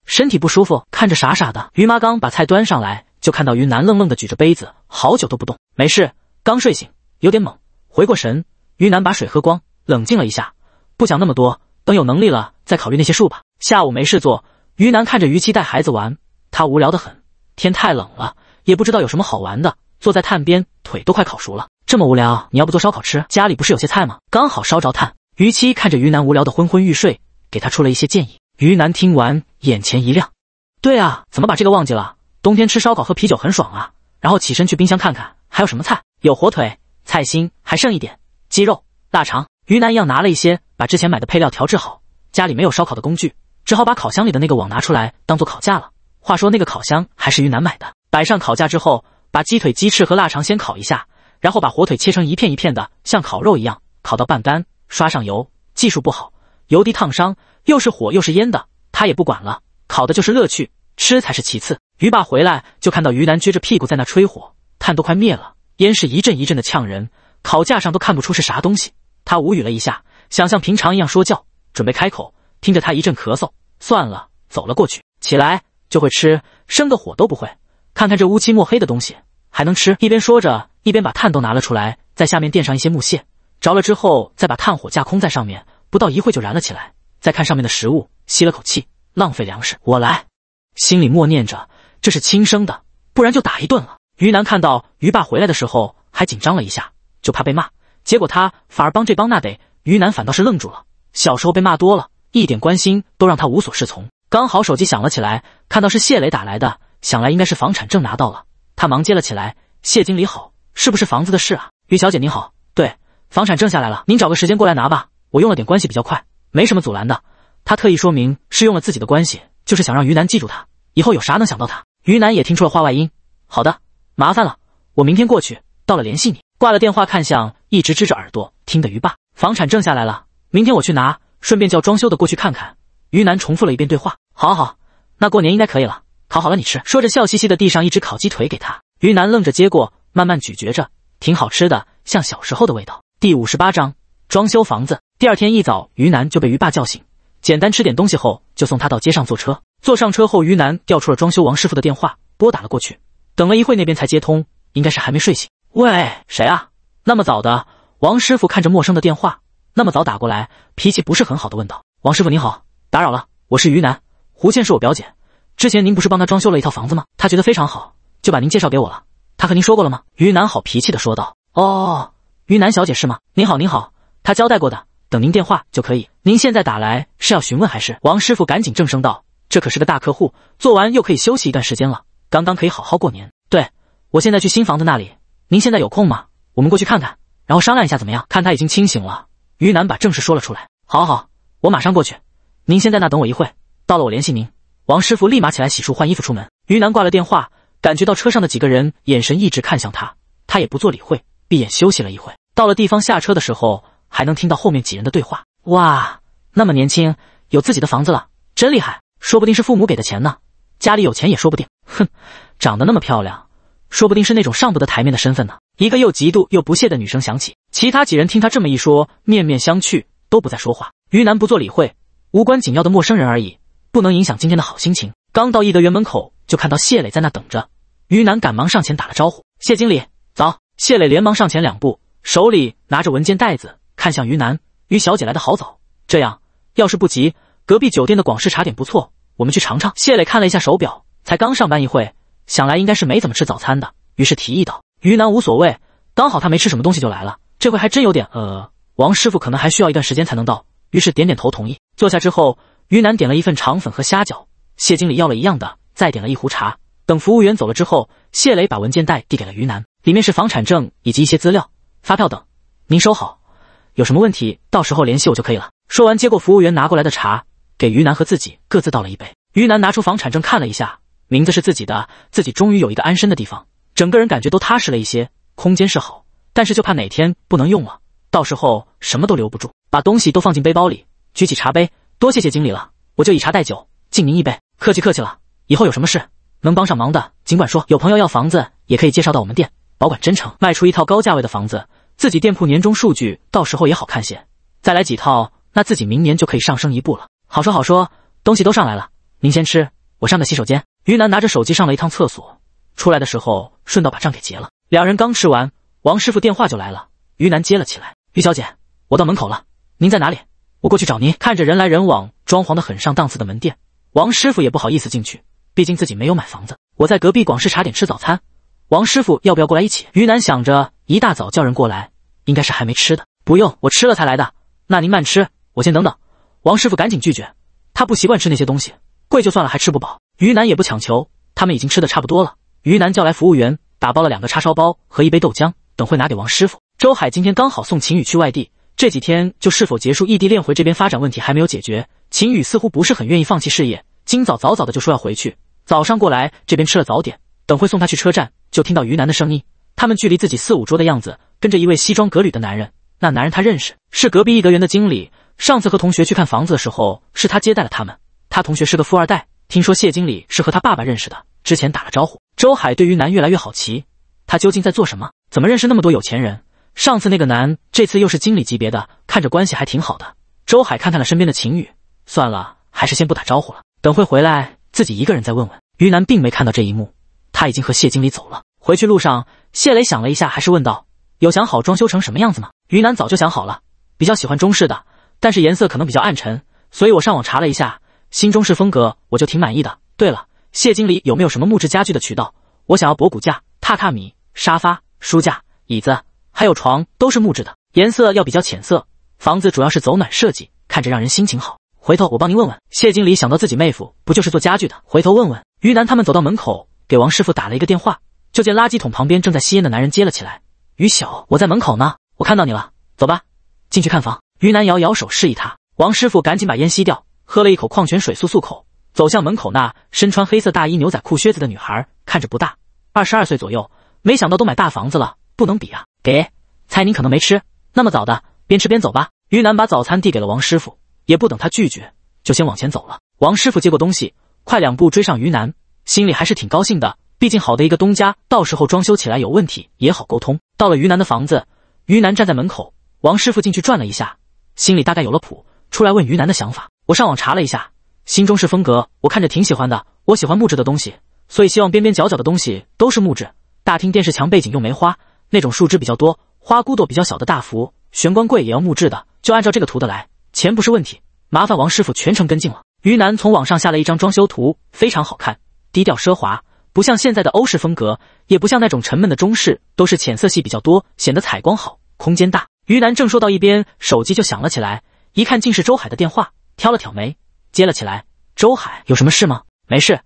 身体不舒服？看着傻傻的。于妈刚把菜端上来，就看到于南愣愣的举着杯子，好久都不动。没事，刚睡醒，有点懵。回过神，于南把水喝光，冷静了一下，不想那么多，等有能力了再考虑那些数吧。下午没事做，于南看着于七带孩子玩，他无聊的很。天太冷了，也不知道有什么好玩的，坐在炭边，腿都快烤熟了。这么无聊，你要不做烧烤吃？家里不是有些菜吗？刚好烧着炭。于七看着于南无聊的昏昏欲睡，给他出了一些建议。于南听完，眼前一亮。对啊，怎么把这个忘记了？冬天吃烧烤喝啤酒很爽啊。然后起身去冰箱看看还有什么菜，有火腿、菜心，还剩一点鸡肉、腊肠。于南一样拿了一些，把之前买的配料调制好。家里没有烧烤的工具，只好把烤箱里的那个网拿出来当做烤架了。话说那个烤箱还是于南买的。摆上烤架之后，把鸡腿、鸡翅和腊肠先烤一下。然后把火腿切成一片一片的，像烤肉一样烤到半干，刷上油。技术不好，油滴烫伤，又是火又是烟的，他也不管了。烤的就是乐趣，吃才是其次。于爸回来就看到于南撅着屁股在那吹火，炭都快灭了，烟是一阵一阵的呛人，烤架上都看不出是啥东西。他无语了一下，想像平常一样说教，准备开口，听着他一阵咳嗽，算了，走了过去。起来就会吃，生个火都不会。看看这乌漆墨黑的东西。还能吃，一边说着，一边把炭都拿了出来，在下面垫上一些木屑，着了之后再把炭火架空在上面，不到一会就燃了起来。再看上面的食物，吸了口气，浪费粮食，我来，心里默念着，这是亲生的，不然就打一顿了。于南看到于爸回来的时候，还紧张了一下，就怕被骂，结果他反而帮这帮那得，于南反倒是愣住了。小时候被骂多了，一点关心都让他无所适从。刚好手机响了起来，看到是谢磊打来的，想来应该是房产证拿到了。他忙接了起来，谢经理好，是不是房子的事啊？于小姐您好，对，房产证下来了，您找个时间过来拿吧。我用了点关系比较快，没什么阻拦的。他特意说明是用了自己的关系，就是想让于南记住他，以后有啥能想到他。于南也听出了话外音，好的，麻烦了，我明天过去，到了联系你。挂了电话，看向一直支着耳朵听的于爸，房产证下来了，明天我去拿，顺便叫装修的过去看看。于南重复了一遍对话，好好，那过年应该可以了。烤好了，你吃。说着，笑嘻嘻的递上一只烤鸡腿给他。于南愣着接过，慢慢咀嚼着，挺好吃的，像小时候的味道。第五十八章装修房子。第二天一早，于南就被于爸叫醒，简单吃点东西后，就送他到街上坐车。坐上车后，于南调出了装修王师傅的电话，拨打了过去。等了一会，那边才接通，应该是还没睡醒。喂，谁啊？那么早的？王师傅看着陌生的电话，那么早打过来，脾气不是很好的问道：“王师傅您好，打扰了，我是于南，胡倩是我表姐。之前您不是帮她装修了一套房子吗？她觉得非常好，就把您介绍给我了。她和您说过了吗？”于南好脾气的说道：“哦，于南小姐是吗？您好您好，她交代过的。”等您电话就可以。您现在打来是要询问还是？王师傅赶紧正声道：“这可是个大客户，做完又可以休息一段时间了，刚刚可以好好过年。”对，我现在去新房子那里，您现在有空吗？我们过去看看，然后商量一下怎么样？看他已经清醒了，于南把正事说了出来。好，好，我马上过去。您先在那等我一会，到了我联系您。王师傅立马起来洗漱换衣服出门。于南挂了电话，感觉到车上的几个人眼神一直看向他，他也不做理会，闭眼休息了一会。到了地方下车的时候。还能听到后面几人的对话。哇，那么年轻，有自己的房子了，真厉害！说不定是父母给的钱呢，家里有钱也说不定。哼，长得那么漂亮，说不定是那种上不得台面的身份呢。一个又嫉妒又不屑的女声响起。其他几人听她这么一说，面面相觑，都不再说话。于南不做理会，无关紧要的陌生人而已，不能影响今天的好心情。刚到易德园门口，就看到谢磊在那等着。于南赶忙上前打了招呼：“谢经理，早。”谢磊连忙上前两步，手里拿着文件袋子。看向于南，于小姐来的好早，这样要是不急，隔壁酒店的广式茶点不错，我们去尝尝。谢磊看了一下手表，才刚上班一会，想来应该是没怎么吃早餐的，于是提议道。于南无所谓，刚好他没吃什么东西就来了，这回还真有点……呃，王师傅可能还需要一段时间才能到，于是点点头同意。坐下之后，于南点了一份肠粉和虾饺，谢经理要了一样的，再点了一壶茶。等服务员走了之后，谢磊把文件袋递给了于南，里面是房产证以及一些资料、发票等，您收好。有什么问题，到时候联系我就可以了。说完，接过服务员拿过来的茶，给于南和自己各自倒了一杯。于南拿出房产证看了一下，名字是自己的，自己终于有一个安身的地方，整个人感觉都踏实了一些。空间是好，但是就怕哪天不能用了，到时候什么都留不住。把东西都放进背包里，举起茶杯，多谢谢经理了，我就以茶代酒，敬您一杯。客气客气了，以后有什么事能帮上忙的，尽管说。有朋友要房子，也可以介绍到我们店，保管真诚，卖出一套高价位的房子。自己店铺年终数据到时候也好看些，再来几套，那自己明年就可以上升一步了。好说好说，东西都上来了，您先吃，我上个洗手间。于南拿着手机上了一趟厕所，出来的时候顺道把账给结了。两人刚吃完，王师傅电话就来了，于南接了起来。于小姐，我到门口了，您在哪里？我过去找您。看着人来人往、装潢的很上档次的门店，王师傅也不好意思进去，毕竟自己没有买房子。我在隔壁广式茶点吃早餐。王师傅要不要过来一起？于南想着，一大早叫人过来，应该是还没吃的。不用，我吃了才来的。那您慢吃，我先等等。王师傅赶紧拒绝，他不习惯吃那些东西，贵就算了，还吃不饱。于南也不强求，他们已经吃的差不多了。于南叫来服务员，打包了两个叉烧包和一杯豆浆，等会拿给王师傅。周海今天刚好送秦宇去外地，这几天就是否结束异地恋回这边发展问题还没有解决。秦宇似乎不是很愿意放弃事业，今早早早的就说要回去，早上过来这边吃了早点。等会送他去车站，就听到于南的声音。他们距离自己四五桌的样子，跟着一位西装革履的男人。那男人他认识，是隔壁易德园的经理。上次和同学去看房子的时候，是他接待了他们。他同学是个富二代，听说谢经理是和他爸爸认识的，之前打了招呼。周海对于南越来越好奇，他究竟在做什么？怎么认识那么多有钱人？上次那个男，这次又是经理级别的，看着关系还挺好的。周海看看了身边的秦宇，算了，还是先不打招呼了，等会回来自己一个人再问问。于南并没看到这一幕。他已经和谢经理走了。回去路上，谢磊想了一下，还是问道：“有想好装修成什么样子吗？”于南早就想好了，比较喜欢中式的，但是颜色可能比较暗沉，所以我上网查了一下新中式风格，我就挺满意的。对了，谢经理有没有什么木质家具的渠道？我想要博古架、榻榻米、沙发、书架、椅子，还有床，都是木质的，颜色要比较浅色。房子主要是走暖设计，看着让人心情好。回头我帮您问问。谢经理想到自己妹夫不就是做家具的，回头问问。于南他们走到门口。给王师傅打了一个电话，就见垃圾桶旁边正在吸烟的男人接了起来。于晓，我在门口呢，我看到你了，走吧，进去看房。于南摇摇手示意他，王师傅赶紧把烟吸掉，喝了一口矿泉水漱漱口，走向门口那身穿黑色大衣、牛仔裤、靴子的女孩，看着不大，二十二岁左右，没想到都买大房子了，不能比啊。给，猜您可能没吃，那么早的，边吃边走吧。于南把早餐递给了王师傅，也不等他拒绝，就先往前走了。王师傅接过东西，快两步追上于南。心里还是挺高兴的，毕竟好的一个东家，到时候装修起来有问题也好沟通。到了于南的房子，于南站在门口，王师傅进去转了一下，心里大概有了谱，出来问于南的想法。我上网查了一下，新中式风格，我看着挺喜欢的。我喜欢木质的东西，所以希望边边角角的东西都是木质。大厅电视墙背景用梅花，那种树枝比较多、花骨朵比较小的大幅。玄关柜也要木质的，就按照这个图的来。钱不是问题，麻烦王师傅全程跟进了。于南从网上下了一张装修图，非常好看，低调奢华。不像现在的欧式风格，也不像那种沉闷的中式，都是浅色系比较多，显得采光好，空间大。于南正说到一边，手机就响了起来，一看竟是周海的电话，挑了挑眉，接了起来。周海，有什么事吗？没事，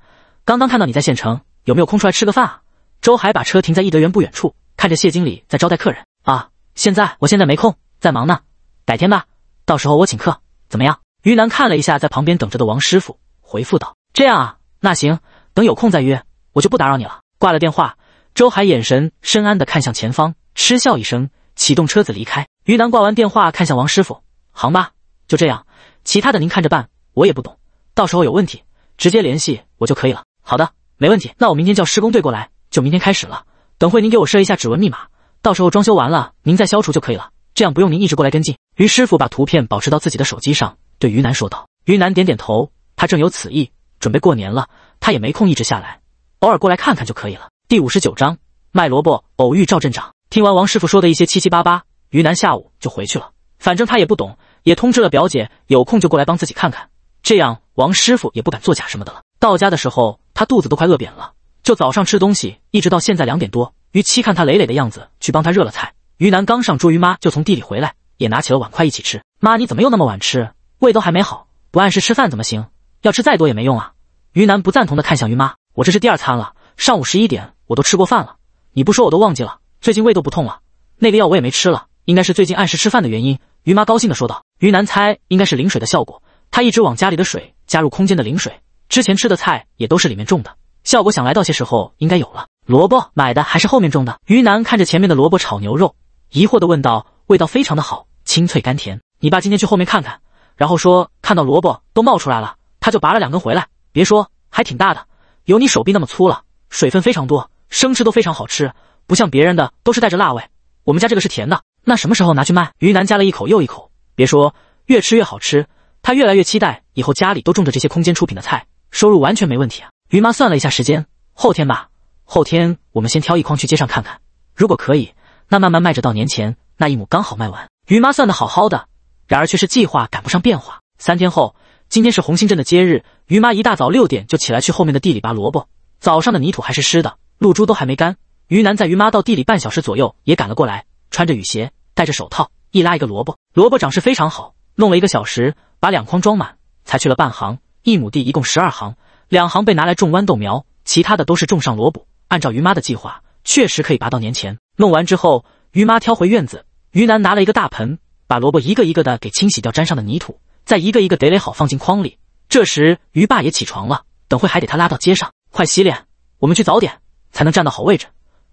刚刚看到你在县城，有没有空出来吃个饭啊？周海把车停在易德园不远处，看着谢经理在招待客人。啊，现在我现在没空，在忙呢，改天吧，到时候我请客，怎么样？于南看了一下在旁边等着的王师傅，回复道：这样啊，那行，等有空再约。我就不打扰你了。挂了电话，周海眼神深谙的看向前方，嗤笑一声，启动车子离开。于南挂完电话，看向王师傅，行吧，就这样，其他的您看着办，我也不懂，到时候有问题直接联系我就可以了。好的，没问题。那我明天叫施工队过来，就明天开始了。等会您给我设一下指纹密码，到时候装修完了您再消除就可以了，这样不用您一直过来跟进。于师傅把图片保持到自己的手机上，对于南说道。于南点点头，他正有此意，准备过年了，他也没空一直下来。偶尔过来看看就可以了。第五十九章卖萝卜偶遇赵镇长。听完王师傅说的一些七七八八，于南下午就回去了。反正他也不懂，也通知了表姐，有空就过来帮自己看看。这样王师傅也不敢作假什么的了。到家的时候，他肚子都快饿扁了，就早上吃东西，一直到现在两点多。于七看他累累的样子，去帮他热了菜。于南刚上桌，于妈就从地里回来，也拿起了碗筷一起吃。妈，你怎么又那么晚吃？胃都还没好，不按时吃饭怎么行？要吃再多也没用啊。于南不赞同的看向于妈。我这是第二餐了，上午十一点我都吃过饭了，你不说我都忘记了。最近胃都不痛了，那个药我也没吃了，应该是最近按时吃饭的原因。于妈高兴的说道。于南猜应该是淋水的效果，他一直往家里的水加入空间的淋水，之前吃的菜也都是里面种的，效果想来到些时候应该有了。萝卜买的还是后面种的？于南看着前面的萝卜炒牛肉，疑惑的问道，味道非常的好，清脆甘甜。你爸今天去后面看看，然后说看到萝卜都冒出来了，他就拔了两根回来，别说还挺大的。有你手臂那么粗了，水分非常多，生吃都非常好吃，不像别人的都是带着辣味。我们家这个是甜的，那什么时候拿去卖？于南夹了一口又一口，别说，越吃越好吃。他越来越期待以后家里都种着这些空间出品的菜，收入完全没问题啊。于妈算了一下时间，后天吧，后天我们先挑一筐去街上看看，如果可以，那慢慢卖着到年前那一亩刚好卖完。于妈算的好好的，然而却是计划赶不上变化。三天后。今天是红星镇的节日，于妈一大早六点就起来去后面的地里拔萝卜。早上的泥土还是湿的，露珠都还没干。于南在于妈到地里半小时左右也赶了过来，穿着雨鞋，戴着手套，一拉一个萝卜。萝卜长势非常好，弄了一个小时，把两筐装满，才去了半行。一亩地一共十二行，两行被拿来种豌豆苗，其他的都是种上萝卜。按照于妈的计划，确实可以拔到年前。弄完之后，于妈挑回院子，于南拿了一个大盆，把萝卜一个一个的给清洗掉沾上的泥土。再一个一个得垒好，放进筐里。这时于爸也起床了，等会还得他拉到街上，快洗脸，我们去早点才能站到好位置，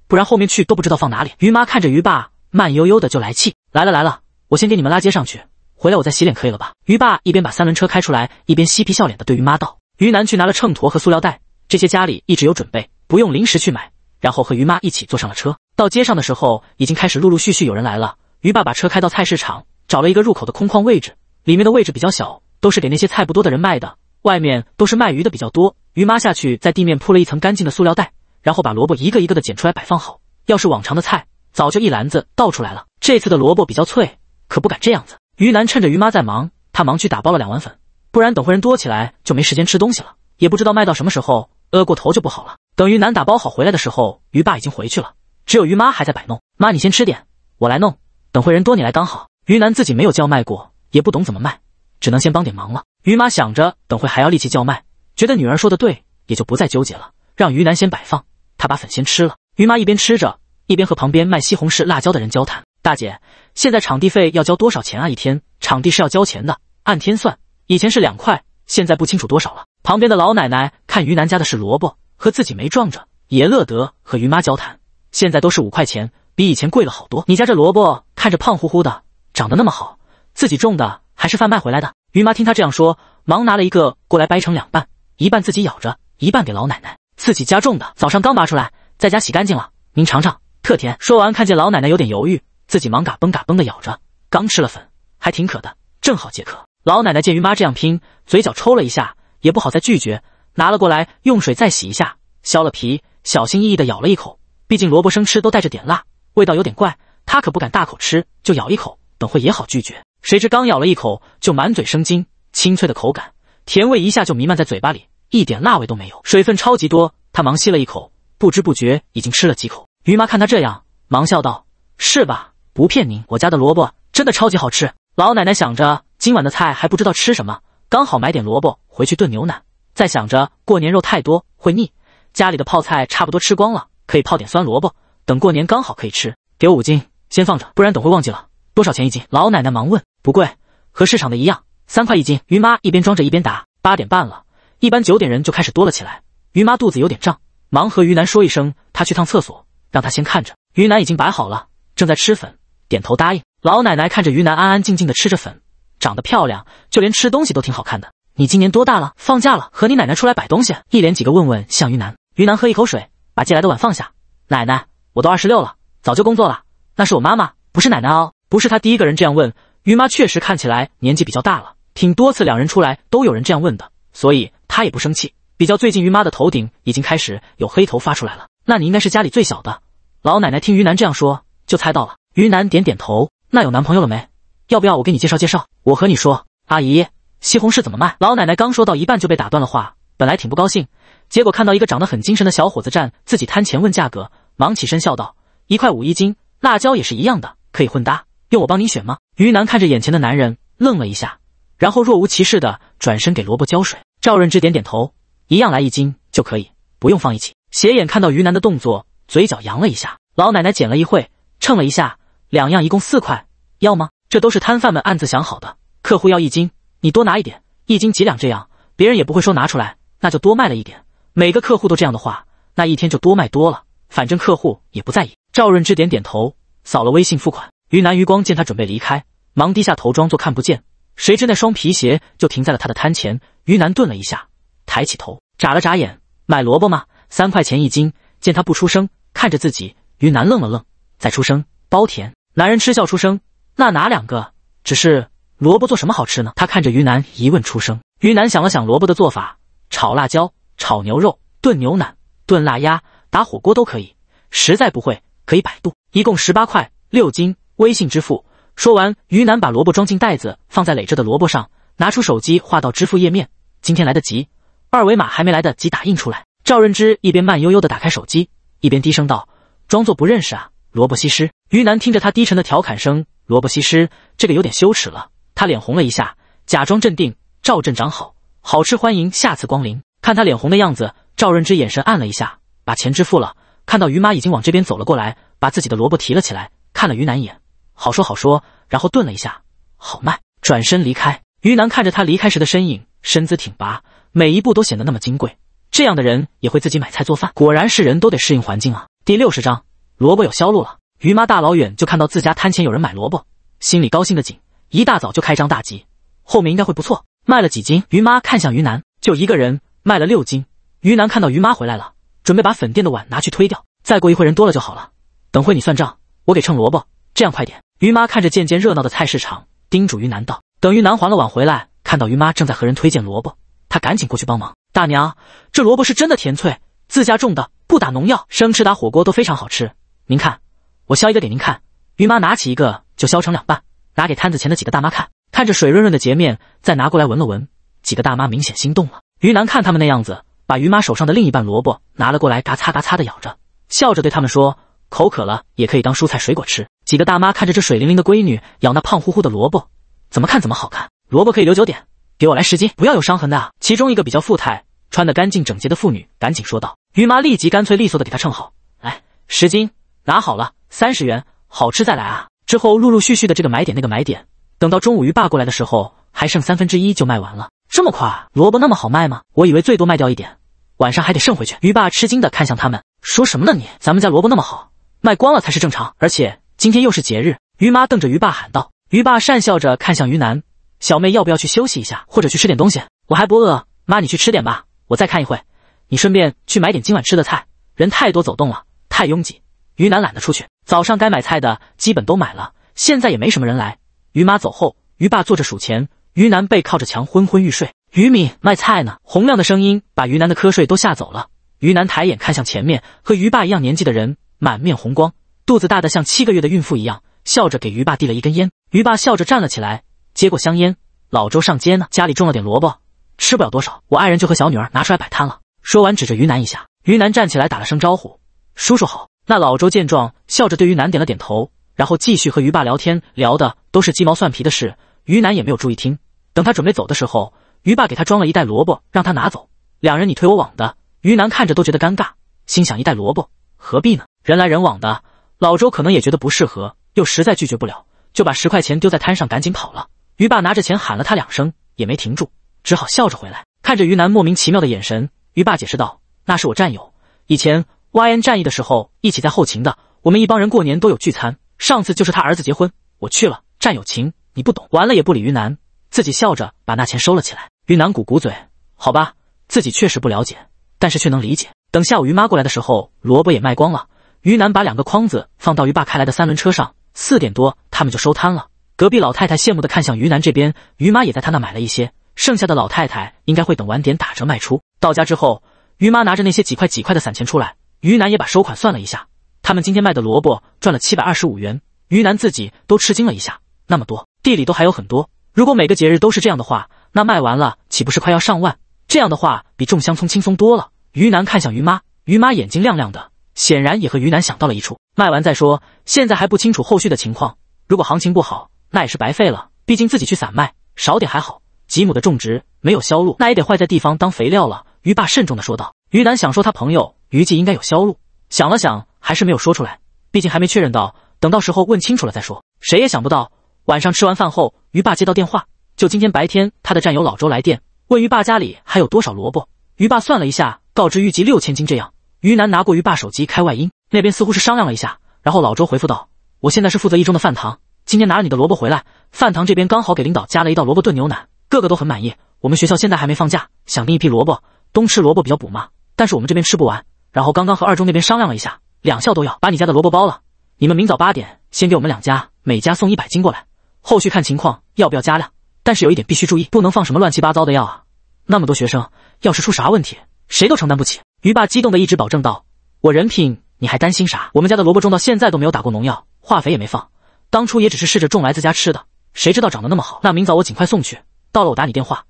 不然后面去都不知道放哪里。于妈看着于爸，慢悠悠的就来气来了来了，我先给你们拉街上去，回来我再洗脸可以了吧？于爸一边把三轮车开出来，一边嬉皮笑脸的对于妈道。于南去拿了秤砣和塑料袋，这些家里一直有准备，不用临时去买。然后和于妈一起坐上了车，到街上的时候已经开始陆陆续续有人来了。于爸把车开到菜市场，找了一个入口的空旷位置。里面的位置比较小，都是给那些菜不多的人卖的。外面都是卖鱼的比较多。于妈下去在地面铺了一层干净的塑料袋，然后把萝卜一个一个的捡出来摆放好。要是往常的菜，早就一篮子倒出来了。这次的萝卜比较脆，可不敢这样子。于南趁着于妈在忙，他忙去打包了两碗粉，不然等会人多起来就没时间吃东西了，也不知道卖到什么时候，饿过头就不好了。等于南打包好回来的时候，于爸已经回去了，只有于妈还在摆弄。妈，你先吃点，我来弄，等会人多你来刚好。于南自己没有叫卖过。也不懂怎么卖，只能先帮点忙了。于妈想着等会还要力气叫卖，觉得女儿说的对，也就不再纠结了，让于南先摆放，他把粉先吃了。于妈一边吃着，一边和旁边卖西红柿、辣椒的人交谈：“大姐，现在场地费要交多少钱啊？一天场地是要交钱的，按天算，以前是两块，现在不清楚多少了。”旁边的老奶奶看于南家的是萝卜，和自己没撞着，也乐得和于妈交谈。现在都是五块钱，比以前贵了好多。你家这萝卜看着胖乎乎的，长得那么好。自己种的还是贩卖回来的？于妈听他这样说，忙拿了一个过来掰成两半，一半自己咬着，一半给老奶奶。自己家种的，早上刚拔出来，在家洗干净了，您尝尝，特甜。说完，看见老奶奶有点犹豫，自己忙嘎嘣嘎嘣的咬着，刚吃了粉，还挺渴的，正好解渴。老奶奶见于妈这样拼，嘴角抽了一下，也不好再拒绝，拿了过来，用水再洗一下，削了皮，小心翼翼的咬了一口。毕竟萝卜生吃都带着点辣，味道有点怪，她可不敢大口吃，就咬一口，等会也好拒绝。谁知刚咬了一口，就满嘴生津，清脆的口感，甜味一下就弥漫在嘴巴里，一点辣味都没有，水分超级多。她忙吸了一口，不知不觉已经吃了几口。于妈看她这样，忙笑道：“是吧？不骗您，我家的萝卜真的超级好吃。”老奶奶想着今晚的菜还不知道吃什么，刚好买点萝卜回去炖牛腩。再想着过年肉太多会腻，家里的泡菜差不多吃光了，可以泡点酸萝卜，等过年刚好可以吃。给我五斤，先放着，不然等会忘记了。多少钱一斤？老奶奶忙问。不贵，和市场的一样，三块一斤。于妈一边装着一边答。八点半了，一般九点人就开始多了起来。于妈肚子有点胀，忙和于南说一声，她去趟厕所，让他先看着。于南已经摆好了，正在吃粉，点头答应。老奶奶看着于南安安静静的吃着粉，长得漂亮，就连吃东西都挺好看的。你今年多大了？放假了，和你奶奶出来摆东西？一连几个问问向于南。于南喝一口水，把借来的碗放下。奶奶，我都二十六了，早就工作了。那是我妈妈，不是奶奶哦。不是他第一个人这样问。于妈确实看起来年纪比较大了，挺多次两人出来都有人这样问的，所以她也不生气。比较最近，于妈的头顶已经开始有黑头发出来了。那你应该是家里最小的。老奶奶听于南这样说，就猜到了。于南点点头。那有男朋友了没？要不要我给你介绍介绍？我和你说，阿姨，西红柿怎么卖？老奶奶刚说到一半就被打断了话，本来挺不高兴，结果看到一个长得很精神的小伙子站自己摊前问价格，忙起身笑道：“一块五一斤，辣椒也是一样的，可以混搭，用我帮你选吗？”于南看着眼前的男人，愣了一下，然后若无其事的转身给萝卜浇水。赵润之点点头，一样来一斤就可以，不用放一起。斜眼看到于南的动作，嘴角扬了一下。老奶奶捡了一会，称了一下。两样一共四块，要吗？这都是摊贩们暗自想好的。客户要一斤，你多拿一点，一斤几两这样，别人也不会说拿出来，那就多卖了一点。每个客户都这样的话，那一天就多卖多了，反正客户也不在意。赵润之点点头，扫了微信付款。于南余光见他准备离开，忙低下头装作看不见，谁知那双皮鞋就停在了他的摊前。于南顿了一下，抬起头，眨了眨眼，买萝卜吗？三块钱一斤。见他不出声，看着自己，于南愣了愣，再出声，包甜。男人嗤笑出声：“那哪两个？只是萝卜做什么好吃呢？”他看着于南疑问出声。于南想了想萝卜的做法：炒辣椒、炒牛肉、炖牛腩、炖腊鸭、打火锅都可以。实在不会，可以百度。一共十八块六斤，微信支付。说完，于南把萝卜装进袋子，放在垒着的萝卜上，拿出手机划到支付页面。今天来得及，二维码还没来得及打印出来。赵润之一边慢悠悠的打开手机，一边低声道：“装作不认识啊。”萝卜西施，于南听着他低沉的调侃声，萝卜西施，这个有点羞耻了。他脸红了一下，假装镇定。赵镇长好，好吃欢迎下次光临。看他脸红的样子，赵润之眼神暗了一下，把钱支付了。看到于妈已经往这边走了过来，把自己的萝卜提了起来，看了于南一眼，好说好说，然后顿了一下，好卖，转身离开。于南看着他离开时的身影，身姿挺拔，每一步都显得那么金贵。这样的人也会自己买菜做饭，果然是人都得适应环境啊。第六十章。萝卜有销路了，于妈大老远就看到自家摊前有人买萝卜，心里高兴的紧，一大早就开张大吉，后面应该会不错。卖了几斤？于妈看向于南，就一个人卖了六斤。于南看到于妈回来了，准备把粉店的碗拿去推掉，再过一会人多了就好了。等会你算账，我给称萝卜，这样快点。于妈看着渐渐热闹的菜市场，叮嘱于南道。等于南还了碗回来，看到于妈正在和人推荐萝卜，他赶紧过去帮忙。大娘，这萝卜是真的甜脆，自家种的，不打农药，生吃打火锅都非常好吃。您看，我削一个给您看。于妈拿起一个就削成两半，拿给摊子前的几个大妈看。看着水润润的截面，再拿过来闻了闻，几个大妈明显心动了。于南看他们那样子，把于妈手上的另一半萝卜拿了过来，嘎嚓嘎嚓的咬着，笑着对他们说：“口渴了也可以当蔬菜水果吃。”几个大妈看着这水灵灵的闺女咬那胖乎乎的萝卜，怎么看怎么好看。萝卜可以留九点，给我来十斤，不要有伤痕的啊。其中一个比较富态、穿得干净整洁的妇女赶紧说道。于妈立即干脆利索的给她称好，来十斤。拿好了，三十元，好吃再来啊！之后陆陆续续的这个买点那个买点，等到中午于爸过来的时候，还剩三分之一就卖完了。这么快，萝卜那么好卖吗？我以为最多卖掉一点，晚上还得剩回去。于爸吃惊的看向他们，说什么呢你？咱们家萝卜那么好，卖光了才是正常。而且今天又是节日。于妈瞪着于爸喊道。于爸讪笑着看向于南，小妹要不要去休息一下，或者去吃点东西？我还不饿，妈你去吃点吧，我再看一会。你顺便去买点今晚吃的菜，人太多走动了，太拥挤。于南懒得出去，早上该买菜的基本都买了，现在也没什么人来。于妈走后，于爸坐着数钱，于南背靠着墙昏昏欲睡。于敏卖菜呢，洪亮的声音把于南的瞌睡都吓走了。于南抬眼看向前面，和于爸一样年纪的人，满面红光，肚子大的像七个月的孕妇一样，笑着给于爸递了一根烟。于爸笑着站了起来，接过香烟。老周上街呢，家里种了点萝卜，吃不了多少，我爱人就和小女儿拿出来摆摊了。说完，指着于南一下。于南站起来打了声招呼：“叔叔好。”那老周见状，笑着对于南点了点头，然后继续和于爸聊天，聊的都是鸡毛蒜皮的事。于南也没有注意听。等他准备走的时候，于爸给他装了一袋萝卜，让他拿走。两人你推我往的，于南看着都觉得尴尬，心想一袋萝卜何必呢？人来人往的，老周可能也觉得不适合，又实在拒绝不了，就把十块钱丢在摊上，赶紧跑了。于爸拿着钱喊了他两声，也没停住，只好笑着回来，看着于南莫名其妙的眼神。于爸解释道：“那是我战友，以前 YN 战役的时候一起在后勤的，我们一帮人过年都有聚餐。上次就是他儿子结婚，我去了，战友情你不懂。”完了也不理于南。自己笑着把那钱收了起来。于南鼓鼓嘴：“好吧，自己确实不了解，但是却能理解。”等下午于妈过来的时候，萝卜也卖光了。于南把两个筐子放到于爸开来的三轮车上。四点多，他们就收摊了。隔壁老太太羡慕的看向于南这边，于妈也在他那买了一些。剩下的老太太应该会等晚点打折卖出。到家之后，于妈拿着那些几块几块的散钱出来，于南也把收款算了一下。他们今天卖的萝卜赚了七百二十五元。于南自己都吃惊了一下，那么多，地里都还有很多。如果每个节日都是这样的话，那卖完了岂不是快要上万？这样的话比种香葱轻松多了。于南看向于妈，于妈眼睛亮亮的，显然也和于南想到了一处。卖完再说，现在还不清楚后续的情况。如果行情不好，那也是白费了。毕竟自己去散卖，少点还好，几亩的种植没有销路，那也得坏在地方当肥料了。于爸慎重的说道。于南想说他朋友于记应该有销路，想了想还是没有说出来，毕竟还没确认到，等到时候问清楚了再说。谁也想不到。晚上吃完饭后，于爸接到电话，就今天白天，他的战友老周来电，问于爸家里还有多少萝卜。于爸算了一下，告知预计六千斤这样。于南拿过于爸手机开外音，那边似乎是商量了一下，然后老周回复道：“我现在是负责一中的饭堂，今天拿了你的萝卜回来，饭堂这边刚好给领导加了一道萝卜炖牛腩，个个都很满意。我们学校现在还没放假，想订一批萝卜，冬吃萝卜比较补嘛。但是我们这边吃不完，然后刚刚和二中那边商量了一下，两校都要把你家的萝卜包了。你们明早八点先给我们两家每家送一百斤过来。”后续看情况要不要加量，但是有一点必须注意，不能放什么乱七八糟的药啊！那么多学生，要是出啥问题，谁都承担不起。于爸激动的一直保证道：“我人品，你还担心啥？我们家的萝卜种到现在都没有打过农药，化肥也没放，当初也只是试着种来自家吃的，谁知道长得那么好？那明早我尽快送去，到了我打你电话，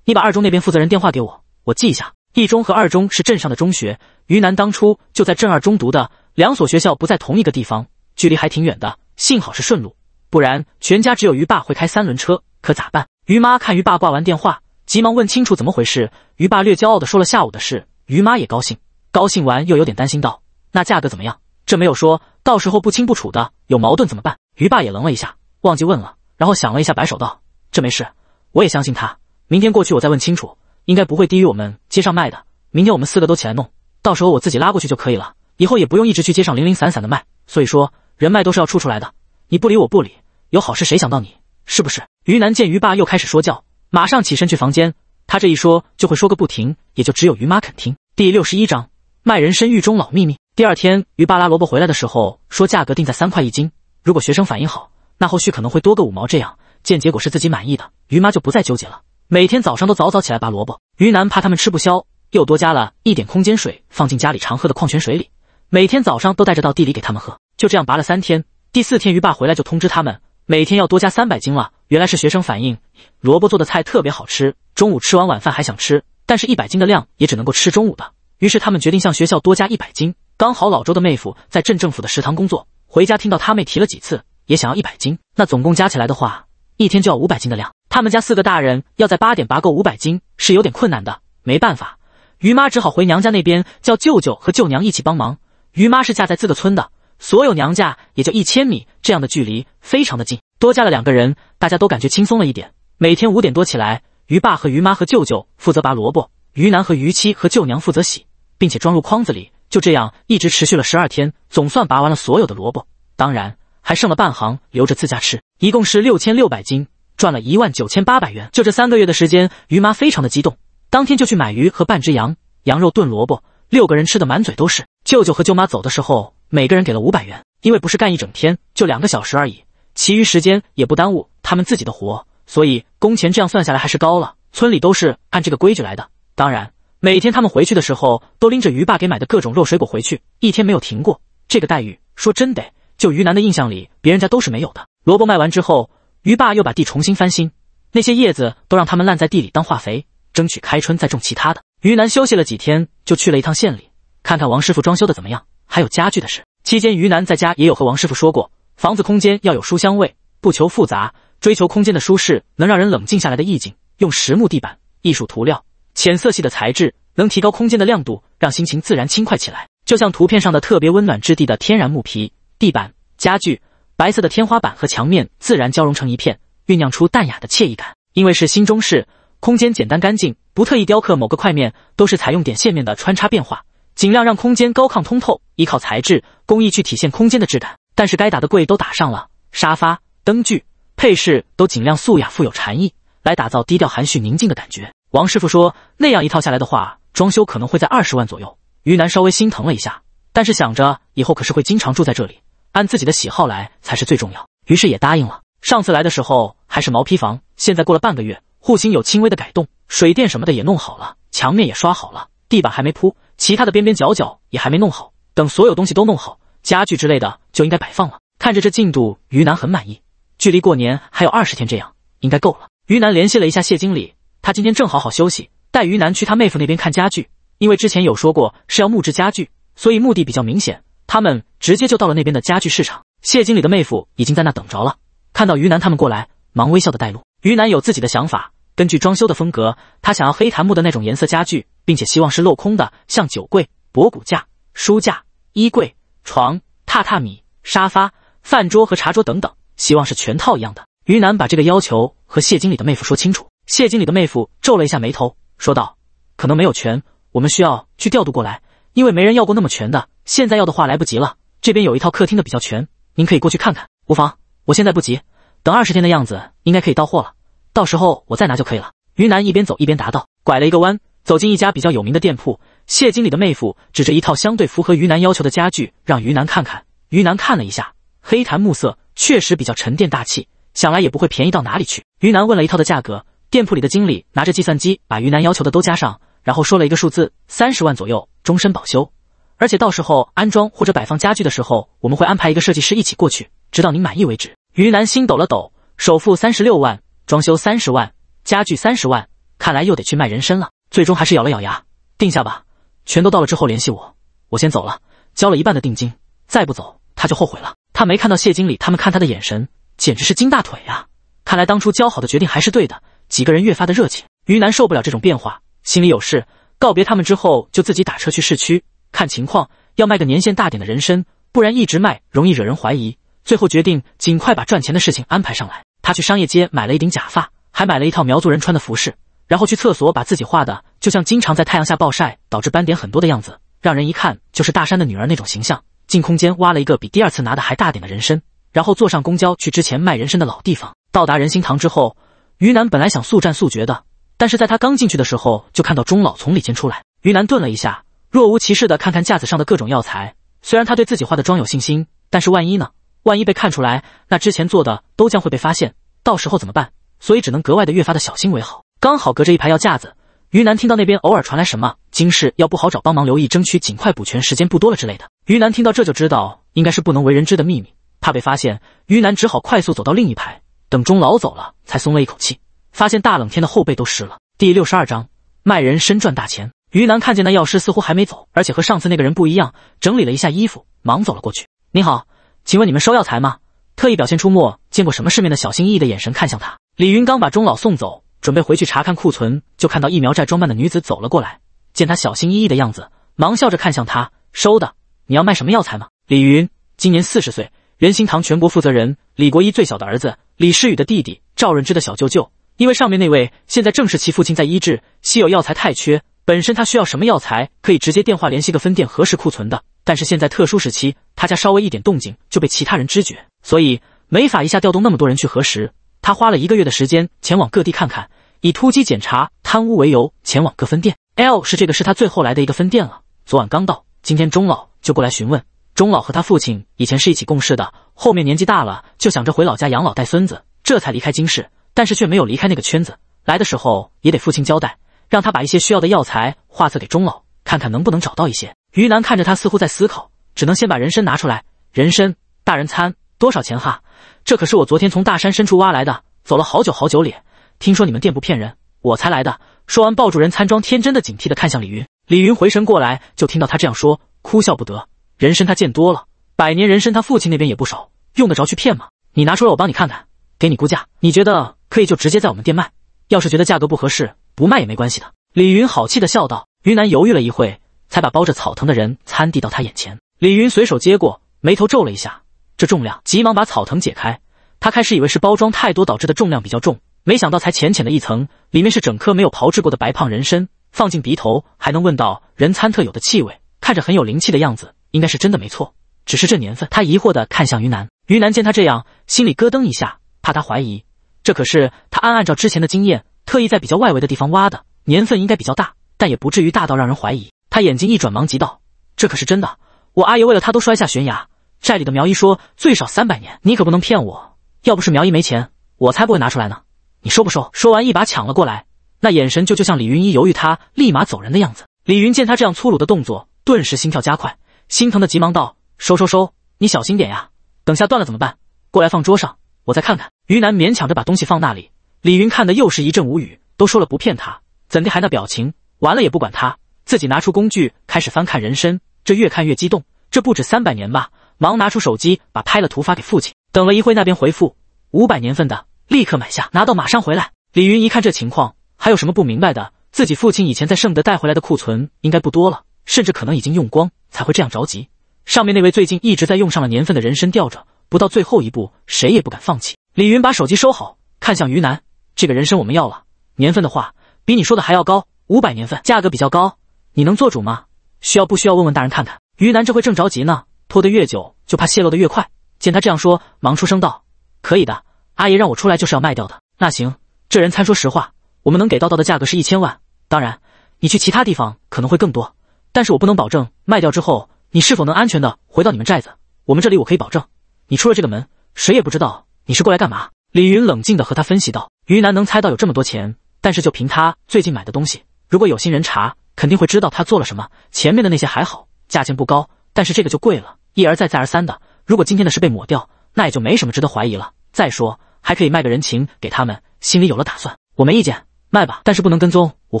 你把二中那边负责人电话给我，我记一下。一中和二中是镇上的中学，于南当初就在镇二中读的，两所学校不在同一个地方，距离还挺远的，幸好是顺路。”不然，全家只有于爸会开三轮车，可咋办？于妈看于爸挂完电话，急忙问清楚怎么回事。于爸略骄傲的说了下午的事，于妈也高兴，高兴完又有点担心道：“那价格怎么样？这没有说到时候不清不楚的，有矛盾怎么办？”于爸也愣了一下，忘记问了，然后想了一下，摆手道：“这没事，我也相信他。明天过去我再问清楚，应该不会低于我们街上卖的。明天我们四个都起来弄，到时候我自己拉过去就可以了，以后也不用一直去街上零零散散的卖。所以说，人脉都是要处出来的，你不理我不理。”有好事谁想到你？是不是？于南见于爸又开始说教，马上起身去房间。他这一说就会说个不停，也就只有于妈肯听。第六十一章卖人参狱中老秘密。第二天，于爸拉萝卜回来的时候说价格定在三块一斤，如果学生反应好，那后续可能会多个五毛。这样见结果是自己满意的，于妈就不再纠结了。每天早上都早早起来拔萝卜。于南怕他们吃不消，又多加了一点空间水放进家里常喝的矿泉水里，每天早上都带着到地里给他们喝。就这样拔了三天，第四天于爸回来就通知他们。每天要多加三百斤了，原来是学生反映萝卜做的菜特别好吃，中午吃完晚饭还想吃，但是一百斤的量也只能够吃中午的。于是他们决定向学校多加一百斤。刚好老周的妹夫在镇政府的食堂工作，回家听到他妹提了几次，也想要一百斤。那总共加起来的话，一天就要五百斤的量。他们家四个大人要在八点拔够五百斤，是有点困难的。没办法，于妈只好回娘家那边叫舅舅和舅娘一起帮忙。于妈是嫁在自个村的。所有娘家也就一千米这样的距离，非常的近。多加了两个人，大家都感觉轻松了一点。每天五点多起来，于爸和于妈和舅舅负责拔萝卜，于南和于妻和舅娘负责洗，并且装入筐子里。就这样一直持续了十二天，总算拔完了所有的萝卜，当然还剩了半行留着自家吃，一共是六千六百斤，赚了一万九千八百元。就这三个月的时间，于妈非常的激动，当天就去买鱼和半只羊，羊肉炖萝卜，六个人吃的满嘴都是。舅舅和舅妈走的时候。每个人给了五百元，因为不是干一整天，就两个小时而已，其余时间也不耽误他们自己的活，所以工钱这样算下来还是高了。村里都是按这个规矩来的。当然，每天他们回去的时候都拎着鱼爸给买的各种肉水果回去，一天没有停过。这个待遇说真得，就于南的印象里，别人家都是没有的。萝卜卖完之后，于爸又把地重新翻新，那些叶子都让他们烂在地里当化肥，争取开春再种其他的。于南休息了几天，就去了一趟县里，看看王师傅装修的怎么样，还有家具的事。期间，于南在家也有和王师傅说过，房子空间要有书香味，不求复杂，追求空间的舒适，能让人冷静下来的意境。用实木地板、艺术涂料、浅色系的材质，能提高空间的亮度，让心情自然轻快起来。就像图片上的特别温暖质地的天然木皮地板，家具白色的天花板和墙面自然交融成一片，酝酿出淡雅的惬意感。因为是新中式，空间简单干净，不特意雕刻某个块面，都是采用点线面的穿插变化。尽量让空间高亢通透，依靠材质工艺去体现空间的质感。但是该打的柜都打上了，沙发、灯具、配饰都尽量素雅富有禅意，来打造低调含蓄宁静的感觉。王师傅说，那样一套下来的话，装修可能会在二十万左右。于南稍微心疼了一下，但是想着以后可是会经常住在这里，按自己的喜好来才是最重要，于是也答应了。上次来的时候还是毛坯房，现在过了半个月，户型有轻微的改动，水电什么的也弄好了，墙面也刷好了，地板还没铺。其他的边边角角也还没弄好，等所有东西都弄好，家具之类的就应该摆放了。看着这进度，于南很满意。距离过年还有二十天，这样应该够了。于南联系了一下谢经理，他今天正好好休息，带于南去他妹夫那边看家具。因为之前有说过是要木质家具，所以目的比较明显。他们直接就到了那边的家具市场。谢经理的妹夫已经在那等着了，看到于南他们过来，忙微笑的带路。于南有自己的想法。根据装修的风格，他想要黑檀木的那种颜色家具，并且希望是镂空的，像酒柜、博古架、书架、衣柜、床、榻榻米、沙发、饭桌和茶桌等等，希望是全套一样的。于南把这个要求和谢经理的妹夫说清楚。谢经理的妹夫皱了一下眉头，说道：“可能没有全，我们需要去调度过来，因为没人要过那么全的。现在要的话来不及了。这边有一套客厅的比较全，您可以过去看看。无妨，我现在不急，等二十天的样子应该可以到货了。”到时候我再拿就可以了。于南一边走一边答道。拐了一个弯，走进一家比较有名的店铺。谢经理的妹夫指着一套相对符合于南要求的家具，让于南看看。于南看了一下，黑檀木色确实比较沉淀大气，想来也不会便宜到哪里去。于南问了一套的价格，店铺里的经理拿着计算机把于南要求的都加上，然后说了一个数字，三十万左右，终身保修。而且到时候安装或者摆放家具的时候，我们会安排一个设计师一起过去，直到您满意为止。于南心抖了抖，首付三十六万。装修三十万，家具三十万，看来又得去卖人参了。最终还是咬了咬牙，定下吧。全都到了之后联系我，我先走了。交了一半的定金，再不走他就后悔了。他没看到谢经理他们看他的眼神，简直是金大腿呀！看来当初交好的决定还是对的。几个人越发的热情。于南受不了这种变化，心里有事。告别他们之后，就自己打车去市区看情况，要卖个年限大点的人参，不然一直卖容易惹人怀疑。最后决定尽快把赚钱的事情安排上来。他去商业街买了一顶假发，还买了一套苗族人穿的服饰，然后去厕所把自己画的就像经常在太阳下暴晒导致斑点很多的样子，让人一看就是大山的女儿那种形象。进空间挖了一个比第二次拿的还大点的人参，然后坐上公交去之前卖人参的老地方。到达仁心堂之后，于南本来想速战速决的，但是在他刚进去的时候就看到钟老从里间出来。于南顿了一下，若无其事的看看架子上的各种药材。虽然他对自己画的妆有信心，但是万一呢？万一被看出来，那之前做的都将会被发现，到时候怎么办？所以只能格外的越发的小心为好。刚好隔着一排药架子，于南听到那边偶尔传来什么“金氏要不好找，帮忙留意，争取尽快补全，时间不多了”之类的。于南听到这就知道应该是不能为人知的秘密，怕被发现，于南只好快速走到另一排，等钟老走了，才松了一口气。发现大冷天的后背都湿了。第六十二章卖人参赚大钱。于南看见那药师似乎还没走，而且和上次那个人不一样，整理了一下衣服，忙走了过去。您好。请问你们收药材吗？特意表现出没见过什么世面的小心翼翼的眼神看向他。李云刚把钟老送走，准备回去查看库存，就看到疫苗寨装扮的女子走了过来。见他小心翼翼的样子，忙笑着看向他：“收的，你要卖什么药材吗？”李云今年四十岁，仁心堂全国负责人，李国一最小的儿子，李诗雨的弟弟，赵润之的小舅舅。因为上面那位现在正是其父亲在医治，稀有药材太缺，本身他需要什么药材，可以直接电话联系个分店核实库存的。但是现在特殊时期，他家稍微一点动静就被其他人知觉，所以没法一下调动那么多人去核实。他花了一个月的时间前往各地看看，以突击检查贪污为由前往各分店。L 是这个是他最后来的一个分店了，昨晚刚到，今天钟老就过来询问。钟老和他父亲以前是一起共事的，后面年纪大了就想着回老家养老带孙子，这才离开京市。但是却没有离开那个圈子。来的时候也得父亲交代，让他把一些需要的药材画册给钟老，看看能不能找到一些。于南看着他，似乎在思考，只能先把人参拿出来。人参，大人参多少钱哈？这可是我昨天从大山深处挖来的，走了好久好久里。听说你们店不骗人，我才来的。说完，抱住人参，装天真的警惕的看向李云。李云回神过来，就听到他这样说，哭笑不得。人参他见多了，百年人参他父亲那边也不少，用得着去骗吗？你拿出来，我帮你看看，给你估价。你觉得可以就直接在我们店卖，要是觉得价格不合适，不卖也没关系的。李云好气的笑道。于南犹豫了一会，才把包着草藤的人参递到他眼前。李云随手接过，眉头皱了一下，这重量，急忙把草藤解开。他开始以为是包装太多导致的重量比较重，没想到才浅浅的一层，里面是整颗没有炮制过的白胖人参。放进鼻头，还能闻到人参特有的气味，看着很有灵气的样子，应该是真的没错。只是这年份，他疑惑的看向于南。于南见他这样，心里咯噔一下，怕他怀疑。这可是他按按照之前的经验，特意在比较外围的地方挖的，年份应该比较大，但也不至于大到让人怀疑。他眼睛一转，忙急道：“这可是真的，我阿爷为了他都摔下悬崖。寨里的苗医说最少三百年，你可不能骗我。要不是苗医没钱，我才不会拿出来呢。你收不收？”说完，一把抢了过来。那眼神就就像李云一犹豫，他立马走人的样子。李云见他这样粗鲁的动作，顿时心跳加快，心疼的急忙道：“收收收，你小心点呀，等下断了怎么办？过来放桌上，我再看看。”于南勉强着把东西放那里。李云看的又是一阵无语，都说了不骗他，怎地还那表情？完了也不管他，自己拿出工具开始翻看人参，这越看越激动，这不止三百年吧？忙拿出手机把拍了图发给父亲。等了一会，那边回复五百年份的，立刻买下，拿到马上回来。李云一看这情况。还有什么不明白的？自己父亲以前在圣德带回来的库存应该不多了，甚至可能已经用光，才会这样着急。上面那位最近一直在用上了年份的人参吊着，不到最后一步，谁也不敢放弃。李云把手机收好，看向于南：“这个人参我们要了，年份的话比你说的还要高，五百年份，价格比较高，你能做主吗？需要不需要问问大人看看？”于南这会正着急呢，拖得越久就怕泄露的越快。见他这样说，忙出声道：“可以的，阿爷让我出来就是要卖掉的。那行，这人参说实话。”我们能给到到的价格是一千万，当然，你去其他地方可能会更多，但是我不能保证卖掉之后你是否能安全的回到你们寨子。我们这里我可以保证，你出了这个门，谁也不知道你是过来干嘛。李云冷静的和他分析道：“于南能猜到有这么多钱，但是就凭他最近买的东西，如果有心人查，肯定会知道他做了什么。前面的那些还好，价钱不高，但是这个就贵了，一而再再而三的。如果今天的事被抹掉，那也就没什么值得怀疑了。再说还可以卖个人情给他们，心里有了打算。我没意见。”卖吧，但是不能跟踪，我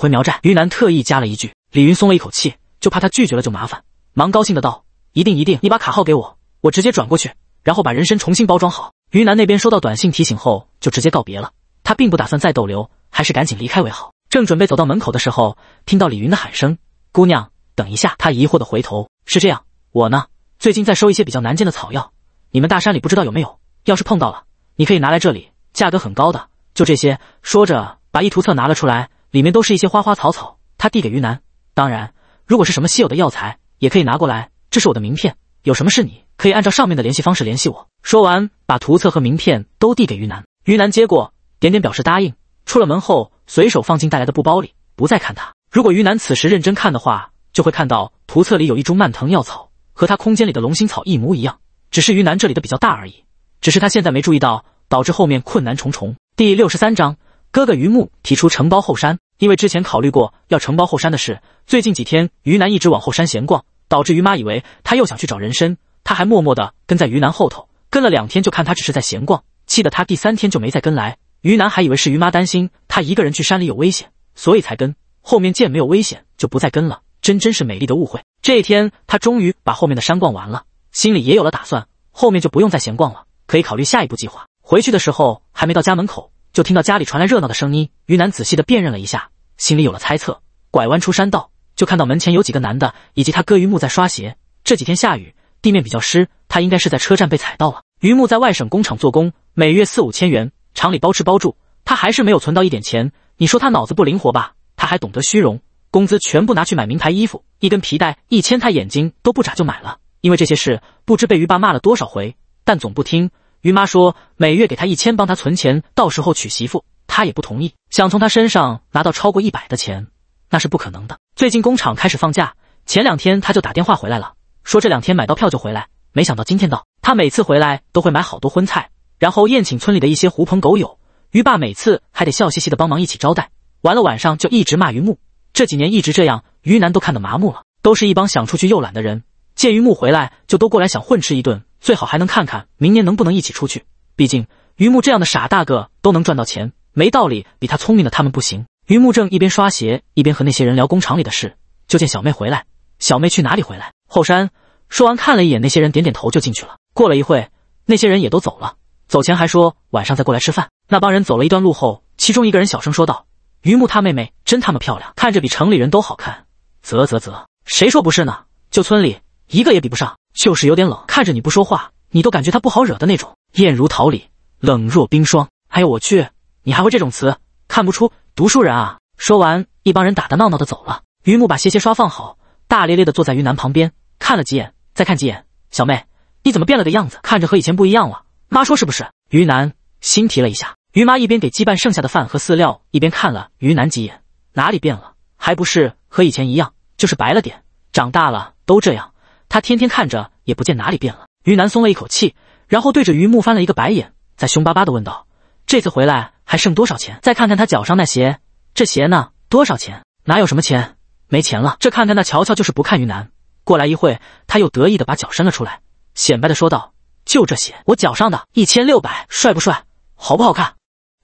回苗寨。于南特意加了一句，李云松了一口气，就怕他拒绝了就麻烦，忙高兴的道：“一定一定，你把卡号给我，我直接转过去，然后把人参重新包装好。”于南那边收到短信提醒后，就直接告别了。他并不打算再逗留，还是赶紧离开为好。正准备走到门口的时候，听到李云的喊声：“姑娘，等一下。”他疑惑的回头，是这样，我呢，最近在收一些比较难见的草药，你们大山里不知道有没有？要是碰到了，你可以拿来这里，价格很高的，就这些。说着。把一图册拿了出来，里面都是一些花花草草。他递给于南，当然，如果是什么稀有的药材，也可以拿过来。这是我的名片，有什么事你可以按照上面的联系方式联系我。说完，把图册和名片都递给于南。于南接过，点点表示答应。出了门后，随手放进带来的布包里，不再看他。如果于南此时认真看的话，就会看到图册里有一株蔓藤药草，和他空间里的龙心草一模一样，只是于南这里的比较大而已。只是他现在没注意到，导致后面困难重重。第六十三章。哥哥于木提出承包后山，因为之前考虑过要承包后山的事，最近几天于南一直往后山闲逛，导致于妈以为他又想去找人参，他还默默的跟在于南后头，跟了两天就看他只是在闲逛，气得他第三天就没再跟来。于南还以为是于妈担心他一个人去山里有危险，所以才跟，后面见没有危险就不再跟了，真真是美丽的误会。这一天他终于把后面的山逛完了，心里也有了打算，后面就不用再闲逛了，可以考虑下一步计划。回去的时候还没到家门口。就听到家里传来热闹的声音，于南仔细的辨认了一下，心里有了猜测。拐弯出山道，就看到门前有几个男的以及他哥于木在刷鞋。这几天下雨，地面比较湿，他应该是在车站被踩到了。于木在外省工厂做工，每月四五千元，厂里包吃包住，他还是没有存到一点钱。你说他脑子不灵活吧？他还懂得虚荣，工资全部拿去买名牌衣服，一根皮带一千，他眼睛都不眨就买了。因为这些事，不知被于爸骂了多少回，但总不听。于妈说每月给他一千，帮他存钱，到时候娶媳妇，他也不同意。想从他身上拿到超过一百的钱，那是不可能的。最近工厂开始放假，前两天他就打电话回来了，说这两天买到票就回来。没想到今天到，他每次回来都会买好多荤菜，然后宴请村里的一些狐朋狗友。于爸每次还得笑嘻嘻的帮忙一起招待，完了晚上就一直骂于木。这几年一直这样，于南都看得麻木了。都是一帮想出去又懒的人，见于木回来就都过来想混吃一顿，最好还能看看明年能不能一起出去。毕竟于木这样的傻大个都能赚到钱，没道理比他聪明的他们不行。于木正一边刷鞋一边和那些人聊工厂里的事，就见小妹回来。小妹去哪里回来？后山。说完看了一眼那些人，点点头就进去了。过了一会，那些人也都走了。走前还说晚上再过来吃饭。那帮人走了一段路后，其中一个人小声说道：“于木他妹妹真他妈漂亮，看着比城里人都好看。”啧啧啧，谁说不是呢？就村里一个也比不上，就是有点冷，看着你不说话，你都感觉他不好惹的那种。艳如桃李，冷若冰霜。哎呦我去，你还会这种词？看不出读书人啊！说完，一帮人打打闹闹的走了。于木把鞋鞋刷放好，大咧咧的坐在于南旁边，看了几眼。再看几眼，小妹，你怎么变了个样子？看着和以前不一样了。妈说是不是？于南心提了一下。于妈一边给鸡拌剩下的饭和饲料，一边看了于南几眼。哪里变了？还不是和以前一样，就是白了点。长大了都这样，她天天看着也不见哪里变了。于南松了一口气，然后对着于木翻了一个白眼，再凶巴巴的问道：“这次回来还剩多少钱？再看看他脚上那鞋，这鞋呢？多少钱？哪有什么钱？没钱了。这看看那乔乔就是不看于南。”过来一会，他又得意的把脚伸了出来，显摆的说道：“就这鞋，我脚上的一千六百，帅不帅？好不好看？”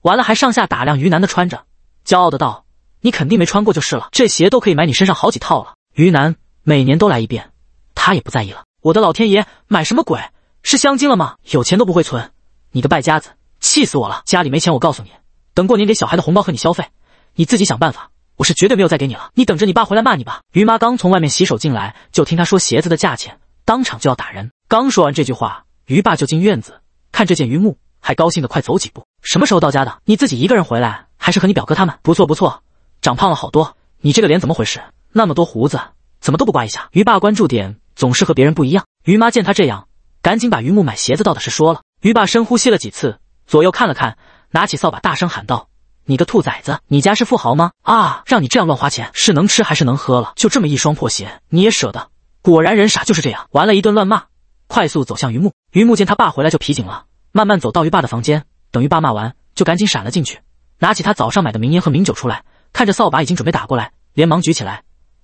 完了还上下打量于南的穿着，骄傲的道：“你肯定没穿过就是了，这鞋都可以买你身上好几套了。”于南每年都来一遍，他也不在意了。我的老天爷，买什么鬼？是镶金了吗？有钱都不会存，你个败家子，气死我了！家里没钱，我告诉你，等过年给小孩的红包和你消费，你自己想办法。我是绝对没有再给你了，你等着你爸回来骂你吧。于妈刚从外面洗手进来，就听他说鞋子的价钱，当场就要打人。刚说完这句话，于爸就进院子，看这件榆木，还高兴的快走几步。什么时候到家的？你自己一个人回来，还是和你表哥他们？不错不错，长胖了好多。你这个脸怎么回事？那么多胡子，怎么都不刮一下？于爸关注点总是和别人不一样。于妈见他这样，赶紧把于木买鞋子到的事说了。于爸深呼吸了几次，左右看了看，拿起扫把大声喊道。你个兔崽子，你家是富豪吗？啊，让你这样乱花钱，是能吃还是能喝了？就这么一双破鞋，你也舍得？果然人傻就是这样。完了一顿乱骂，快速走向于木。于木见他爸回来就皮紧了，慢慢走到于爸的房间，等于爸骂完，就赶紧闪了进去，拿起他早上买的名烟和名酒出来，看着扫把已经准备打过来，连忙举起来。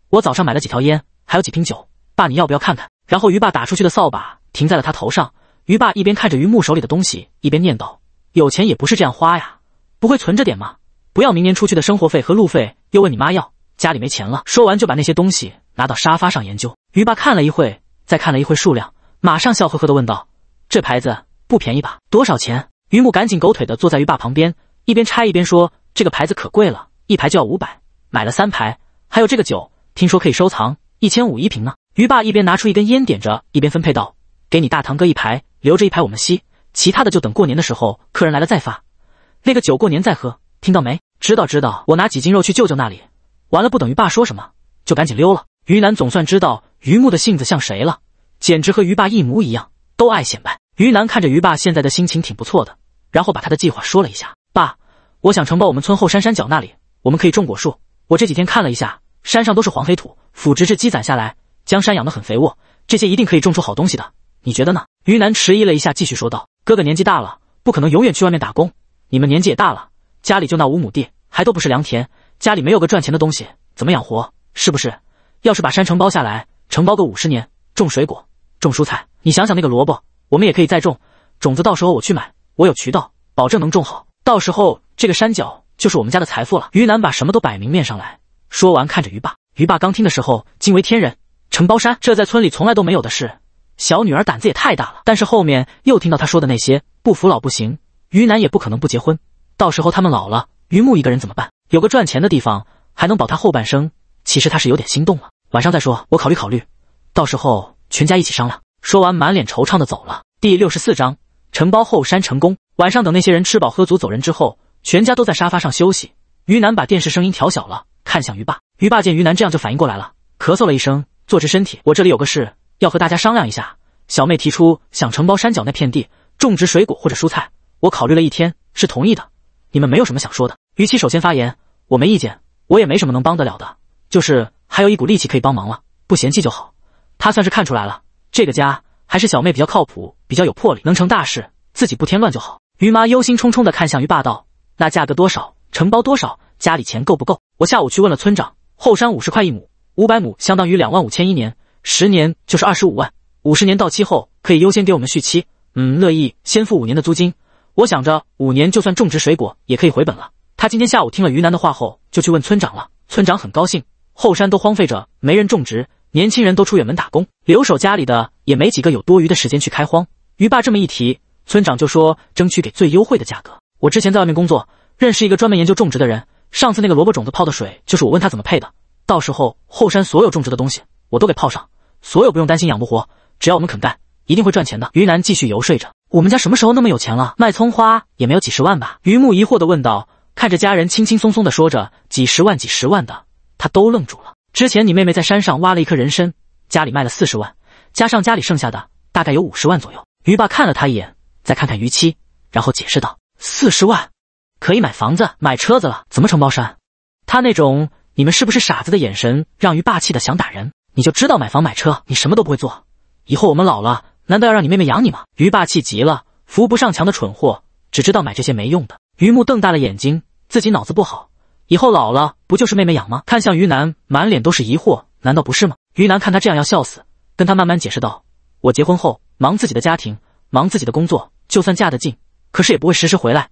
我早上买了几条烟，还有几瓶酒，爸你要不要看看？然后于爸打出去的扫把停在了他头上。于爸一边看着于木手里的东西，一边念叨：有钱也不是这样花呀。不会存着点吗？不要明年出去的生活费和路费又问你妈要，家里没钱了。说完就把那些东西拿到沙发上研究。于爸看了一会，再看了一会数量，马上笑呵呵的问道：“这牌子不便宜吧？多少钱？”于木赶紧狗腿的坐在于爸旁边，一边拆一边说：“这个牌子可贵了，一排就要五百，买了三排。还有这个酒，听说可以收藏，一千五一瓶呢。”于爸一边拿出一根烟点着，一边分配道：“给你大堂哥一排，留着一排我们吸，其他的就等过年的时候客人来了再发。”那个酒过年再喝，听到没？知道知道。我拿几斤肉去舅舅那里，完了不等于爸说什么，就赶紧溜了。于南总算知道于木的性子像谁了，简直和于爸一模一样，都爱显摆。于南看着于爸现在的心情挺不错的，然后把他的计划说了一下。爸，我想承包我们村后山山脚那里，我们可以种果树。我这几天看了一下，山上都是黄黑土，腐殖质积攒下来，江山养得很肥沃，这些一定可以种出好东西的。你觉得呢？于南迟疑了一下，继续说道：“哥哥年纪大了，不可能永远去外面打工。”你们年纪也大了，家里就那五亩地，还都不是良田，家里没有个赚钱的东西，怎么养活？是不是？要是把山承包下来，承包个五十年，种水果，种蔬菜，你想想那个萝卜，我们也可以再种，种子到时候我去买，我有渠道，保证能种好，到时候这个山脚就是我们家的财富了。于南把什么都摆明面上来，说完看着于爸，于爸刚听的时候惊为天人，承包山，这在村里从来都没有的事，小女儿胆子也太大了。但是后面又听到他说的那些，不服老不行。于南也不可能不结婚，到时候他们老了，于木一个人怎么办？有个赚钱的地方，还能保他后半生。其实他是有点心动了，晚上再说，我考虑考虑，到时候全家一起商量。说完，满脸惆怅的走了。第六十四章承包后山成功。晚上等那些人吃饱喝足走人之后，全家都在沙发上休息。于南把电视声音调小了，看向于爸。于爸见于南这样，就反应过来了，咳嗽了一声，坐直身体。我这里有个事要和大家商量一下。小妹提出想承包山脚那片地，种植水果或者蔬菜。我考虑了一天，是同意的。你们没有什么想说的？于其首先发言，我没意见，我也没什么能帮得了的，就是还有一股力气可以帮忙了，不嫌弃就好。他算是看出来了，这个家还是小妹比较靠谱，比较有魄力，能成大事，自己不添乱就好。于妈忧心忡忡的看向于霸道：“那价格多少？承包多少？家里钱够不够？我下午去问了村长，后山五十块一亩，五百亩相当于两万五千一年，十年就是二十五万，五十年到期后可以优先给我们续期。嗯，乐意先付五年的租金。我想着五年就算种植水果也可以回本了。他今天下午听了于南的话后，就去问村长了。村长很高兴，后山都荒废着，没人种植，年轻人都出远门打工，留守家里的也没几个有多余的时间去开荒。于爸这么一提，村长就说争取给最优惠的价格。我之前在外面工作，认识一个专门研究种植的人。上次那个萝卜种子泡的水，就是我问他怎么配的。到时候后山所有种植的东西，我都给泡上，所有不用担心养不活，只要我们肯干，一定会赚钱的。于南继续游说着：“我们家什么时候那么有钱了？卖葱花也没有几十万吧？”于木疑惑的问道，看着家人轻轻松松的说着几十万、几十万的，他都愣住了。之前你妹妹在山上挖了一颗人参，家里卖了四十万，加上家里剩下的，大概有五十万左右。于爸看了他一眼，再看看于妻，然后解释道：“四十万。”可以买房子、买车子了，怎么承包山？他那种“你们是不是傻子”的眼神，让于霸气的想打人。你就知道买房买车，你什么都不会做。以后我们老了，难道要让你妹妹养你吗？于霸气极了，扶不上墙的蠢货，只知道买这些没用的。于木瞪大了眼睛，自己脑子不好，以后老了不就是妹妹养吗？看向于南，满脸都是疑惑，难道不是吗？于南看他这样要笑死，跟他慢慢解释道：“我结婚后忙自己的家庭，忙自己的工作，就算嫁得近，可是也不会时时回来。”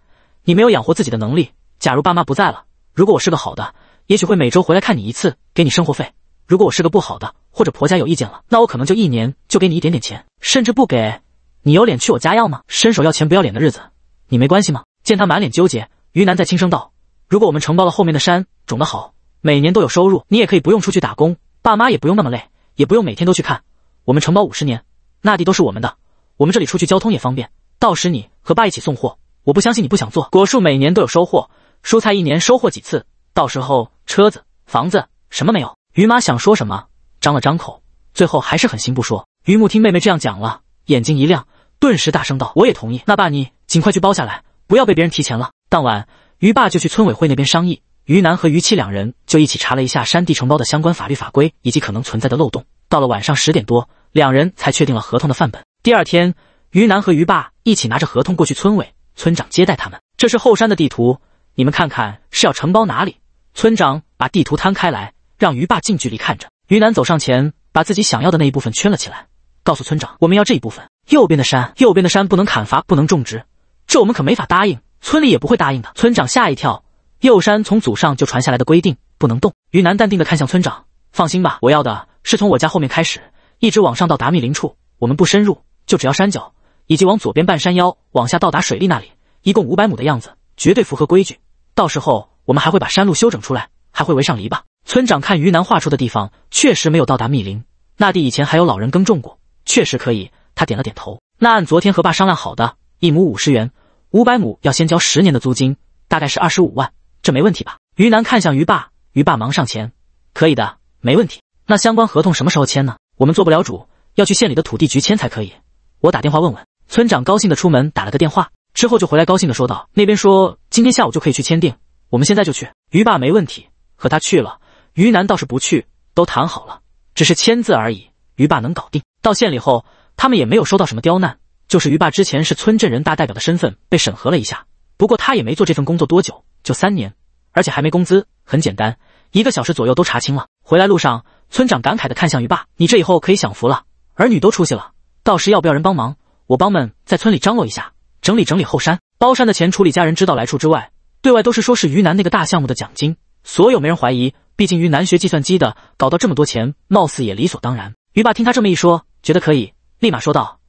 你没有养活自己的能力。假如爸妈不在了，如果我是个好的，也许会每周回来看你一次，给你生活费。如果我是个不好的，或者婆家有意见了，那我可能就一年就给你一点点钱，甚至不给。你有脸去我家要吗？伸手要钱不要脸的日子，你没关系吗？见他满脸纠结，于南在轻声道：“如果我们承包了后面的山，种得好，每年都有收入，你也可以不用出去打工，爸妈也不用那么累，也不用每天都去看。我们承包五十年，那地都是我们的，我们这里出去交通也方便。到时你和爸一起送货。”我不相信你不想做。果树每年都有收获，蔬菜一年收获几次？到时候车子、房子什么没有？于妈想说什么，张了张口，最后还是狠心不说。于木听妹妹这样讲了，眼睛一亮，顿时大声道：“我也同意。那爸你尽快去包下来，不要被别人提前了。”当晚，于爸就去村委会那边商议，于南和于七两人就一起查了一下山地承包的相关法律法规以及可能存在的漏洞。到了晚上十点多，两人才确定了合同的范本。第二天，于南和于爸一起拿着合同过去村委。村长接待他们，这是后山的地图，你们看看是要承包哪里？村长把地图摊开来，让于爸近距离看着。于南走上前，把自己想要的那一部分圈了起来，告诉村长：“我们要这一部分，右边的山，右边的山不能砍伐，不能种植，这我们可没法答应，村里也不会答应的。”村长吓一跳，右山从祖上就传下来的规定，不能动。于南淡定的看向村长：“放心吧，我要的是从我家后面开始，一直往上到达密林处，我们不深入，就只要山脚。”以及往左边半山腰往下到达水利那里，一共五百亩的样子，绝对符合规矩。到时候我们还会把山路修整出来，还会围上篱笆。村长看于南画出的地方，确实没有到达密林，那地以前还有老人耕种过，确实可以。他点了点头。那按昨天和爸商量好的，一亩五十元，五百亩要先交十年的租金，大概是二十五万，这没问题吧？于南看向于爸，于爸忙上前，可以的，没问题。那相关合同什么时候签呢？我们做不了主，要去县里的土地局签才可以。我打电话问问。村长高兴的出门打了个电话，之后就回来高兴的说道：“那边说今天下午就可以去签订，我们现在就去。”于爸没问题，和他去了。于南倒是不去，都谈好了，只是签字而已。于爸能搞定。到县里后，他们也没有收到什么刁难，就是于爸之前是村镇人大代表的身份被审核了一下，不过他也没做这份工作多久，就三年，而且还没工资，很简单，一个小时左右都查清了。回来路上，村长感慨的看向于爸：“你这以后可以享福了，儿女都出息了，到时要不要人帮忙？”我帮们在村里张罗一下，整理整理后山包山的钱，处理家人知道来处之外，对外都是说是于南那个大项目的奖金，所有没人怀疑。毕竟于南学计算机的，搞到这么多钱，貌似也理所当然。于爸听他这么一说，觉得可以，立马说道：“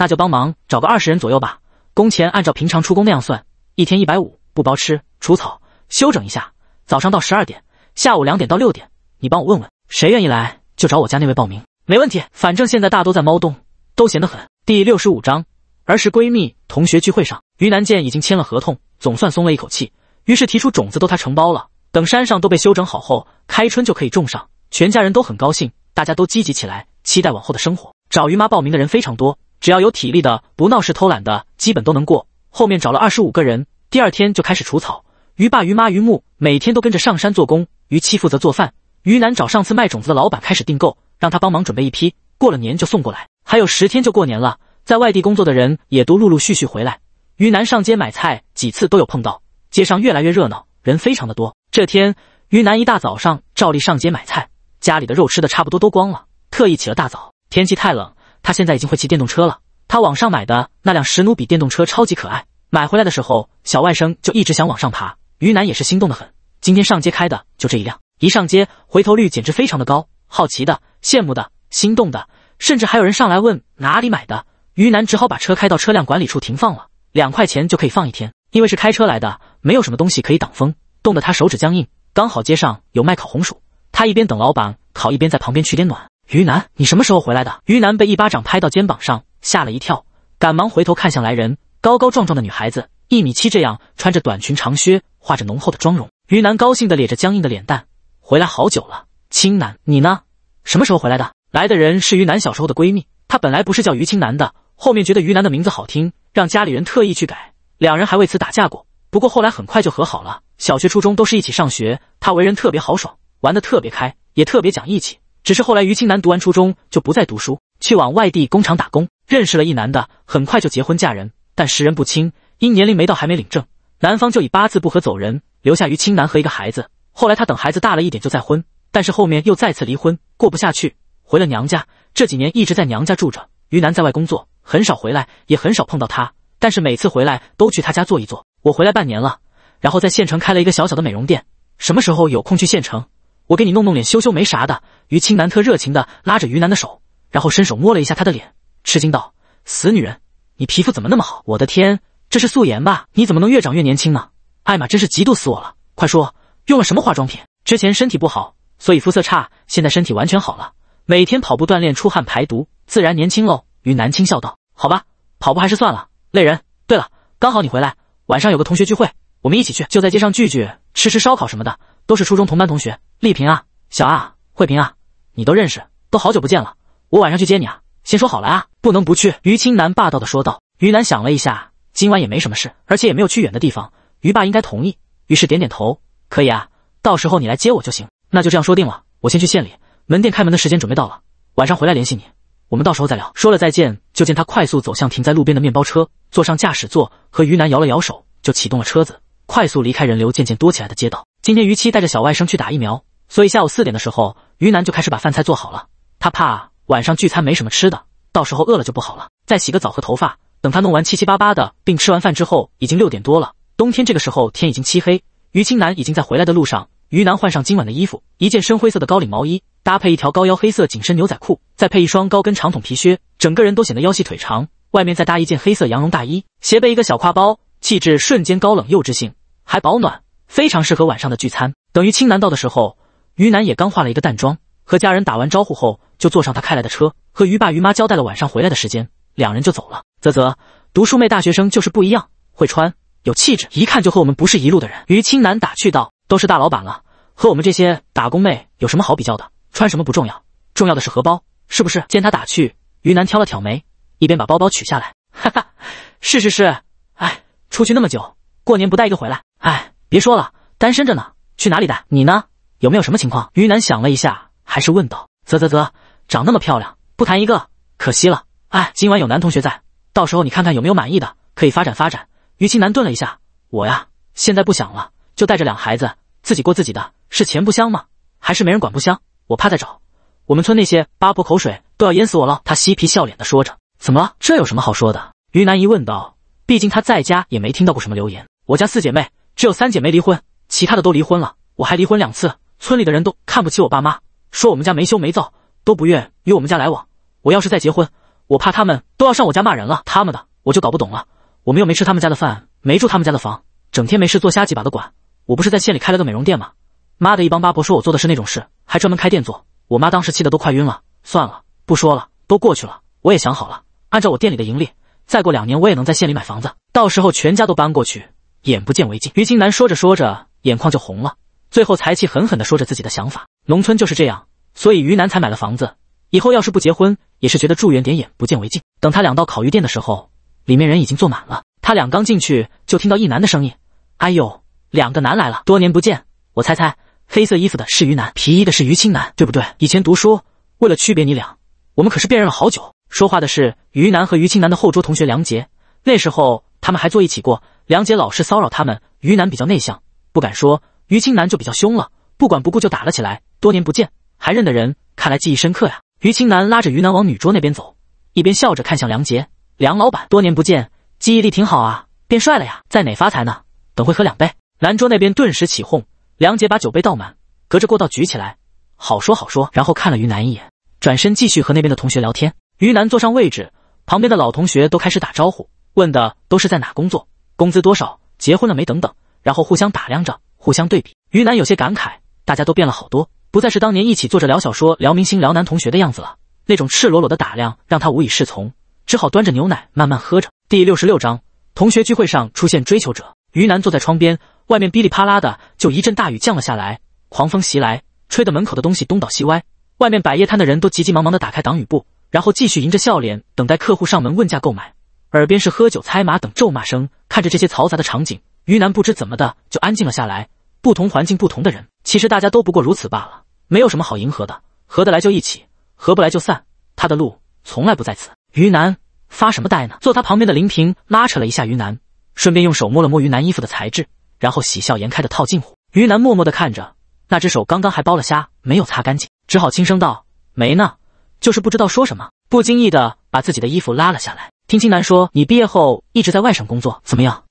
那就帮忙找个二十人左右吧，工钱按照平常出工那样算，一天一百五，不包吃、除草、休整一下。早上到十二点，下午两点到六点，你帮我问问，谁愿意来就找我家那位报名，没问题。反正现在大都在猫洞，都闲得很。”第六十五章，儿时闺蜜同学聚会上，于南见已经签了合同，总算松了一口气，于是提出种子都他承包了，等山上都被修整好后，开春就可以种上。全家人都很高兴，大家都积极起来，期待往后的生活。找于妈报名的人非常多，只要有体力的，不闹事偷懒的，基本都能过。后面找了二十五个人，第二天就开始除草。于爸、于妈、于木每天都跟着上山做工，于七负责做饭。于南找上次卖种子的老板开始订购，让他帮忙准备一批，过了年就送过来。还有十天就过年了，在外地工作的人也都陆陆续续回来。于南上街买菜，几次都有碰到。街上越来越热闹，人非常的多。这天，于南一大早上照例上街买菜，家里的肉吃的差不多都光了，特意起了大早。天气太冷，他现在已经会骑电动车了。他网上买的那辆史努比电动车超级可爱，买回来的时候，小外甥就一直想往上爬，于南也是心动的很。今天上街开的就这一辆，一上街回头率简直非常的高，好奇的、羡慕的、心动的，甚至还有人上来问哪里买的。于南只好把车开到车辆管理处停放了，两块钱就可以放一天。因为是开车来的，没有什么东西可以挡风，冻得他手指僵硬。刚好街上有卖烤红薯，他一边等老板烤，一边在旁边取点暖。于南，你什么时候回来的？于南被一巴掌拍到肩膀上，吓了一跳，赶忙回头看向来人，高高壮壮的女孩子，一米七这样，穿着短裙长靴，画着浓厚的妆容。于南高兴的咧着僵硬的脸蛋，回来好久了。青南，你呢？什么时候回来的？来的人是于南小时候的闺蜜，她本来不是叫于青南的，后面觉得于南的名字好听，让家里人特意去改。两人还为此打架过，不过后来很快就和好了。小学、初中都是一起上学，他为人特别豪爽，玩得特别开，也特别讲义气。只是后来于青南读完初中就不再读书，去往外地工厂打工，认识了一男的，很快就结婚嫁人。但识人不清，因年龄没到还没领证，男方就以八字不合走人，留下于青南和一个孩子。后来他等孩子大了一点就再婚，但是后面又再次离婚，过不下去，回了娘家。这几年一直在娘家住着。于南在外工作，很少回来，也很少碰到他。但是每次回来都去他家坐一坐。我回来半年了，然后在县城开了一个小小的美容店。什么时候有空去县城，我给你弄弄脸、修修眉啥的。于青南特热情的拉着于南的手，然后伸手摸了一下他的脸，吃惊道：“死女人，你皮肤怎么那么好？我的天，这是素颜吧？你怎么能越长越年轻呢？艾玛真是嫉妒死我了！快说，用了什么化妆品？之前身体不好，所以肤色差，现在身体完全好了，每天跑步锻炼，出汗排毒，自然年轻喽。”于南轻笑道：“好吧，跑步还是算了。”累人。对了，刚好你回来，晚上有个同学聚会，我们一起去，就在街上聚聚，吃吃烧烤什么的，都是初中同班同学。丽萍啊，小啊，慧萍啊，你都认识，都好久不见了。我晚上去接你啊，先说好了啊，不能不去。于青南霸道的说道。于南想了一下，今晚也没什么事，而且也没有去远的地方，于爸应该同意，于是点点头，可以啊，到时候你来接我就行。那就这样说定了，我先去县里，门店开门的时间准备到了，晚上回来联系你。我们到时候再聊。说了再见，就见他快速走向停在路边的面包车，坐上驾驶座，和于南摇了摇手，就启动了车子，快速离开人流渐渐多起来的街道。今天于七带着小外甥去打疫苗，所以下午四点的时候，于南就开始把饭菜做好了。他怕晚上聚餐没什么吃的，到时候饿了就不好了。再洗个澡和头发，等他弄完七七八八的，并吃完饭之后，已经六点多了。冬天这个时候天已经漆黑，于青南已经在回来的路上。于南换上今晚的衣服，一件深灰色的高领毛衣，搭配一条高腰黑色紧身牛仔裤，再配一双高跟长筒皮靴，整个人都显得腰细腿长。外面再搭一件黑色羊绒大衣，斜背一个小挎包，气质瞬间高冷幼稚性，还保暖，非常适合晚上的聚餐。等于青南到的时候，于南也刚化了一个淡妆，和家人打完招呼后，就坐上他开来的车，和于爸于妈交代了晚上回来的时间，两人就走了。啧啧，读书妹大学生就是不一样，会穿，有气质，一看就和我们不是一路的人。于青南打趣道。都是大老板了，和我们这些打工妹有什么好比较的？穿什么不重要，重要的是荷包，是不是？见他打趣，于南挑了挑眉，一边把包包取下来，哈哈，是是是，哎，出去那么久，过年不带一个回来，哎，别说了，单身着呢，去哪里带？你呢？有没有什么情况？于南想了一下，还是问道：啧啧啧，长那么漂亮，不谈一个，可惜了。哎，今晚有男同学在，到时候你看看有没有满意的，可以发展发展。于青南顿了一下，我呀，现在不想了，就带着两孩子。自己过自己的，是钱不香吗？还是没人管不香？我怕再找，我们村那些八婆口水都要淹死我了。他嬉皮笑脸的说着。怎么了？这有什么好说的？于南一问道。毕竟他在家也没听到过什么流言。我家四姐妹只有三姐妹离婚，其他的都离婚了。我还离婚两次。村里的人都看不起我爸妈，说我们家没羞没臊，都不愿与我们家来往。我要是再结婚，我怕他们都要上我家骂人了。他们的我就搞不懂了。我们又没吃他们家的饭，没住他们家的房，整天没事做瞎鸡巴的管。我不是在县里开了个美容店吗？妈的一帮八婆说我做的是那种事，还专门开店做。我妈当时气得都快晕了。算了，不说了，都过去了。我也想好了，按照我店里的盈利，再过两年我也能在县里买房子，到时候全家都搬过去，眼不见为净。于金南说着说着，眼眶就红了，最后才气狠狠地说着自己的想法。农村就是这样，所以于南才买了房子。以后要是不结婚，也是觉得住远点，眼不见为净。等他俩到烤鱼店的时候，里面人已经坐满了。他俩刚进去，就听到一男的声音：“哎呦！”两个男来了，多年不见，我猜猜，黑色衣服的是于南，皮衣的是于青南，对不对？以前读书，为了区别你俩，我们可是辨认了好久。说话的是于南和于青南的后桌同学梁杰，那时候他们还坐一起过。梁杰老是骚扰他们，于南比较内向，不敢说；于青南就比较凶了，不管不顾就打了起来。多年不见，还认得人，看来记忆深刻呀。于青南拉着于南往女桌那边走，一边笑着看向梁杰：“梁老板，多年不见，记忆力挺好啊，变帅了呀，在哪发财呢？等会喝两杯。”蓝桌那边顿时起哄，梁杰把酒杯倒满，隔着过道举起来，好说好说，然后看了于南一眼，转身继续和那边的同学聊天。于南坐上位置，旁边的老同学都开始打招呼，问的都是在哪工作。工资多少？结婚了没？等等，然后互相打量着，互相对比。于南有些感慨，大家都变了好多，不再是当年一起坐着聊小说、聊明星、聊男同学的样子了。那种赤裸裸的打量让他无以适从，只好端着牛奶慢慢喝着。第六十六章，同学聚会上出现追求者。于南坐在窗边，外面噼里啪啦的就一阵大雨降了下来，狂风袭来，吹得门口的东西东倒西歪。外面摆夜摊的人都急急忙忙的打开挡雨布，然后继续迎着笑脸等待客户上门问价购买。耳边是喝酒、猜码等咒骂声，看着这些嘈杂的场景，于南不知怎么的就安静了下来。不同环境、不同的人，其实大家都不过如此罢了，没有什么好迎合的，合得来就一起，合不来就散。他的路从来不在此。于南发什么呆呢？坐他旁边的林平拉扯了一下于南，顺便用手摸了摸于南衣服的材质，然后喜笑颜开的套近乎。于南默默的看着，那只手刚刚还剥了虾，没有擦干净，只好轻声道：“没呢，就是不知道说什么。”不经意的把自己的衣服拉了下来。听青南说，你毕业后一直在外省工作，怎么样？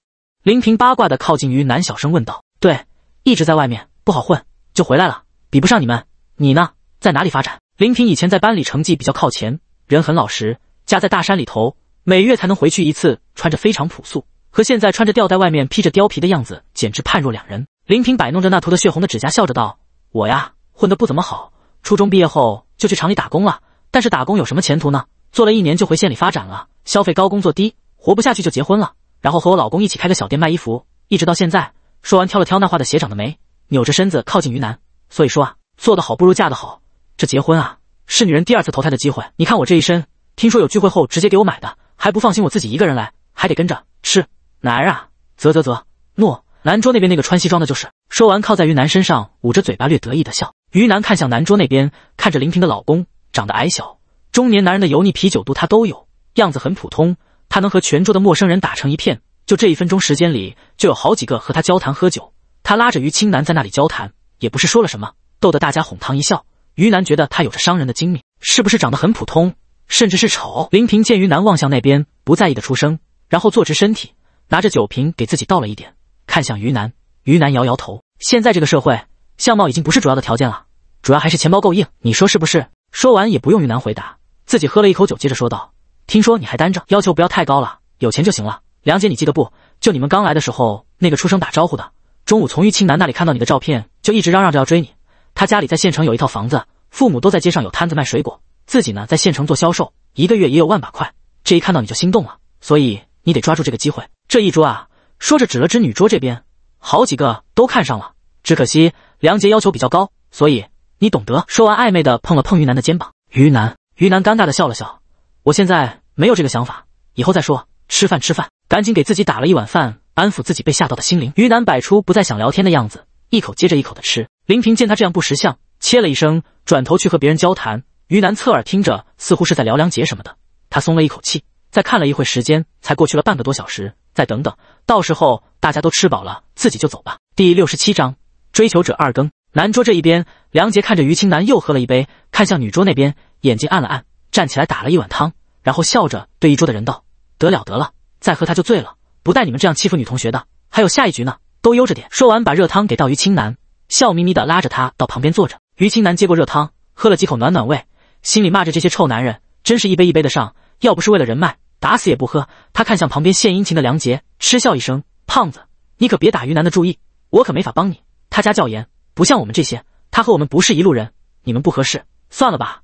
林平八卦的靠近于南，小声问道。对，一直在外面，不好混，就回来了。比不上你们，你呢？在哪里发展？林平以前在班里成绩比较靠前，人很老实，家在大山里头，每月才能回去一次，穿着非常朴素，和现在穿着吊带、外面披着貂皮的样子，简直判若两人。林平摆弄着那涂的血红的指甲，笑着道：“我呀，混得不怎么好，初中毕业后就去厂里打工了，但是打工有什么前途呢？做了一年就回县里发展了。”消费高，工作低，活不下去就结婚了，然后和我老公一起开个小店卖衣服，一直到现在。说完，挑了挑那画的鞋长的眉，扭着身子靠近于南。所以说啊，做得好不如嫁得好。这结婚啊，是女人第二次投胎的机会。你看我这一身，听说有聚会后直接给我买的，还不放心我自己一个人来，还得跟着吃。男人啊，啧啧啧，诺。南桌那边那个穿西装的就是。说完，靠在于南身上，捂着嘴巴，略得意的笑。于南看向南桌那边，看着林平的老公，长得矮小，中年男人的油腻啤酒肚他都有。样子很普通，他能和全桌的陌生人打成一片。就这一分钟时间里，就有好几个和他交谈喝酒。他拉着于青南在那里交谈，也不是说了什么，逗得大家哄堂一笑。于南觉得他有着商人的精明，是不是长得很普通，甚至是丑？林平见于南望向那边，不在意的出声，然后坐直身体，拿着酒瓶给自己倒了一点，看向于南。于南摇摇头，现在这个社会，相貌已经不是主要的条件了，主要还是钱包够硬，你说是不是？说完也不用于南回答，自己喝了一口酒，接着说道。听说你还单着，要求不要太高了，有钱就行了。梁姐，你记得不？就你们刚来的时候，那个出声打招呼的，中午从于青南那里看到你的照片，就一直嚷嚷着要追你。他家里在县城有一套房子，父母都在街上有摊子卖水果，自己呢在县城做销售，一个月也有万把块。这一看到你就心动了，所以你得抓住这个机会。这一桌啊，说着指了指女桌这边，好几个都看上了，只可惜梁杰要求比较高，所以你懂得。说完，暧昧的碰了碰于南的肩膀。于南，于南尴尬的笑了笑。我现在没有这个想法，以后再说。吃饭吃饭，赶紧给自己打了一碗饭，安抚自己被吓到的心灵。于南摆出不再想聊天的样子，一口接着一口的吃。林平见他这样不识相，切了一声，转头去和别人交谈。于南侧耳听着，似乎是在聊梁杰什么的。他松了一口气，再看了一会时间，才过去了半个多小时。再等等，到时候大家都吃饱了，自己就走吧。第六十七章追求者二更。南桌这一边，梁杰看着于青南又喝了一杯，看向女桌那边，眼睛暗了暗。站起来打了一碗汤，然后笑着对一桌的人道：“得了得了，再喝他就醉了，不带你们这样欺负女同学的。还有下一局呢，都悠着点。”说完，把热汤给到于青南，笑眯眯的拉着他到旁边坐着。于青南接过热汤，喝了几口暖暖胃，心里骂着这些臭男人，真是一杯一杯的上。要不是为了人脉，打死也不喝。他看向旁边献殷勤的梁杰，嗤笑一声：“胖子，你可别打于南的注意，我可没法帮你。他家教严，不像我们这些，他和我们不是一路人，你们不合适，算了吧。”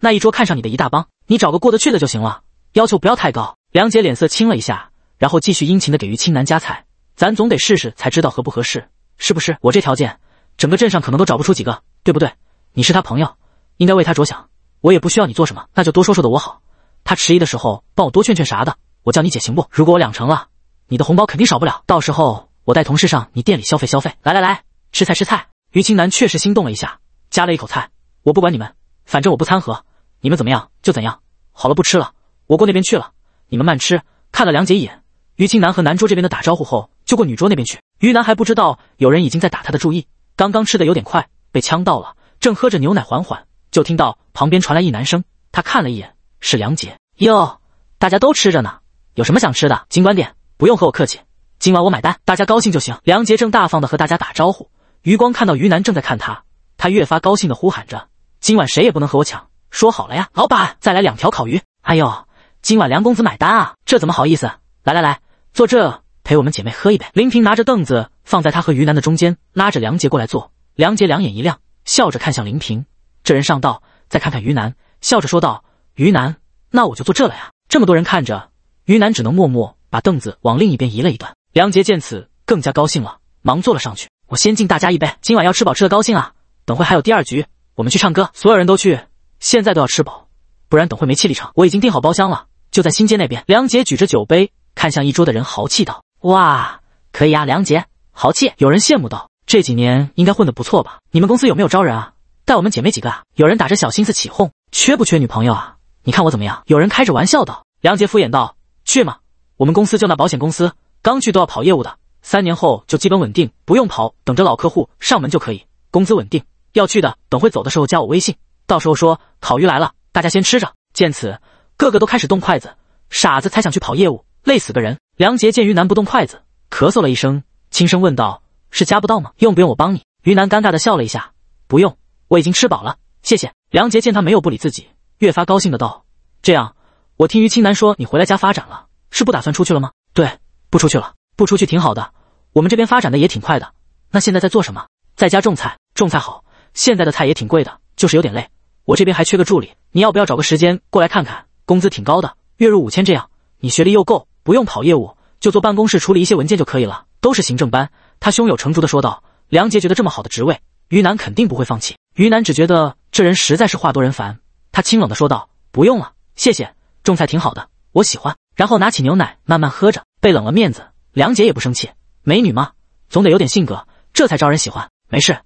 那一桌看上你的一大帮，你找个过得去的就行了，要求不要太高。梁姐脸色青了一下，然后继续殷勤的给于青南夹菜。咱总得试试才知道合不合适，是不是？我这条件，整个镇上可能都找不出几个，对不对？你是他朋友，应该为他着想。我也不需要你做什么，那就多说说的我好。他迟疑的时候，帮我多劝劝啥的，我叫你姐行不？如果我两成了，你的红包肯定少不了。到时候我带同事上你店里消费消费。来来来，吃菜吃菜。于青南确实心动了一下，夹了一口菜。我不管你们，反正我不掺和。你们怎么样？就怎样，好了不吃了，我过那边去了。你们慢吃，看了梁杰一眼。于青南和男桌这边的打招呼后，就过女桌那边去。于南还不知道有人已经在打他的注意，刚刚吃的有点快，被呛到了，正喝着牛奶缓缓，就听到旁边传来一男声。他看了一眼，是梁杰。哟，大家都吃着呢，有什么想吃的？尽管点，不用和我客气，今晚我买单，大家高兴就行。梁杰正大方的和大家打招呼，余光看到于南正在看他，他越发高兴的呼喊着：“今晚谁也不能和我抢，说好了呀，老板，再来两条烤鱼。哎呦，今晚梁公子买单啊，这怎么好意思？来来来。”坐这陪我们姐妹喝一杯。林平拿着凳子放在他和于南的中间，拉着梁杰过来坐。梁杰两眼一亮，笑着看向林平。这人上道，再看看于南，笑着说道：“于南，那我就坐这了呀。”这么多人看着，于南只能默默把凳子往另一边移了一段。梁杰见此更加高兴了，忙坐了上去。我先敬大家一杯，今晚要吃饱吃的高兴啊！等会还有第二局，我们去唱歌，所有人都去，现在都要吃饱，不然等会没气力唱。我已经订好包厢了，就在新街那边。梁杰举着酒杯。看向一桌的人，豪气道：“哇，可以啊，梁杰，豪气！”有人羡慕道：“这几年应该混得不错吧？你们公司有没有招人啊？带我们姐妹几个啊？”有人打着小心思起哄：“缺不缺女朋友啊？你看我怎么样？”有人开着玩笑道：“梁杰敷衍道，去嘛，我们公司就那保险公司，刚去都要跑业务的，三年后就基本稳定，不用跑，等着老客户上门就可以，工资稳定。要去的，等会走的时候加我微信，到时候说烤鱼来了，大家先吃着。”见此，个个都开始动筷子，傻子才想去跑业务。累死个人！梁杰见于南不动筷子，咳嗽了一声，轻声问道：“是夹不到吗？用不用我帮你？”于南尴尬的笑了一下：“不用，我已经吃饱了，谢谢。”梁杰见他没有不理自己，越发高兴的道：“这样，我听于青南说你回来家发展了，是不打算出去了吗？”“对，不出去了，不出去挺好的，我们这边发展的也挺快的。那现在在做什么？在家种菜，种菜好。现在的菜也挺贵的，就是有点累。我这边还缺个助理，你要不要找个时间过来看看？工资挺高的，月入五千这样，你学历又够。”不用跑业务，就坐办公室处理一些文件就可以了，都是行政班。他胸有成竹的说道。梁杰觉得这么好的职位，于南肯定不会放弃。于南只觉得这人实在是话多人烦，他清冷的说道：“不用了，谢谢。种菜挺好的，我喜欢。”然后拿起牛奶慢慢喝着，被冷了面子。梁杰也不生气，美女嘛，总得有点性格，这才招人喜欢。没事，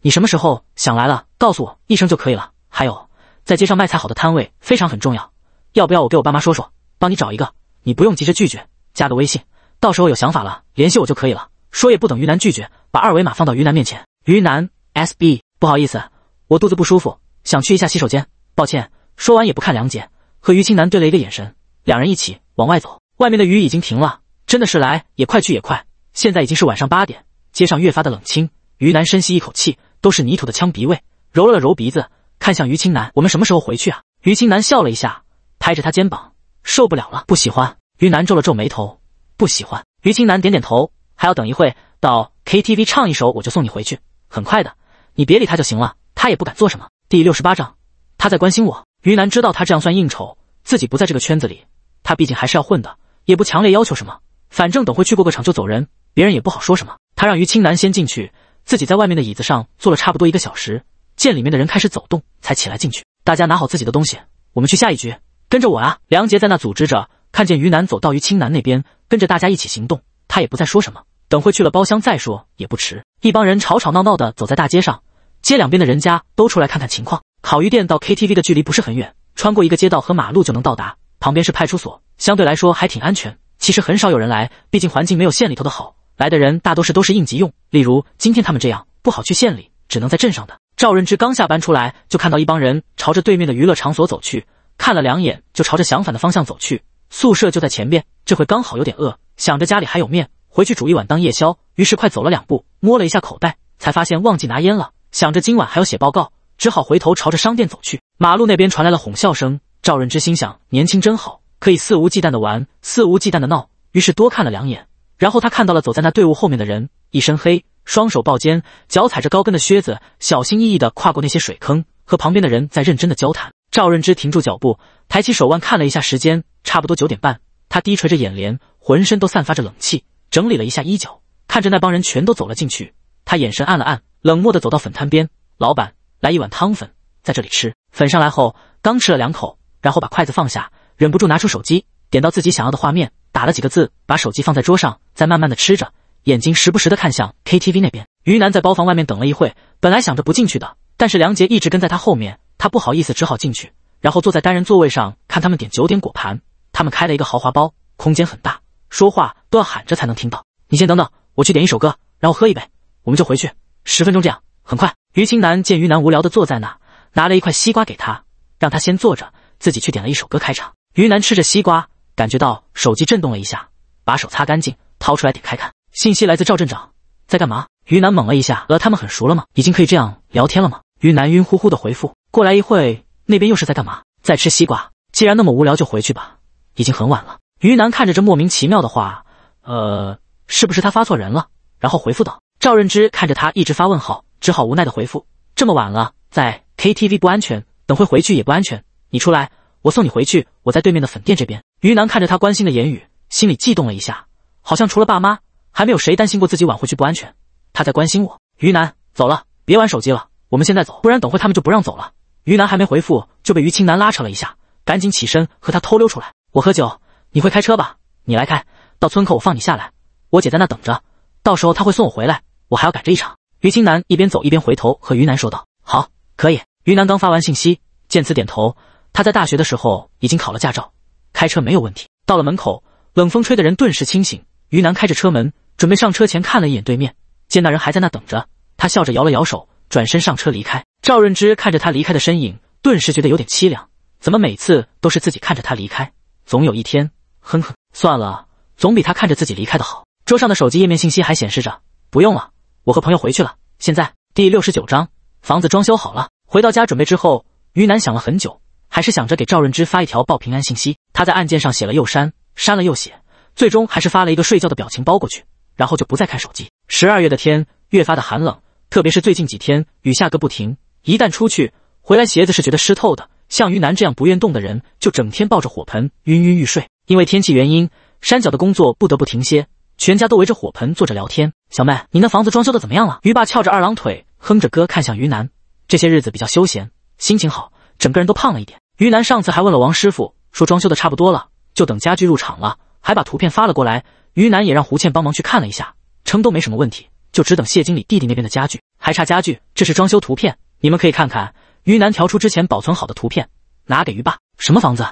你什么时候想来了，告诉我一声就可以了。还有，在街上卖菜好的摊位非常很重要，要不要我给我爸妈说说，帮你找一个？你不用急着拒绝，加个微信，到时候有想法了联系我就可以了。说也不等于南拒绝，把二维码放到于南面前。于南 S B，不好意思，我肚子不舒服，想去一下洗手间，抱歉。说完也不看梁姐，和于青南对了一个眼神，两人一起往外走。外面的雨已经停了，真的是来也快去也快。现在已经是晚上八点，街上越发的冷清。于南深吸一口气，都是泥土的呛鼻味，揉了揉鼻子，看向于青南，我们什么时候回去啊？于青南笑了一下，拍着他肩膀。受不了了，不喜欢。于南皱了皱眉头，不喜欢。于青南点点头，还要等一会，到 KTV 唱一首，我就送你回去。很快的，你别理他就行了，他也不敢做什么。第六十八章，他在关心我。于南知道他这样算应酬，自己不在这个圈子里，他毕竟还是要混的，也不强烈要求什么，反正等会去过个场就走人，别人也不好说什么。他让于青南先进去，自己在外面的椅子上坐了差不多一个小时，见里面的人开始走动，才起来进去。大家拿好自己的东西，我们去下一局。跟着我啊！梁杰在那组织着，看见于南走到于青南那边，跟着大家一起行动。他也不再说什么，等会去了包厢再说也不迟。一帮人吵吵闹闹的走在大街上，街两边的人家都出来看看情况。烤鱼店到 KTV 的距离不是很远，穿过一个街道和马路就能到达。旁边是派出所，相对来说还挺安全。其实很少有人来，毕竟环境没有县里头的好。来的人大多是都是应急用，例如今天他们这样不好去县里，只能在镇上的。赵润之刚下班出来，就看到一帮人朝着对面的娱乐场所走去。看了两眼，就朝着相反的方向走去。宿舍就在前边，这回刚好有点饿，想着家里还有面，回去煮一碗当夜宵。于是快走了两步，摸了一下口袋，才发现忘记拿烟了。想着今晚还要写报告，只好回头朝着商店走去。马路那边传来了哄笑声。赵润之心想：年轻真好，可以肆无忌惮的玩，肆无忌惮的闹。于是多看了两眼，然后他看到了走在那队伍后面的人，一身黑，双手抱肩，脚踩着高跟的靴子，小心翼翼地跨过那些水坑，和旁边的人在认真的交谈。赵润之停住脚步，抬起手腕看了一下时间，差不多九点半。他低垂着眼帘，浑身都散发着冷气，整理了一下衣角，看着那帮人全都走了进去，他眼神暗了暗，冷漠的走到粉摊边：“老板，来一碗汤粉，在这里吃。”粉上来后，刚吃了两口，然后把筷子放下，忍不住拿出手机，点到自己想要的画面，打了几个字，把手机放在桌上，再慢慢的吃着，眼睛时不时的看向 KTV 那边。于南在包房外面等了一会，本来想着不进去的，但是梁杰一直跟在他后面。他不好意思，只好进去，然后坐在单人座位上看他们点九点果盘。他们开了一个豪华包，空间很大，说话都要喊着才能听到。你先等等，我去点一首歌，然后喝一杯，我们就回去。十分钟这样，很快。于青南见于南无聊的坐在那，拿了一块西瓜给他，让他先坐着，自己去点了一首歌开场。于南吃着西瓜，感觉到手机震动了一下，把手擦干净，掏出来点开看，信息来自赵镇长，在干嘛？于南懵了一下，呃，他们很熟了吗？已经可以这样聊天了吗？于南晕乎乎的回复过来一会，那边又是在干嘛？在吃西瓜。既然那么无聊，就回去吧，已经很晚了。于南看着这莫名其妙的话，呃，是不是他发错人了？然后回复道。赵认之看着他一直发问号，只好无奈的回复：这么晚了，在 KTV 不安全，等会回去也不安全。你出来，我送你回去。我在对面的粉店这边。于南看着他关心的言语，心里悸动了一下，好像除了爸妈，还没有谁担心过自己晚回去不安全。他在关心我。于南，走了，别玩手机了，我们现在走，不然等会他们就不让走了。于南还没回复，就被于青南拉扯了一下，赶紧起身和他偷溜出来。我喝酒，你会开车吧？你来开，到村口我放你下来，我姐在那等着，到时候她会送我回来，我还要赶这一场。于青南一边走一边回头和于南说道：“好，可以。”于南刚发完信息，见此点头。他在大学的时候已经考了驾照，开车没有问题。到了门口，冷风吹的人顿时清醒。于南开着车门，准备上车前看了一眼对面。见那人还在那等着，他笑着摇了摇手，转身上车离开。赵润之看着他离开的身影，顿时觉得有点凄凉。怎么每次都是自己看着他离开？总有一天，哼哼，算了，总比他看着自己离开的好。桌上的手机页面信息还显示着，不用了，我和朋友回去了。现在第六十九章，房子装修好了。回到家准备之后，于南想了很久，还是想着给赵润之发一条报平安信息。他在按键上写了又删，删了又写，最终还是发了一个睡觉的表情包过去。然后就不再看手机。十二月的天越发的寒冷，特别是最近几天雨下个不停。一旦出去回来，鞋子是觉得湿透的。像于南这样不愿动的人，就整天抱着火盆晕晕欲睡。因为天气原因，山脚的工作不得不停歇，全家都围着火盆坐着聊天。小妹，你那房子装修的怎么样了？于爸翘着二郎腿，哼着歌看向于南。这些日子比较休闲，心情好，整个人都胖了一点。于南上次还问了王师傅，说装修的差不多了，就等家具入场了，还把图片发了过来。于南也让胡倩帮忙去看了一下，称都没什么问题，就只等谢经理弟弟那边的家具，还差家具。这是装修图片，你们可以看看。于南调出之前保存好的图片，拿给于爸。什么房子？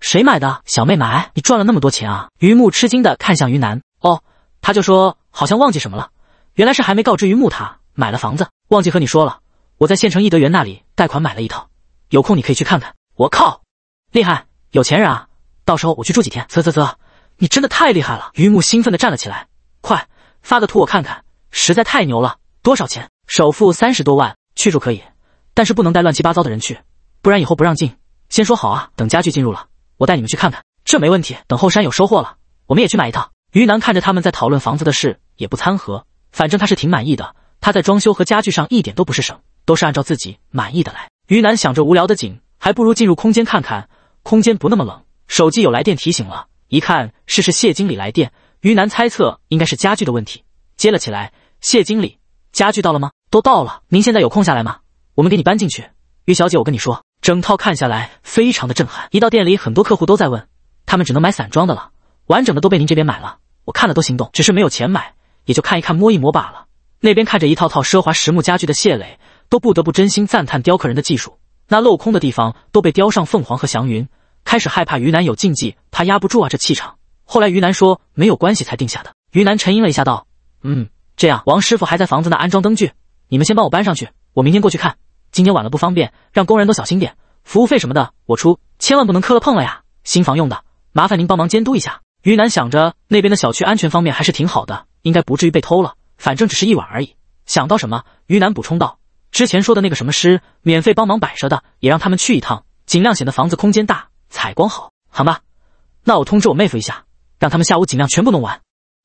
谁买的？小妹买？你赚了那么多钱啊？于木吃惊的看向于南。哦，他就说好像忘记什么了，原来是还没告知于木他买了房子，忘记和你说了。我在县城易德园那里贷款买了一套，有空你可以去看看。我靠，厉害，有钱人啊！到时候我去住几天。啧啧啧。你真的太厉害了！于木兴奋地站了起来，快发个图我看看，实在太牛了！多少钱？首付三十多万，去住可以，但是不能带乱七八糟的人去，不然以后不让进。先说好啊，等家具进入了，我带你们去看看。这没问题。等后山有收获了，我们也去买一套。于南看着他们在讨论房子的事，也不掺和，反正他是挺满意的。他在装修和家具上一点都不是省，都是按照自己满意的来。于南想着无聊的紧，还不如进入空间看看，空间不那么冷。手机有来电提醒了。一看是是谢经理来电，于南猜测应该是家具的问题，接了起来。谢经理，家具到了吗？都到了。您现在有空下来吗？我们给你搬进去。于小姐，我跟你说，整套看下来非常的震撼。一到店里，很多客户都在问，他们只能买散装的了，完整的都被您这边买了。我看了都心动，只是没有钱买，也就看一看摸一摸罢了。那边看着一套套奢华实木家具的谢磊，都不得不真心赞叹雕刻人的技术。那镂空的地方都被雕上凤凰和祥云。开始害怕于南有禁忌，怕压不住啊这气场。后来于南说没有关系才定下的。于南沉吟了一下，道：“嗯，这样，王师傅还在房子那安装灯具，你们先帮我搬上去，我明天过去看。今天晚了不方便，让工人都小心点。服务费什么的我出，千万不能磕了碰了呀。新房用的，麻烦您帮忙监督一下。”于南想着那边的小区安全方面还是挺好的，应该不至于被偷了。反正只是一晚而已。想到什么，于南补充道：“之前说的那个什么师，免费帮忙摆设的，也让他们去一趟，尽量显得房子空间大。”采光好，好吧，那我通知我妹夫一下，让他们下午尽量全部弄完。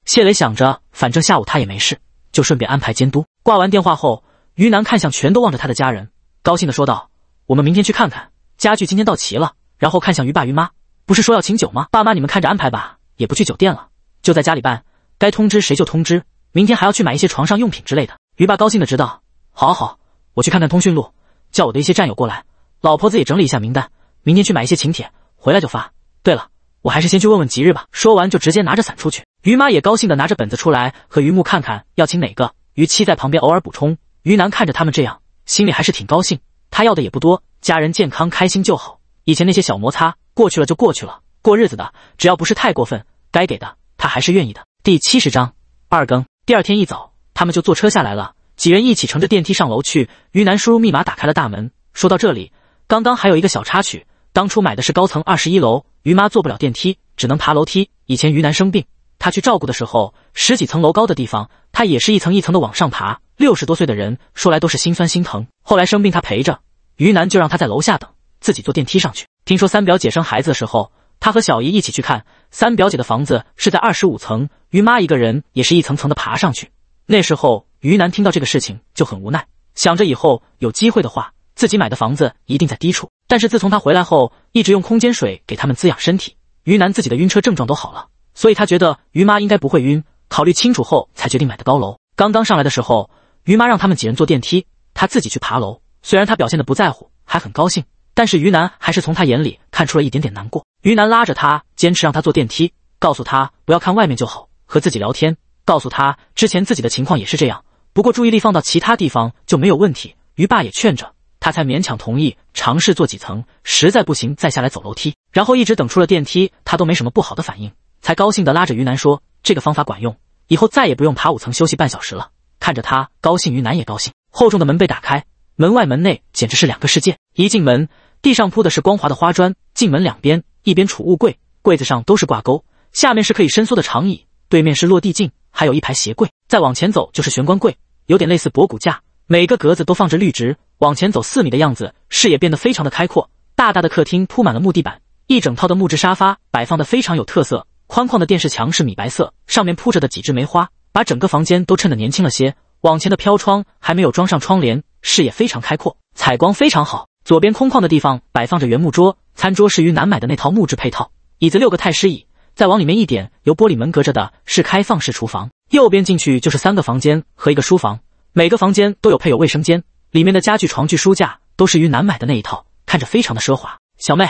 谢磊想着，反正下午他也没事，就顺便安排监督。挂完电话后，于南看向全都望着他的家人，高兴的说道：“我们明天去看看家具，今天到齐了。”然后看向于爸于妈：“不是说要请酒吗？爸妈你们看着安排吧，也不去酒店了，就在家里办。该通知谁就通知。明天还要去买一些床上用品之类的。”于爸高兴的知道：“好，好，我去看看通讯录，叫我的一些战友过来。老婆子也整理一下名单，明天去买一些请帖。”回来就发。对了，我还是先去问问吉日吧。说完就直接拿着伞出去。于妈也高兴的拿着本子出来，和于木看看要请哪个。于七在旁边偶尔补充。于南看着他们这样，心里还是挺高兴。他要的也不多，家人健康开心就好。以前那些小摩擦过去了就过去了，过日子的只要不是太过分，该给的他还是愿意的。第七十章二更，第二天一早，他们就坐车下来了，几人一起乘着电梯上楼去。于南输入密码打开了大门。说到这里，刚刚还有一个小插曲，当初买的是高层二十一楼，于妈坐不了电梯，只能爬楼梯。以前于南生病，他去照顾的时候，十几层楼高的地方，他也是一层一层的往上爬。六十多岁的人，说来都是心酸心疼。后来生病他陪着，于南就让他在楼下等，自己坐电梯上去。听说三表姐生孩子的时候。他和小姨一起去看三表姐的房子，是在二十五层。于妈一个人也是一层层的爬上去。那时候于南听到这个事情就很无奈，想着以后有机会的话，自己买的房子一定在低处。但是自从他回来后，一直用空间水给他们滋养身体，于南自己的晕车症状都好了，所以他觉得于妈应该不会晕。考虑清楚后，才决定买的高楼。刚刚上来的时候，于妈让他们几人坐电梯，他自己去爬楼。虽然他表现的不在乎，还很高兴。但是于南还是从他眼里看出了一点点难过。于南拉着他，坚持让他坐电梯，告诉他不要看外面就好，和自己聊天，告诉他之前自己的情况也是这样，不过注意力放到其他地方就没有问题。于爸也劝着他，才勉强同意尝试坐几层，实在不行再下来走楼梯。然后一直等出了电梯，他都没什么不好的反应，才高兴的拉着于南说这个方法管用，以后再也不用爬五层休息半小时了。看着他高兴，于南也高兴。厚重的门被打开，门外门内简直是两个世界。一进门。地上铺的是光滑的花砖，进门两边，一边储物柜，柜子上都是挂钩，下面是可以伸缩的长椅，对面是落地镜，还有一排鞋柜。再往前走就是玄关柜，有点类似博古架，每个格子都放着绿植。往前走四米的样子，视野变得非常的开阔。大大的客厅铺满了木地板，一整套的木质沙发摆放的非常有特色。宽旷的电视墙是米白色，上面铺着的几枝梅花，把整个房间都衬得年轻了些。往前的飘窗还没有装上窗帘，视野非常开阔，采光非常好。左边空旷的地方摆放着原木桌，餐桌是于南买的那套木质配套，椅子六个太师椅。再往里面一点，由玻璃门隔着的是开放式厨房。右边进去就是三个房间和一个书房，每个房间都有配有卫生间。里面的家具、床具、书架都是于南买的那一套，看着非常的奢华。小妹，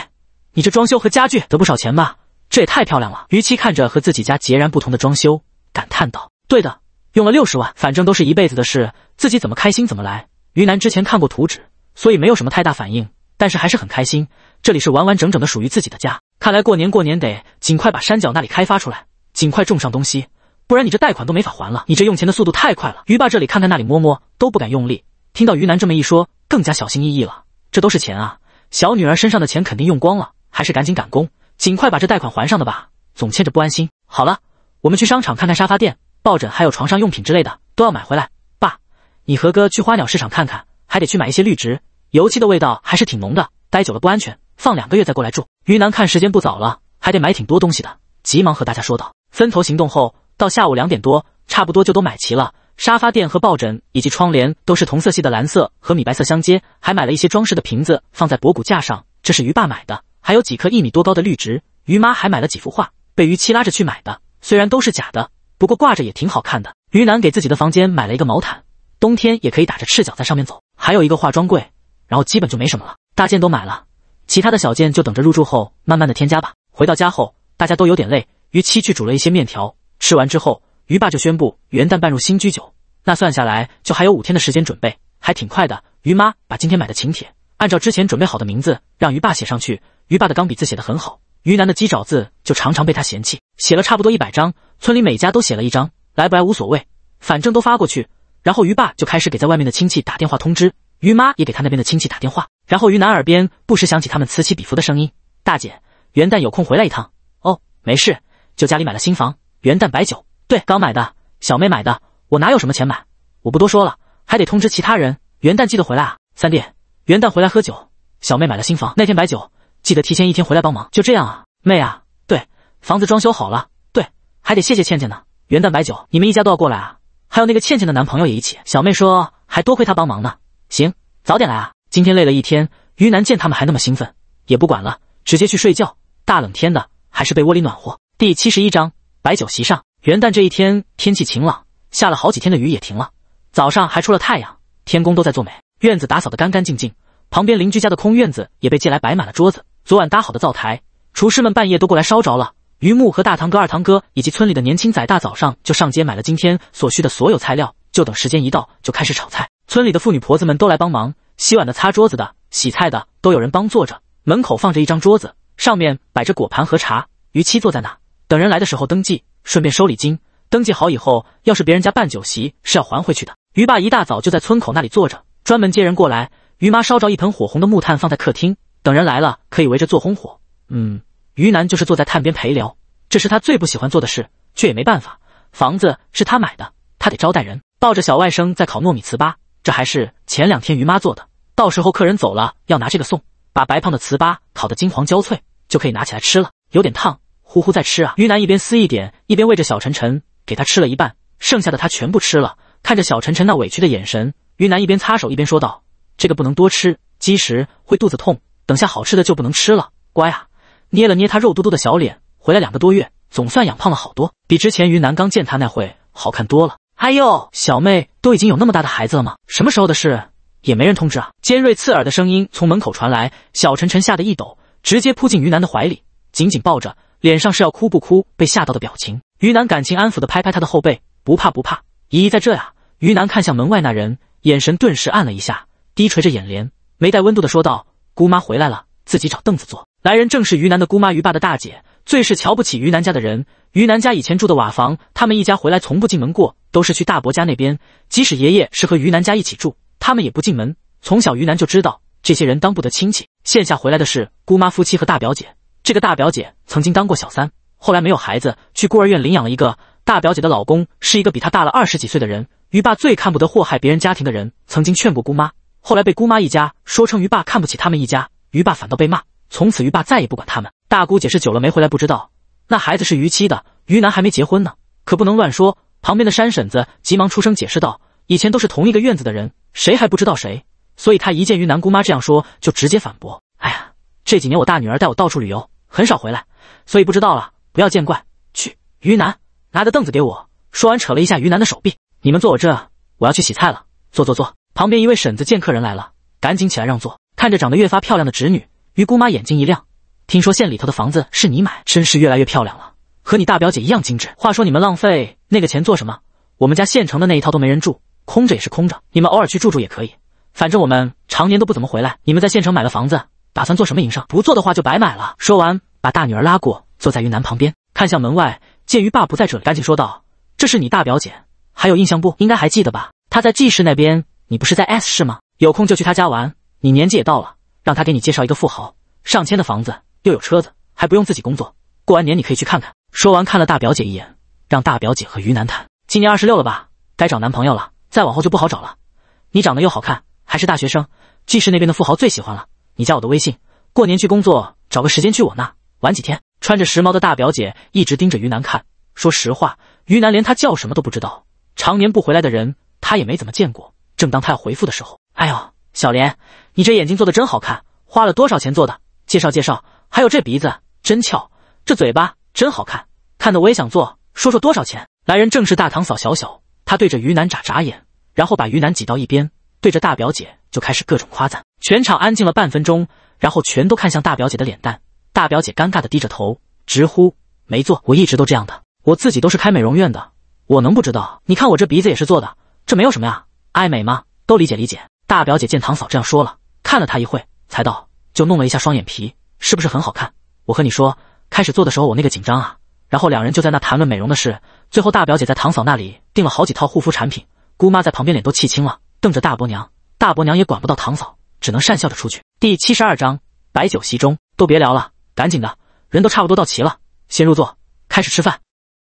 你这装修和家具得不少钱吧？这也太漂亮了。于七看着和自己家截然不同的装修，感叹道：“对的，用了六十万，反正都是一辈子的事，自己怎么开心怎么来。”于南之前看过图纸。所以没有什么太大反应，但是还是很开心。这里是完完整整的属于自己的家。看来过年过年得尽快把山脚那里开发出来，尽快种上东西，不然你这贷款都没法还了。你这用钱的速度太快了。于爸这里看看那里摸摸都不敢用力。听到于南这么一说，更加小心翼翼了。这都是钱啊，小女儿身上的钱肯定用光了，还是赶紧赶工，尽快把这贷款还上的吧，总欠着不安心。好了，我们去商场看看沙发垫、抱枕，还有床上用品之类的都要买回来。爸，你和哥去花鸟市场看看，还得去买一些绿植。油漆的味道还是挺浓的，待久了不安全，放两个月再过来住。于南看时间不早了，还得买挺多东西的，急忙和大家说道。分头行动后，到下午两点多，差不多就都买齐了。沙发垫和抱枕以及窗帘都是同色系的蓝色和米白色相接，还买了一些装饰的瓶子放在博古架上，这是于爸买的。还有几棵一米多高的绿植，于妈还买了几幅画，被于七拉着去买的，虽然都是假的，不过挂着也挺好看的。于南给自己的房间买了一个毛毯，冬天也可以打着赤脚在上面走，还有一个化妆柜。然后基本就没什么了，大件都买了，其他的小件就等着入住后慢慢的添加吧。回到家后，大家都有点累，于七去煮了一些面条，吃完之后，于爸就宣布元旦办入新居酒。那算下来就还有五天的时间准备，还挺快的。于妈把今天买的请帖按照之前准备好的名字让于爸写上去，于爸的钢笔字写得很好，于南的鸡爪字就常常被他嫌弃，写了差不多一百张，村里每家都写了一张，来不来无所谓，反正都发过去。然后于爸就开始给在外面的亲戚打电话通知。于妈也给他那边的亲戚打电话，然后于南耳边不时响起他们此起彼伏的声音：“大姐，元旦有空回来一趟哦。”“没事，就家里买了新房，元旦摆酒。”“对，刚买的，小妹买的，我哪有什么钱买？我不多说了，还得通知其他人，元旦记得回来啊。”“三弟，元旦回来喝酒，小妹买了新房，那天摆酒，记得提前一天回来帮忙。”“就这样啊，妹啊，对，房子装修好了，对，还得谢谢倩倩呢。元旦摆酒，你们一家都要过来啊，还有那个倩倩的男朋友也一起。”小妹说：“还多亏他帮忙呢。”行，早点来啊！今天累了一天，于南见他们还那么兴奋，也不管了，直接去睡觉。大冷天的，还是被窝里暖和。第七十一章摆酒席上，元旦这一天天气晴朗，下了好几天的雨也停了，早上还出了太阳，天公都在做美，院子打扫得干干净净。旁边邻居家的空院子也被借来摆满了桌子，昨晚搭好的灶台，厨师们半夜都过来烧着了。于木和大堂哥、二堂哥以及村里的年轻仔大早上就上街买了今天所需的所有材料，就等时间一到就开始炒菜。村里的妇女婆子们都来帮忙，洗碗的、擦桌子的、洗菜的都有人帮坐着。门口放着一张桌子，上面摆着果盘和茶。于七坐在那，等人来的时候登记，顺便收礼金。登记好以后，要是别人家办酒席，是要还回去的。于爸一大早就在村口那里坐着，专门接人过来。于妈烧着一盆火红的木炭放在客厅，等人来了可以围着做烘火。嗯，于南就是坐在炭边陪聊，这是他最不喜欢做的事，却也没办法。房子是他买的，他得招待人。抱着小外甥在烤糯米糍粑，这还是前两天于妈做的，到时候客人走了要拿这个送。把白胖的糍粑烤得金黄焦脆，就可以拿起来吃了。有点烫，呼呼在吃啊！于南一边撕一点，一边喂着小晨晨，给他吃了一半，剩下的他全部吃了。看着小晨晨那委屈的眼神，于南一边擦手一边说道：“这个不能多吃，积食会肚子痛，等下好吃的就不能吃了。乖啊！”捏了捏他肉嘟嘟的小脸，回来两个多月，总算养胖了好多，比之前于南刚见他那会好看多了。哎呦，小妹都已经有那么大的孩子了吗？什么时候的事？也没人通知啊！尖锐刺耳的声音从门口传来，小晨晨吓得一抖，直接扑进于南的怀里，紧紧抱着，脸上是要哭不哭被吓到的表情。于南感情安抚的拍拍他的后背，不怕不怕，姨姨在这呀。于南看向门外那人，眼神顿时暗了一下，低垂着眼帘，没带温度的说道：“姑妈回来了，自己找凳子坐。”来人正是于南的姑妈于爸的大姐，最是瞧不起于南家的人。于南家以前住的瓦房，他们一家回来从不进门过，都是去大伯家那边。即使爷爷是和于南家一起住。他们也不进门，从小于南就知道这些人当不得亲戚。线下回来的是姑妈夫妻和大表姐。这个大表姐曾经当过小三，后来没有孩子，去孤儿院领养了一个。大表姐的老公是一个比她大了二十几岁的人。于爸最看不得祸害别人家庭的人，曾经劝过姑妈，后来被姑妈一家说成于爸看不起他们一家，于爸反倒被骂。从此于爸再也不管他们。大姑姐是久了没回来不知道，那孩子是于妻的，于南还没结婚呢，可不能乱说。旁边的山婶子急忙出声解释道。以前都是同一个院子的人，谁还不知道谁？所以他一见于南姑妈这样说，就直接反驳：“哎呀，这几年我大女儿带我到处旅游，很少回来，所以不知道了，不要见怪。”去，于南拿着凳子给我。说完，扯了一下于南的手臂：“你们坐我这，我要去洗菜了。坐坐坐。”旁边一位婶子见客人来了，赶紧起来让座。看着长得越发漂亮的侄女，于姑妈眼睛一亮：“听说县里头的房子是你买，真是越来越漂亮了，和你大表姐一样精致。话说你们浪费那个钱做什么？我们家县城的那一套都没人住。”空着也是空着，你们偶尔去住住也可以。反正我们常年都不怎么回来。你们在县城买了房子，打算做什么营生？不做的话就白买了。说完，把大女儿拉过，坐在于南旁边，看向门外，见于爸不在这里，赶紧说道：“这是你大表姐，还有印象不？应该还记得吧？她在 G 市那边，你不是在 S 市吗？有空就去她家玩。你年纪也到了，让她给你介绍一个富豪，上千的房子，又有车子，还不用自己工作。过完年你可以去看看。”说完，看了大表姐一眼，让大表姐和于南谈。今年二十六了吧？该找男朋友了。再往后就不好找了，你长得又好看，还是大学生，季氏那边的富豪最喜欢了。你加我的微信，过年去工作，找个时间去我那玩几天。穿着时髦的大表姐一直盯着于南看。说实话，于南连他叫什么都不知道，常年不回来的人他也没怎么见过。正当他要回复的时候，哎呦，小莲，你这眼睛做的真好看，花了多少钱做的？介绍介绍。还有这鼻子真翘，这嘴巴真好看，看得我也想做。说说多少钱？来人正是大堂嫂小小。她对着于南眨眨眼，然后把于南挤到一边，对着大表姐就开始各种夸赞。全场安静了半分钟，然后全都看向大表姐的脸蛋。大表姐尴尬的低着头，直呼没做。我一直都这样的，我自己都是开美容院的，我能不知道？你看我这鼻子也是做的，这没有什么呀，爱美吗？都理解理解。大表姐见堂嫂这样说了，看了她一会，才道：就弄了一下双眼皮，是不是很好看？我和你说，开始做的时候我那个紧张啊。然后两人就在那谈论美容的事。最后大表姐在堂嫂那里订了好几套护肤产品，姑妈在旁边脸都气青了，瞪着大伯娘。大伯娘也管不到堂嫂，只能讪笑着出去。第七十二章摆酒席中，都别聊了，赶紧的，人都差不多到齐了，先入座，开始吃饭。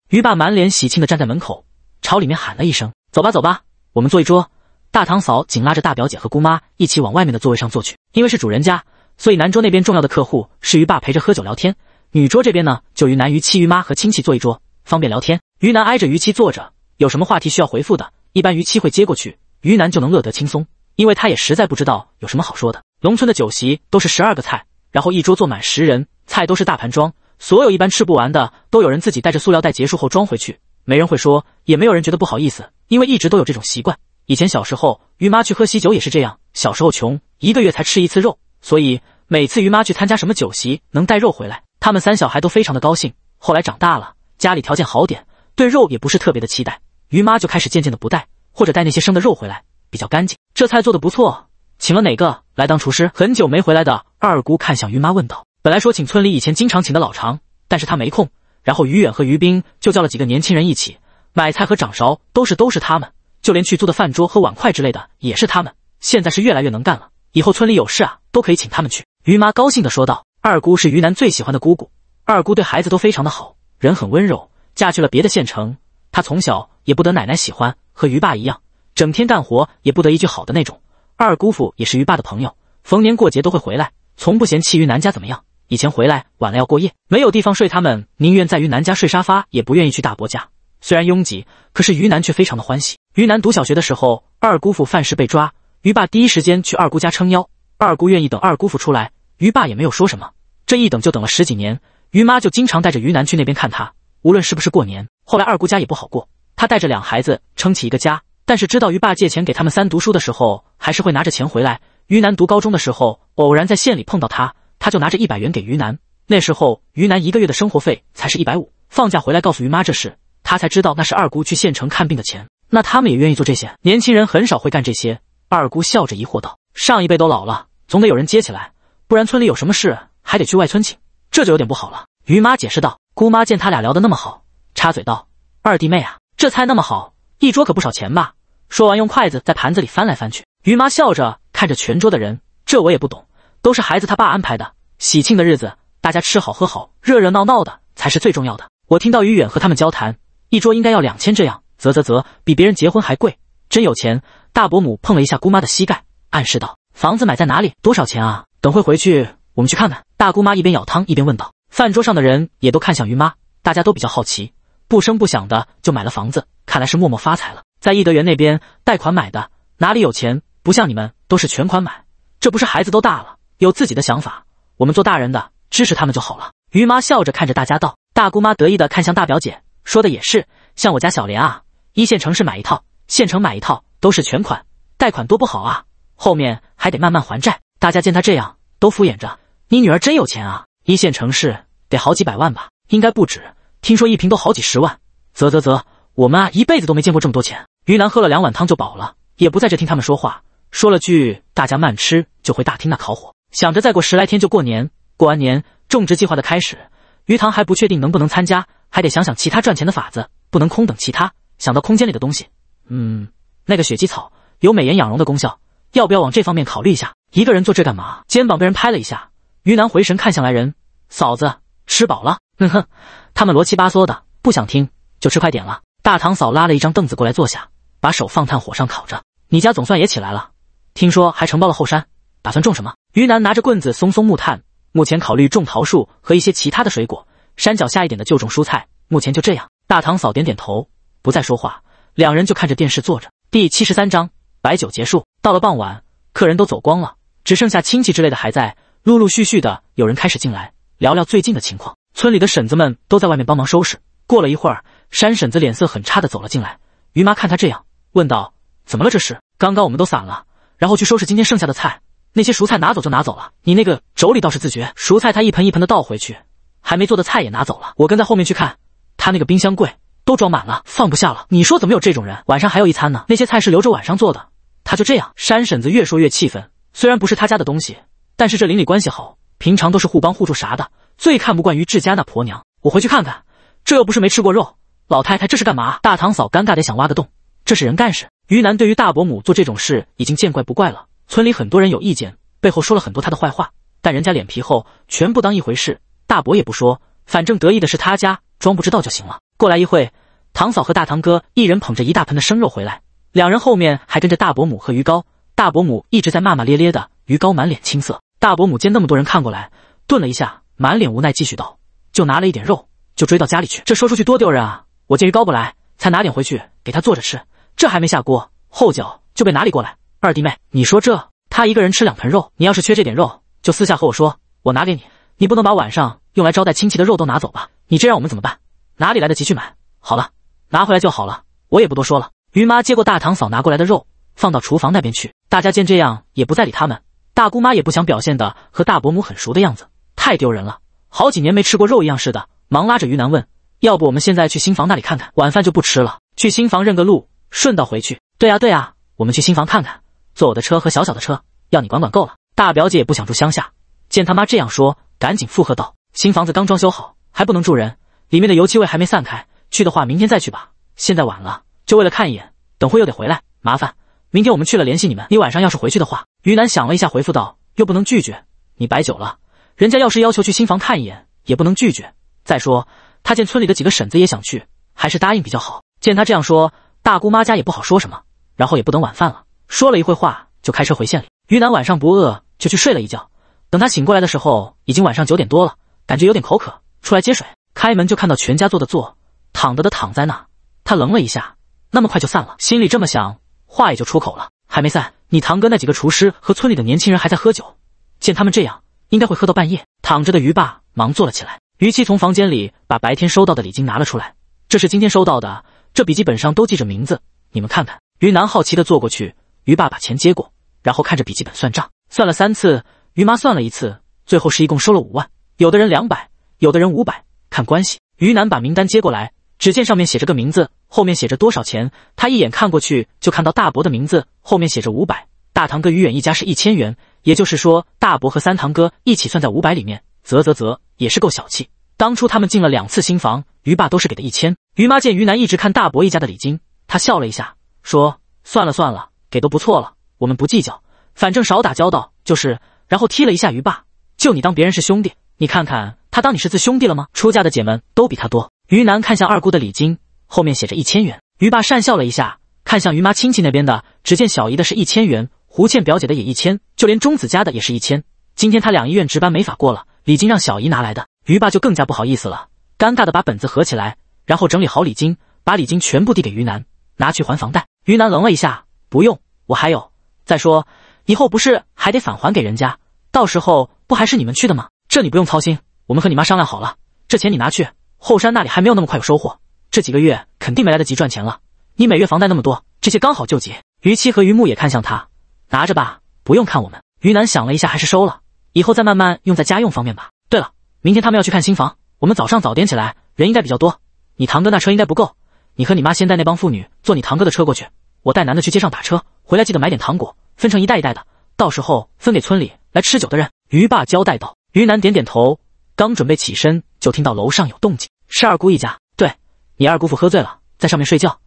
于爸满脸喜庆的站在门口，朝里面喊了一声：“走吧，走吧，我们坐一桌。”大堂嫂紧拉着大表姐和姑妈一起往外面的座位上坐去。因为是主人家，所以南桌那边重要的客户是于爸陪着喝酒聊天。女桌这边呢，就于南、于七、于妈和亲戚坐一桌，方便聊天。于南挨着于七坐着，有什么话题需要回复的，一般于七会接过去，于南就能乐得轻松，因为他也实在不知道有什么好说的。农村的酒席都是十二个菜，然后一桌坐满十人，菜都是大盘装，所有一般吃不完的，都有人自己带着塑料袋，结束后装回去，没人会说，也没有人觉得不好意思，因为一直都有这种习惯。以前小时候，于妈去喝喜酒也是这样，小时候穷，一个月才吃一次肉，所以每次于妈去参加什么酒席，能带肉回来。他们三小孩都非常的高兴。后来长大了，家里条件好点，对肉也不是特别的期待，于妈就开始渐渐的不带，或者带那些生的肉回来，比较干净。这菜做的不错，请了哪个来当厨师？很久没回来的二姑看向于妈问道。本来说请村里以前经常请的老常，但是他没空，然后于远和于冰就叫了几个年轻人一起买菜和掌勺，都是都是他们，就连去租的饭桌和碗筷之类的也是他们。现在是越来越能干了，以后村里有事啊，都可以请他们去。于妈高兴的说道：“二姑是于南最喜欢的姑姑，二姑对孩子都非常的好，人很温柔。嫁去了别的县城，她从小也不得奶奶喜欢，和于爸一样，整天干活也不得一句好的那种。二姑父也是于爸的朋友，逢年过节都会回来，从不嫌弃于南家怎么样。以前回来晚了要过夜，没有地方睡，他们宁愿在于南家睡沙发，也不愿意去大伯家。虽然拥挤，可是于南却非常的欢喜。于南读小学的时候，二姑父犯事被抓。”于爸第一时间去二姑家撑腰，二姑愿意等二姑父出来，于爸也没有说什么。这一等就等了十几年，于妈就经常带着于南去那边看他，无论是不是过年。后来二姑家也不好过，她带着两孩子撑起一个家，但是知道于爸借钱给他们三读书的时候，还是会拿着钱回来。于南读高中的时候，偶然在县里碰到他，他就拿着一百元给于南。那时候于南一个月的生活费才是一百五，放假回来告诉于妈这事，他才知道那是二姑去县城看病的钱。那他们也愿意做这些，年轻人很少会干这些。二姑笑着疑惑道：“上一辈都老了，总得有人接起来，不然村里有什么事还得去外村请，这就有点不好了。”于妈解释道。姑妈见他俩聊得那么好，插嘴道：“二弟妹啊，这菜那么好，一桌可不少钱吧？”说完，用筷子在盘子里翻来翻去。于妈笑着看着全桌的人：“这我也不懂，都是孩子他爸安排的。喜庆的日子，大家吃好喝好，热热闹闹的才是最重要的。我听到于远和他们交谈，一桌应该要两千这样，啧啧啧，比别人结婚还贵，真有钱。”大伯母碰了一下姑妈的膝盖，暗示道：“房子买在哪里？多少钱啊？等会回去我们去看看。”大姑妈一边舀汤一边问道。饭桌上的人也都看向于妈，大家都比较好奇，不声不响的就买了房子，看来是默默发财了。在义德园那边贷款买的，哪里有钱？不像你们都是全款买，这不是孩子都大了，有自己的想法，我们做大人的支持他们就好了。于妈笑着看着大家道。大姑妈得意的看向大表姐，说的也是，像我家小莲啊，一线城市买一套，县城买一套。都是全款，贷款多不好啊！后面还得慢慢还债。大家见她这样，都敷衍着。你女儿真有钱啊！一线城市得好几百万吧？应该不止，听说一瓶都好几十万。啧啧啧，我们啊一辈子都没见过这么多钱。于南喝了两碗汤就饱了，也不在这听他们说话，说了句“大家慢吃”，就回大厅那烤火。想着再过十来天就过年，过完年种植计划的开始。于堂还不确定能不能参加，还得想想其他赚钱的法子，不能空等其他。想到空间里的东西，嗯。那个雪肌草有美颜养容的功效，要不要往这方面考虑一下？一个人做这干嘛？肩膀被人拍了一下，于南回神看向来人，嫂子吃饱了？哼哼，他们罗七八嗦的，不想听就吃快点了。大堂嫂拉了一张凳子过来坐下，把手放炭火上烤着。你家总算也起来了，听说还承包了后山，打算种什么？于南拿着棍子松松木炭，目前考虑种桃树和一些其他的水果，山脚下一点的就种蔬菜。目前就这样。大堂嫂点点头，不再说话，两人就看着电视坐着。第七十三章白酒结束。到了傍晚，客人都走光了，只剩下亲戚之类的还在。陆陆续续的有人开始进来，聊聊最近的情况。村里的婶子们都在外面帮忙收拾。过了一会儿，山婶子脸色很差的走了进来。于妈看她这样，问道：“怎么了？这是？刚刚我们都散了，然后去收拾今天剩下的菜。那些蔬菜拿走就拿走了，你那个妯娌倒是自觉，蔬菜她一盆一盆的倒回去，还没做的菜也拿走了。我跟在后面去看，她那个冰箱柜。”都装满了，放不下了。你说怎么有这种人？晚上还有一餐呢。那些菜是留着晚上做的。他就这样。山婶子越说越气愤。虽然不是他家的东西，但是这邻里关系好，平常都是互帮互助啥的。最看不惯于志家那婆娘。我回去看看，这又不是没吃过肉。老太太这是干嘛？大堂嫂尴尬的想挖个洞。这是人干事。于南对于大伯母做这种事已经见怪不怪了。村里很多人有意见，背后说了很多他的坏话，但人家脸皮厚，全不当一回事。大伯也不说，反正得意的是他家，装不知道就行了。过来一会。堂嫂和大堂哥一人捧着一大盆的生肉回来，两人后面还跟着大伯母和鱼高。大伯母一直在骂骂咧咧的，鱼高满脸青色。大伯母见那么多人看过来，顿了一下，满脸无奈，继续道：“就拿了一点肉，就追到家里去。这说出去多丢人啊！我见鱼高不来，才拿点回去给他做着吃。这还没下锅，后脚就被哪里过来。二弟妹，你说这他一个人吃两盆肉，你要是缺这点肉，就私下和我说，我拿给你。你不能把晚上用来招待亲戚的肉都拿走吧？你这让我们怎么办？哪里来得及去买？好了。”拿回来就好了，我也不多说了。于妈接过大堂嫂拿过来的肉，放到厨房那边去。大家见这样，也不再理他们。大姑妈也不想表现的和大伯母很熟的样子，太丢人了。好几年没吃过肉一样似的，忙拉着于南问：“要不我们现在去新房那里看看？晚饭就不吃了，去新房认个路，顺道回去。”“对呀对呀，我们去新房看看，坐我的车和小小的车，要你管管够了。”大表姐也不想住乡下，见他妈这样说，赶紧附和道：“新房子刚装修好，还不能住人，里面的油漆味还没散开，去的话明天再去吧。现在晚了，就为了看一眼，等会又得回来，麻烦。明天我们去了联系你们。你晚上要是回去的话，于南想了一下，回复道：“又不能拒绝，你摆酒了，人家要是要求去新房看一眼，也不能拒绝。再说他见村里的几个婶子也想去，还是答应比较好。”见他这样说，大姑妈家也不好说什么，然后也不等晚饭了，说了一会话就开车回县里。于南晚上不饿，就去睡了一觉。等他醒过来的时候，已经晚上九点多了，感觉有点口渴，出来接水。开门就看到全家坐的坐，躺着的躺在那。他愣了一下，那么快就散了，心里这么想，话也就出口了。还没散，你堂哥那几个厨师和村里的年轻人还在喝酒，见他们这样，应该会喝到半夜。躺着的于爸忙坐了起来。于七从房间里把白天收到的礼金拿了出来，这是今天收到的，这笔记本上都记着名字，你们看看。于南好奇的坐过去，于爸把钱接过，然后看着笔记本算账，算了三次。于妈算了一次，最后是一共收了五万，有的人两百，有的人五百，看关系。于南把名单接过来，只见上面写着个名字，后面写着多少钱。他一眼看过去，就看到大伯的名字后面写着五百，大堂哥于远一家是一千元，也就是说大伯和三堂哥一起算在五百里面。啧啧啧，也是够小气。当初他们进了两次新房，于爸都是给的一千。于妈见于南一直看大伯一家的礼金，她笑了一下，说：“算了算了，给都不错了，我们不计较，反正少打交道就是。”然后踢了一下于爸，就你当别人是兄弟，你看看他当你是自兄弟了吗？出嫁的姐们都比他多。于南看向二姑的礼金，后面写着一千元。于爸讪笑了一下，看向于妈亲戚那边的，只见小姨的是一千元，胡倩表姐的也一千，就连钟子家的也是一千。今天他两医院值班没法过了，礼金让小姨拿来的。于爸就更加不好意思了，尴尬的把本子合起来，然后整理好礼金，把礼金全部递给于南，拿去还房贷。于南愣了一下，不用，我还有。再说。以后不是还得返还给人家，到时候不还是你们去的吗？这你不用操心，我们和你妈商量好了，这钱你拿去。后山那里还没有那么快有收获，这几个月肯定没来得及赚钱了。你每月房贷那么多，这些刚好救急。于七和于木也看向他，拿着吧，不用看我们。于南想了一下，还是收了，以后再慢慢用在家用方面吧。对了，明天他们要去看新房，我们早上早点起来，人应该比较多。你堂哥那车应该不够，你和你妈先带那帮妇女坐你堂哥的车过去，我带男的去街上打车，回来记得买点糖果。分成一袋一袋的，到时候分给村里来吃酒的人。于爸交代道。于南点点头，刚准备起身，就听到楼上有动静，是二姑一家。对，你二姑父喝醉了，在上面睡觉，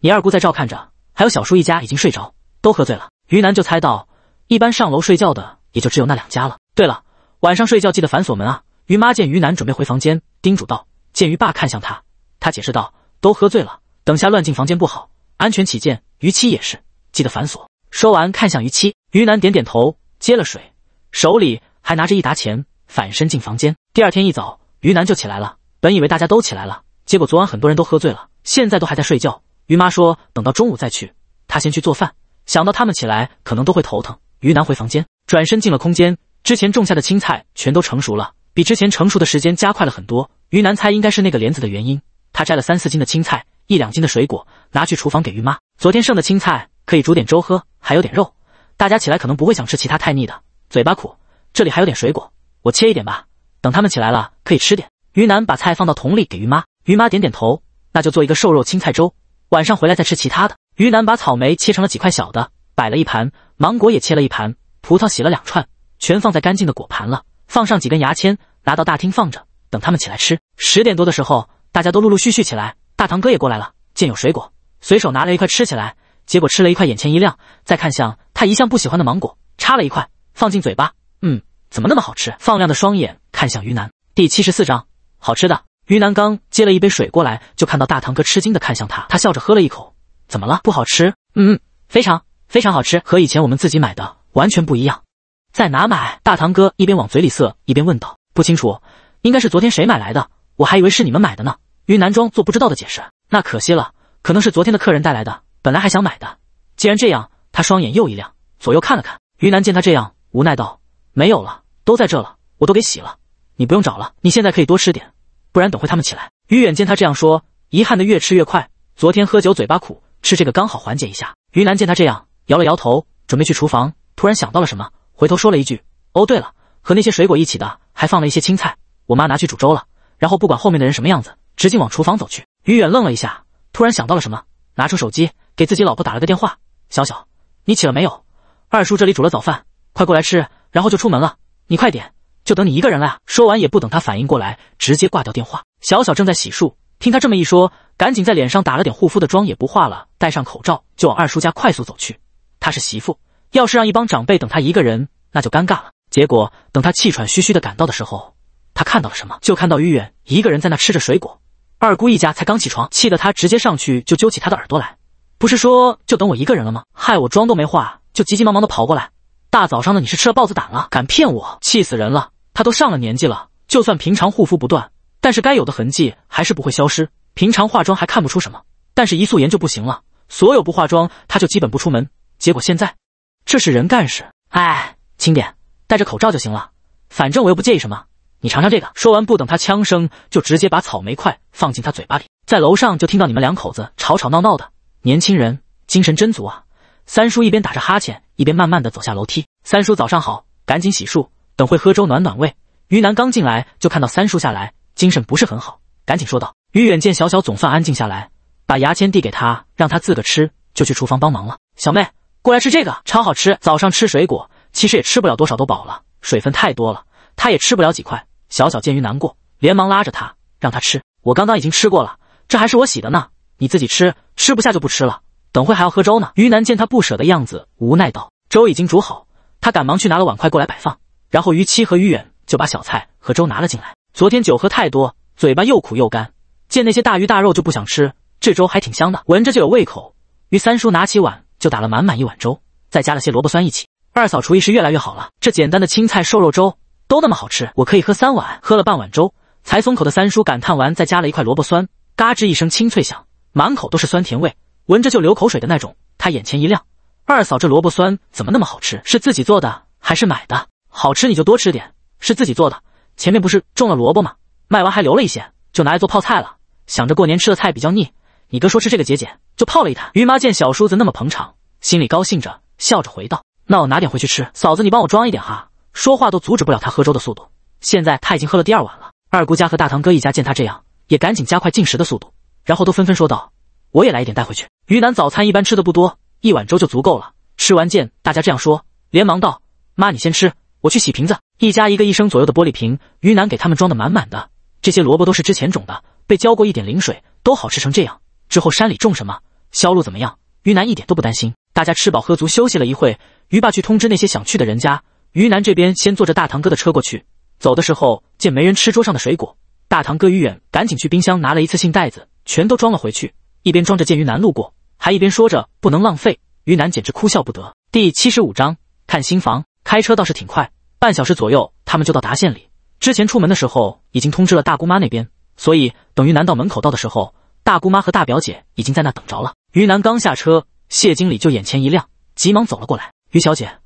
你二姑在照看着。还有小叔一家已经睡着，都喝醉了。于南就猜到，一般上楼睡觉的也就只有那两家了。对了，晚上睡觉记得反锁门啊。于妈见于南准备回房间，叮嘱道。见于爸看向他，他解释道：“都喝醉了，等下乱进房间不好，安全起见，于七也是记得反锁。”说完，看向于七，于南点点头，接了水，手里还拿着一沓钱，反身进房间。第二天一早，于南就起来了。本以为大家都起来了，结果昨晚很多人都喝醉了，现在都还在睡觉。于妈说等到中午再去，她先去做饭。想到他们起来可能都会头疼，于南回房间，转身进了空间。之前种下的青菜全都成熟了，比之前成熟的时间加快了很多。于南猜应该是那个莲子的原因。他摘了三四斤的青菜，一两斤的水果，拿去厨房给于妈。昨天剩的青菜。可以煮点粥喝，还有点肉，大家起来可能不会想吃其他太腻的，嘴巴苦。这里还有点水果，我切一点吧，等他们起来了可以吃点。于南把菜放到桶里给于妈，于妈点点头，那就做一个瘦肉青菜粥，晚上回来再吃其他的。于南把草莓切成了几块小的，摆了一盘，芒果也切了一盘，葡萄洗了两串，全放在干净的果盘了，放上几根牙签，拿到大厅放着，等他们起来吃。十点多的时候，大家都陆陆续续起来，大堂哥也过来了，见有水果，随手拿了一块吃起来。结果吃了一块，眼前一亮，再看向他一向不喜欢的芒果，插了一块放进嘴巴，嗯，怎么那么好吃？放亮的双眼看向于南。第七十四章，好吃的。于南刚接了一杯水过来，就看到大堂哥吃惊的看向他，他笑着喝了一口，怎么了？不好吃？嗯嗯，非常非常好吃，和以前我们自己买的完全不一样。在哪买？大堂哥一边往嘴里塞，一边问道。不清楚，应该是昨天谁买来的，我还以为是你们买的呢。于南装做不知道的解释，那可惜了，可能是昨天的客人带来的。本来还想买的，既然这样，他双眼又一亮，左右看了看。于南见他这样，无奈道：“没有了，都在这了，我都给洗了，你不用找了。你现在可以多吃点，不然等会他们起来。”于远见他这样说，遗憾的越吃越快。昨天喝酒嘴巴苦，吃这个刚好缓解一下。于南见他这样，摇了摇头，准备去厨房，突然想到了什么，回头说了一句：“哦，对了，和那些水果一起的，还放了一些青菜，我妈拿去煮粥了。”然后不管后面的人什么样子，直接往厨房走去。于远愣了一下，突然想到了什么，拿出手机。给自己老婆打了个电话，小小，你起了没有？二叔这里煮了早饭，快过来吃，然后就出门了。你快点，就等你一个人了呀。说完也不等他反应过来，直接挂掉电话。小小正在洗漱，听他这么一说，赶紧在脸上打了点护肤的妆也不化了，戴上口罩就往二叔家快速走去。他是媳妇，要是让一帮长辈等他一个人，那就尴尬了。结果等他气喘吁吁的赶到的时候，他看到了什么？就看到于远一个人在那吃着水果。二姑一家才刚起床，气得他直接上去就揪起他的耳朵来。不是说就等我一个人了吗？害我妆都没化，就急急忙忙的跑过来。大早上的你是吃了豹子胆了？敢骗我！气死人了！他都上了年纪了，就算平常护肤不断，但是该有的痕迹还是不会消失。平常化妆还看不出什么，但是一素颜就不行了。所有不化妆，他就基本不出门。结果现在，这是人干事。哎，轻点，戴着口罩就行了，反正我又不介意什么。你尝尝这个。说完，不等他枪声，就直接把草莓块放进他嘴巴里。在楼上就听到你们两口子吵吵闹闹的。年轻人精神真足啊！三叔一边打着哈欠，一边慢慢的走下楼梯。三叔早上好，赶紧洗漱，等会喝粥暖暖胃。于南刚进来就看到三叔下来，精神不是很好，赶紧说道。于远见小小总算安静下来，把牙签递给他，让他自个吃，就去厨房帮忙了。小妹，过来吃这个，超好吃。早上吃水果，其实也吃不了多少，都饱了，水分太多了，他也吃不了几块。小小见于难过，连忙拉着他，让他吃。我刚刚已经吃过了，这还是我洗的呢，你自己吃，吃不下就不吃了。等会还要喝粥呢。于南见他不舍的样子，无奈道：“粥已经煮好。”他赶忙去拿了碗筷过来摆放，然后于七和于远就把小菜和粥拿了进来。昨天酒喝太多，嘴巴又苦又干，见那些大鱼大肉就不想吃，这粥还挺香的，闻着就有胃口。于三叔拿起碗就打了满满一碗粥，再加了些萝卜酸一起。二嫂厨艺是越来越好了，这简单的青菜瘦肉粥。都那么好吃，我可以喝三碗。喝了半碗粥，才松口的三叔感叹完，再加了一块萝卜酸，嘎吱一声清脆响，满口都是酸甜味，闻着就流口水的那种。他眼前一亮，二嫂这萝卜酸怎么那么好吃？是自己做的还是买的？好吃你就多吃点，是自己做的。前面不是种了萝卜吗？卖完还留了一些，就拿来做泡菜了。想着过年吃的菜比较腻，你哥说吃这个节俭，就泡了一坛。于妈见小叔子那么捧场，心里高兴着，笑着回道：“那我拿点回去吃。嫂子，你帮我装一点哈。”说话都阻止不了他喝粥的速度，现在他已经喝了第二碗了。二姑家和大堂哥一家见他这样，也赶紧加快进食的速度，然后都纷纷说道：“我也来一点带回去。”于南早餐一般吃的不多，一碗粥就足够了。吃完见大家这样说，连忙道：“妈，你先吃，我去洗瓶子。”一家一个一升左右的玻璃瓶，于南给他们装的满满的。这些萝卜都是之前种的，被浇过一点淋水，都好吃成这样。之后山里种什么，销路怎么样，于南一点都不担心。大家吃饱喝足，休息了一会，于爸去通知那些想去的人家。于南这边先坐着大堂哥的车过去，走的时候见没人吃桌上的水果，大堂哥于远赶紧去冰箱拿了一次性袋子，全都装了回去，一边装着见于南路过，还一边说着不能浪费。于南简直哭笑不得。第七十五章看新房，开车倒是挺快，半小时左右他们就到达县里。之前出门的时候已经通知了大姑妈那边，所以等于南到门口到的时候，大姑妈和大表姐已经在那等着了。于南刚下车，谢经理就眼前一亮，急忙走了过来，于小姐。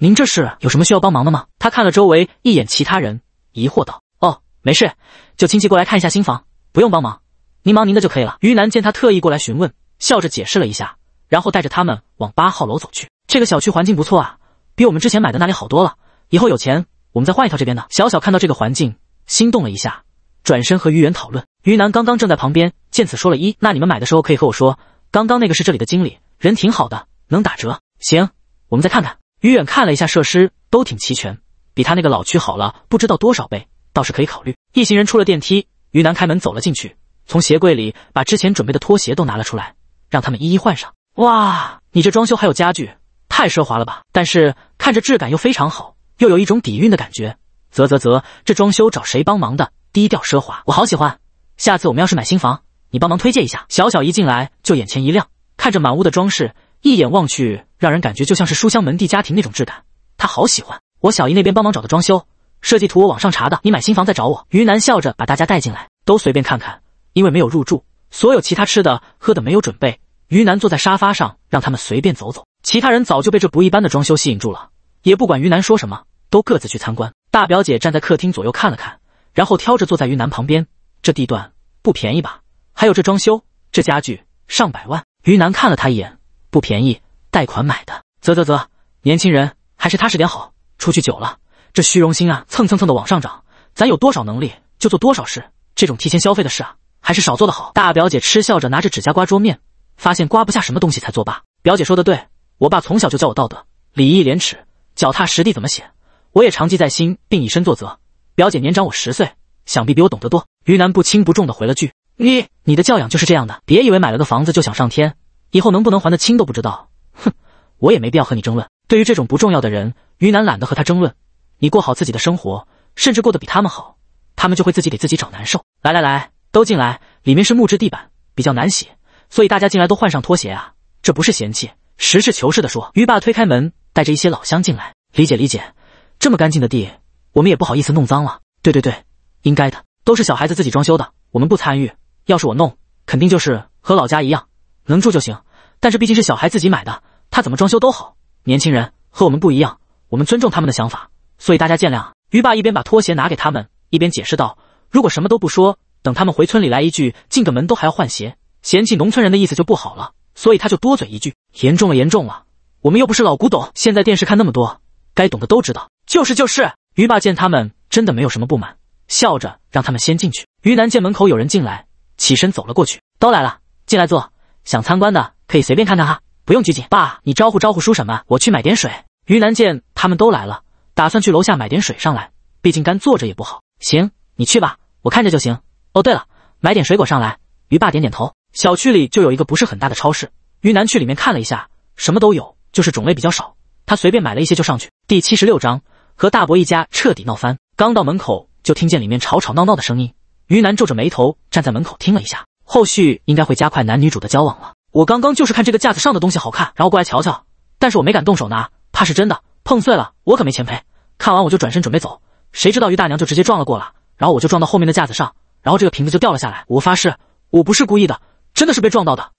您这是有什么需要帮忙的吗？他看了周围一眼，其他人疑惑道：“哦，没事，就亲戚过来看一下新房，不用帮忙，您忙您的就可以了。”于南见他特意过来询问，笑着解释了一下，然后带着他们往八号楼走去。这个小区环境不错啊，比我们之前买的那里好多了。以后有钱，我们再换一套这边的。小小看到这个环境，心动了一下，转身和于远讨论。于南刚刚正在旁边，见此说了一：“那你们买的时候可以和我说，刚刚那个是这里的经理，人挺好的，能打折。”行，我们再看看。于远看了一下设施，都挺齐全，比他那个老区好了不知道多少倍，倒是可以考虑。一行人出了电梯，于南开门走了进去，从鞋柜里把之前准备的拖鞋都拿了出来，让他们一一换上。哇，你这装修还有家具，太奢华了吧？但是看着质感又非常好，又有一种底蕴的感觉。啧啧啧，这装修找谁帮忙的？低调奢华，我好喜欢。下次我们要是买新房，你帮忙推荐一下。小小一进来就眼前一亮，看着满屋的装饰。一眼望去，让人感觉就像是书香门第家庭那种质感，他好喜欢。我小姨那边帮忙找的装修设计图，我网上查的。你买新房再找我。于南笑着把大家带进来，都随便看看，因为没有入住，所有其他吃的喝的没有准备。于南坐在沙发上，让他们随便走走。其他人早就被这不一般的装修吸引住了，也不管于南说什么，都各自去参观。大表姐站在客厅左右看了看，然后挑着坐在于南旁边。这地段不便宜吧？还有这装修，这家具上百万。于南看了他一眼。不便宜，贷款买的。啧啧啧，年轻人还是踏实点好。出去久了，这虚荣心啊，蹭蹭蹭的往上涨。咱有多少能力就做多少事，这种提前消费的事啊，还是少做的好。大表姐嗤笑着拿着指甲刮桌面，发现刮不下什么东西才作罢。表姐说的对，我爸从小就教我道德、礼义廉耻、脚踏实地怎么写，我也常记在心，并以身作则。表姐年长我十岁，想必比我懂得多。于南不轻不重的回了句：“你你的教养就是这样的，别以为买了个房子就想上天，以后能不能还得清都不知道。”哼，我也没必要和你争论。对于这种不重要的人，于南懒得和他争论。你过好自己的生活，甚至过得比他们好，他们就会自己给自己找难受。来来来，都进来，里面是木质地板，比较难洗，所以大家进来都换上拖鞋啊。这不是嫌弃，实事求是的说。于爸推开门，带着一些老乡进来。理解理解，这么干净的地，我们也不好意思弄脏了。对对对，应该的，都是小孩子自己装修的，我们不参与。要是我弄，肯定就是和老家一样，能住就行。但是毕竟是小孩自己买的，他怎么装修都好。年轻人和我们不一样，我们尊重他们的想法，所以大家见谅。于爸一边把拖鞋拿给他们，一边解释道：“如果什么都不说，等他们回村里来一句进个门都还要换鞋，嫌弃农村人的意思就不好了。所以他就多嘴一句，严重了，严重了。我们又不是老古董，现在电视看那么多。”该懂的都知道，就是就是。于爸见他们真的没有什么不满，笑着让他们先进去。于南见门口有人进来，起身走了过去。都来了，进来坐。想参观的可以随便看看哈，不用拘谨。爸，你招呼招呼叔婶们，我去买点水。于南见他们都来了，打算去楼下买点水上来，毕竟干坐着也不好。行，你去吧，我看着就行。哦，对了，买点水果上来。于爸点点头。小区里就有一个不是很大的超市，于南去里面看了一下，什么都有，就是种类比较少。他随便买了一些就上去。第七十六章和大伯一家彻底闹翻。刚到门口就听见里面吵吵闹闹的声音。于南皱着眉头站在门口听了一下，后续应该会加快男女主的交往了。我刚刚就是看这个架子上的东西好看，然后过来瞧瞧，但是我没敢动手拿，怕是真的碰碎了，我可没钱赔。看完我就转身准备走，谁知道于大娘就直接撞了过来，然后我就撞到后面的架子上，然后这个瓶子就掉了下来。我发誓我不是故意的，真的是被撞到的。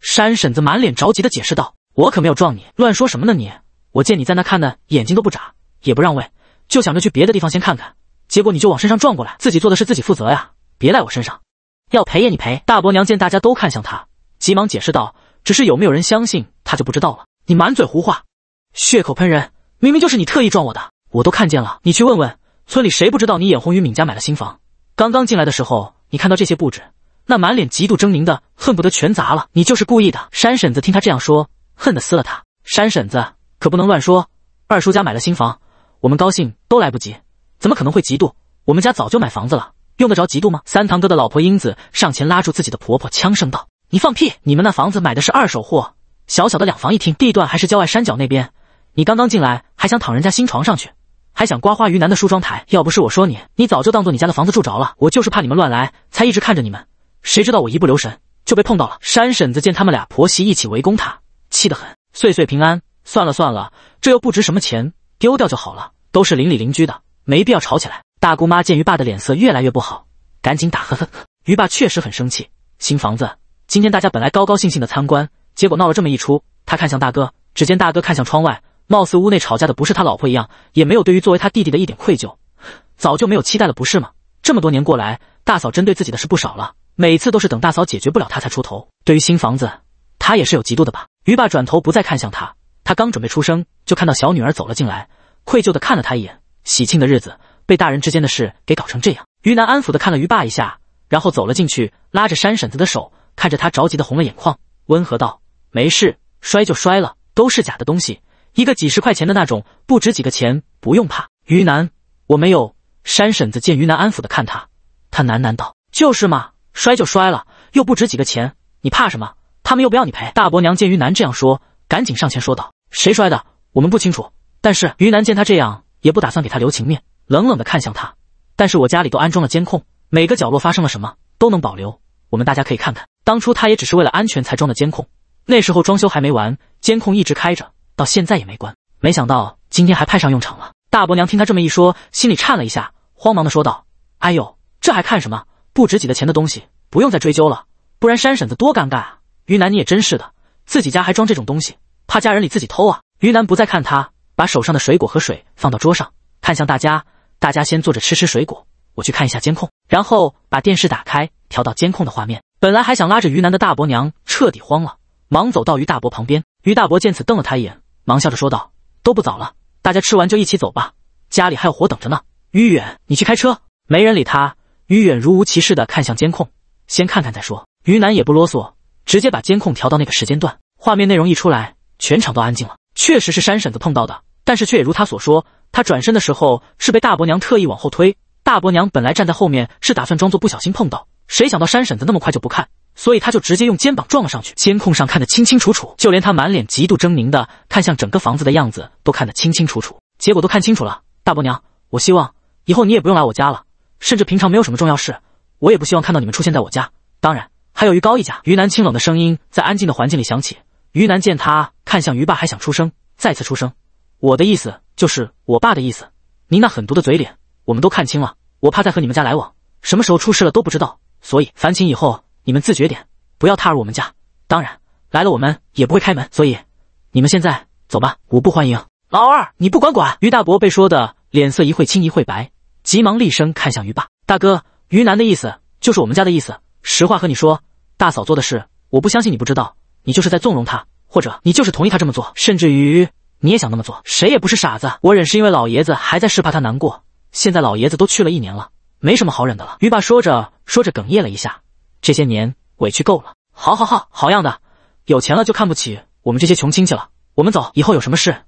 山婶子满脸着急的解释道：“我可没有撞你，乱说什么呢你？”我见你在那看的眼睛都不眨，也不让位，就想着去别的地方先看看，结果你就往身上撞过来，自己做的事自己负责呀，别赖我身上。要赔也你赔。大伯娘见大家都看向他，急忙解释道：“只是有没有人相信他就不知道了。你满嘴胡话，血口喷人，明明就是你特意撞我的，我都看见了。你去问问村里谁不知道你眼红于敏家买了新房。刚刚进来的时候，你看到这些布置，那满脸极度狰狞的，恨不得全砸了。你就是故意的。”山婶子听他这样说，恨得撕了他。山婶子。可不能乱说，二叔家买了新房，我们高兴都来不及，怎么可能会嫉妒？我们家早就买房子了，用得着嫉妒吗？三堂哥的老婆英子上前拉住自己的婆婆，呛声道：“你放屁！你们那房子买的是二手货，小小的两房一厅，地段还是郊外山脚那边。你刚刚进来还想躺人家新床上去，还想刮花于南的梳妆台。要不是我说你，你早就当做你家的房子住着了。我就是怕你们乱来，才一直看着你们。谁知道我一不留神就被碰到了。”山婶子见他们俩婆媳一起围攻她，气得很。岁岁平安。算了算了，这又不值什么钱，丢掉就好了。都是邻里邻居的，没必要吵起来。大姑妈见于爸的脸色越来越不好，赶紧打呵呵。于爸确实很生气。新房子，今天大家本来高高兴兴的参观，结果闹了这么一出。他看向大哥，只见大哥看向窗外，貌似屋内吵架的不是他老婆一样，也没有对于作为他弟弟的一点愧疚。早就没有期待了，不是吗？这么多年过来，大嫂针对自己的事不少了，每次都是等大嫂解决不了他才出头。对于新房子，他也是有嫉妒的吧？于爸转头不再看向他。他刚准备出声，就看到小女儿走了进来，愧疚的看了他一眼。喜庆的日子被大人之间的事给搞成这样。于南安抚的看了于爸一下，然后走了进去，拉着山婶子的手，看着他着急的红了眼眶，温和道：“没事，摔就摔了，都是假的东西，一个几十块钱的那种，不值几个钱，不用怕。”于南，我没有。山婶子见于南安抚的看他，他喃喃道：“就是嘛，摔就摔了，又不值几个钱，你怕什么？他们又不要你赔。”大伯娘见于南这样说，赶紧上前说道。谁摔的？我们不清楚。但是于南见他这样，也不打算给他留情面，冷冷的看向他。但是我家里都安装了监控，每个角落发生了什么都能保留，我们大家可以看看。当初他也只是为了安全才装的监控，那时候装修还没完，监控一直开着，到现在也没关。没想到今天还派上用场了。大伯娘听他这么一说，心里颤了一下，慌忙的说道：“哎呦，这还看什么？不值几个钱的东西，不用再追究了，不然山婶子多尴尬啊！于南你也真是的，自己家还装这种东西。”怕家人里自己偷啊！于南不再看他，把手上的水果和水放到桌上，看向大家。大家先坐着吃吃水果，我去看一下监控。然后把电视打开，调到监控的画面。本来还想拉着于南的大伯娘彻底慌了，忙走到于大伯旁边。于大伯见此，瞪了他一眼，忙笑着说道：“都不早了，大家吃完就一起走吧，家里还有活等着呢。”于远，你去开车。没人理他。于远如无其事的看向监控，先看看再说。于南也不啰嗦，直接把监控调到那个时间段。画面内容一出来。全场都安静了，确实是山婶子碰到的，但是却也如他所说，他转身的时候是被大伯娘特意往后推。大伯娘本来站在后面是打算装作不小心碰到，谁想到山婶子那么快就不看，所以他就直接用肩膀撞了上去。监控上看得清清楚楚，就连他满脸极度狰狞的看向整个房子的样子都看得清清楚楚。结果都看清楚了，大伯娘，我希望以后你也不用来我家了，甚至平常没有什么重要事，我也不希望看到你们出现在我家。当然，还有于高一家。于南清冷的声音在安静的环境里响起。于南见他看向于爸，还想出声，再次出声。我的意思就是我爸的意思。您那狠毒的嘴脸，我们都看清了。我怕再和你们家来往，什么时候出事了都不知道。所以烦请以后你们自觉点，不要踏入我们家。当然来了，我们也不会开门。所以你们现在走吧，我不欢迎。老二，你不管管。于大伯被说的脸色一会青一会白，急忙厉声看向于爸：“大哥，于南的意思就是我们家的意思。实话和你说，大嫂做的事，我不相信你不知道。你就是在纵容他，或者你就是同意他这么做，甚至于……”你也想那么做？谁也不是傻子。我忍是因为老爷子还在，是怕他难过。现在老爷子都去了一年了，没什么好忍的了。于爸说着说着哽咽了一下，这些年委屈够了。好，好，好，好样的！有钱了就看不起我们这些穷亲戚了。我们走，以后有什么事，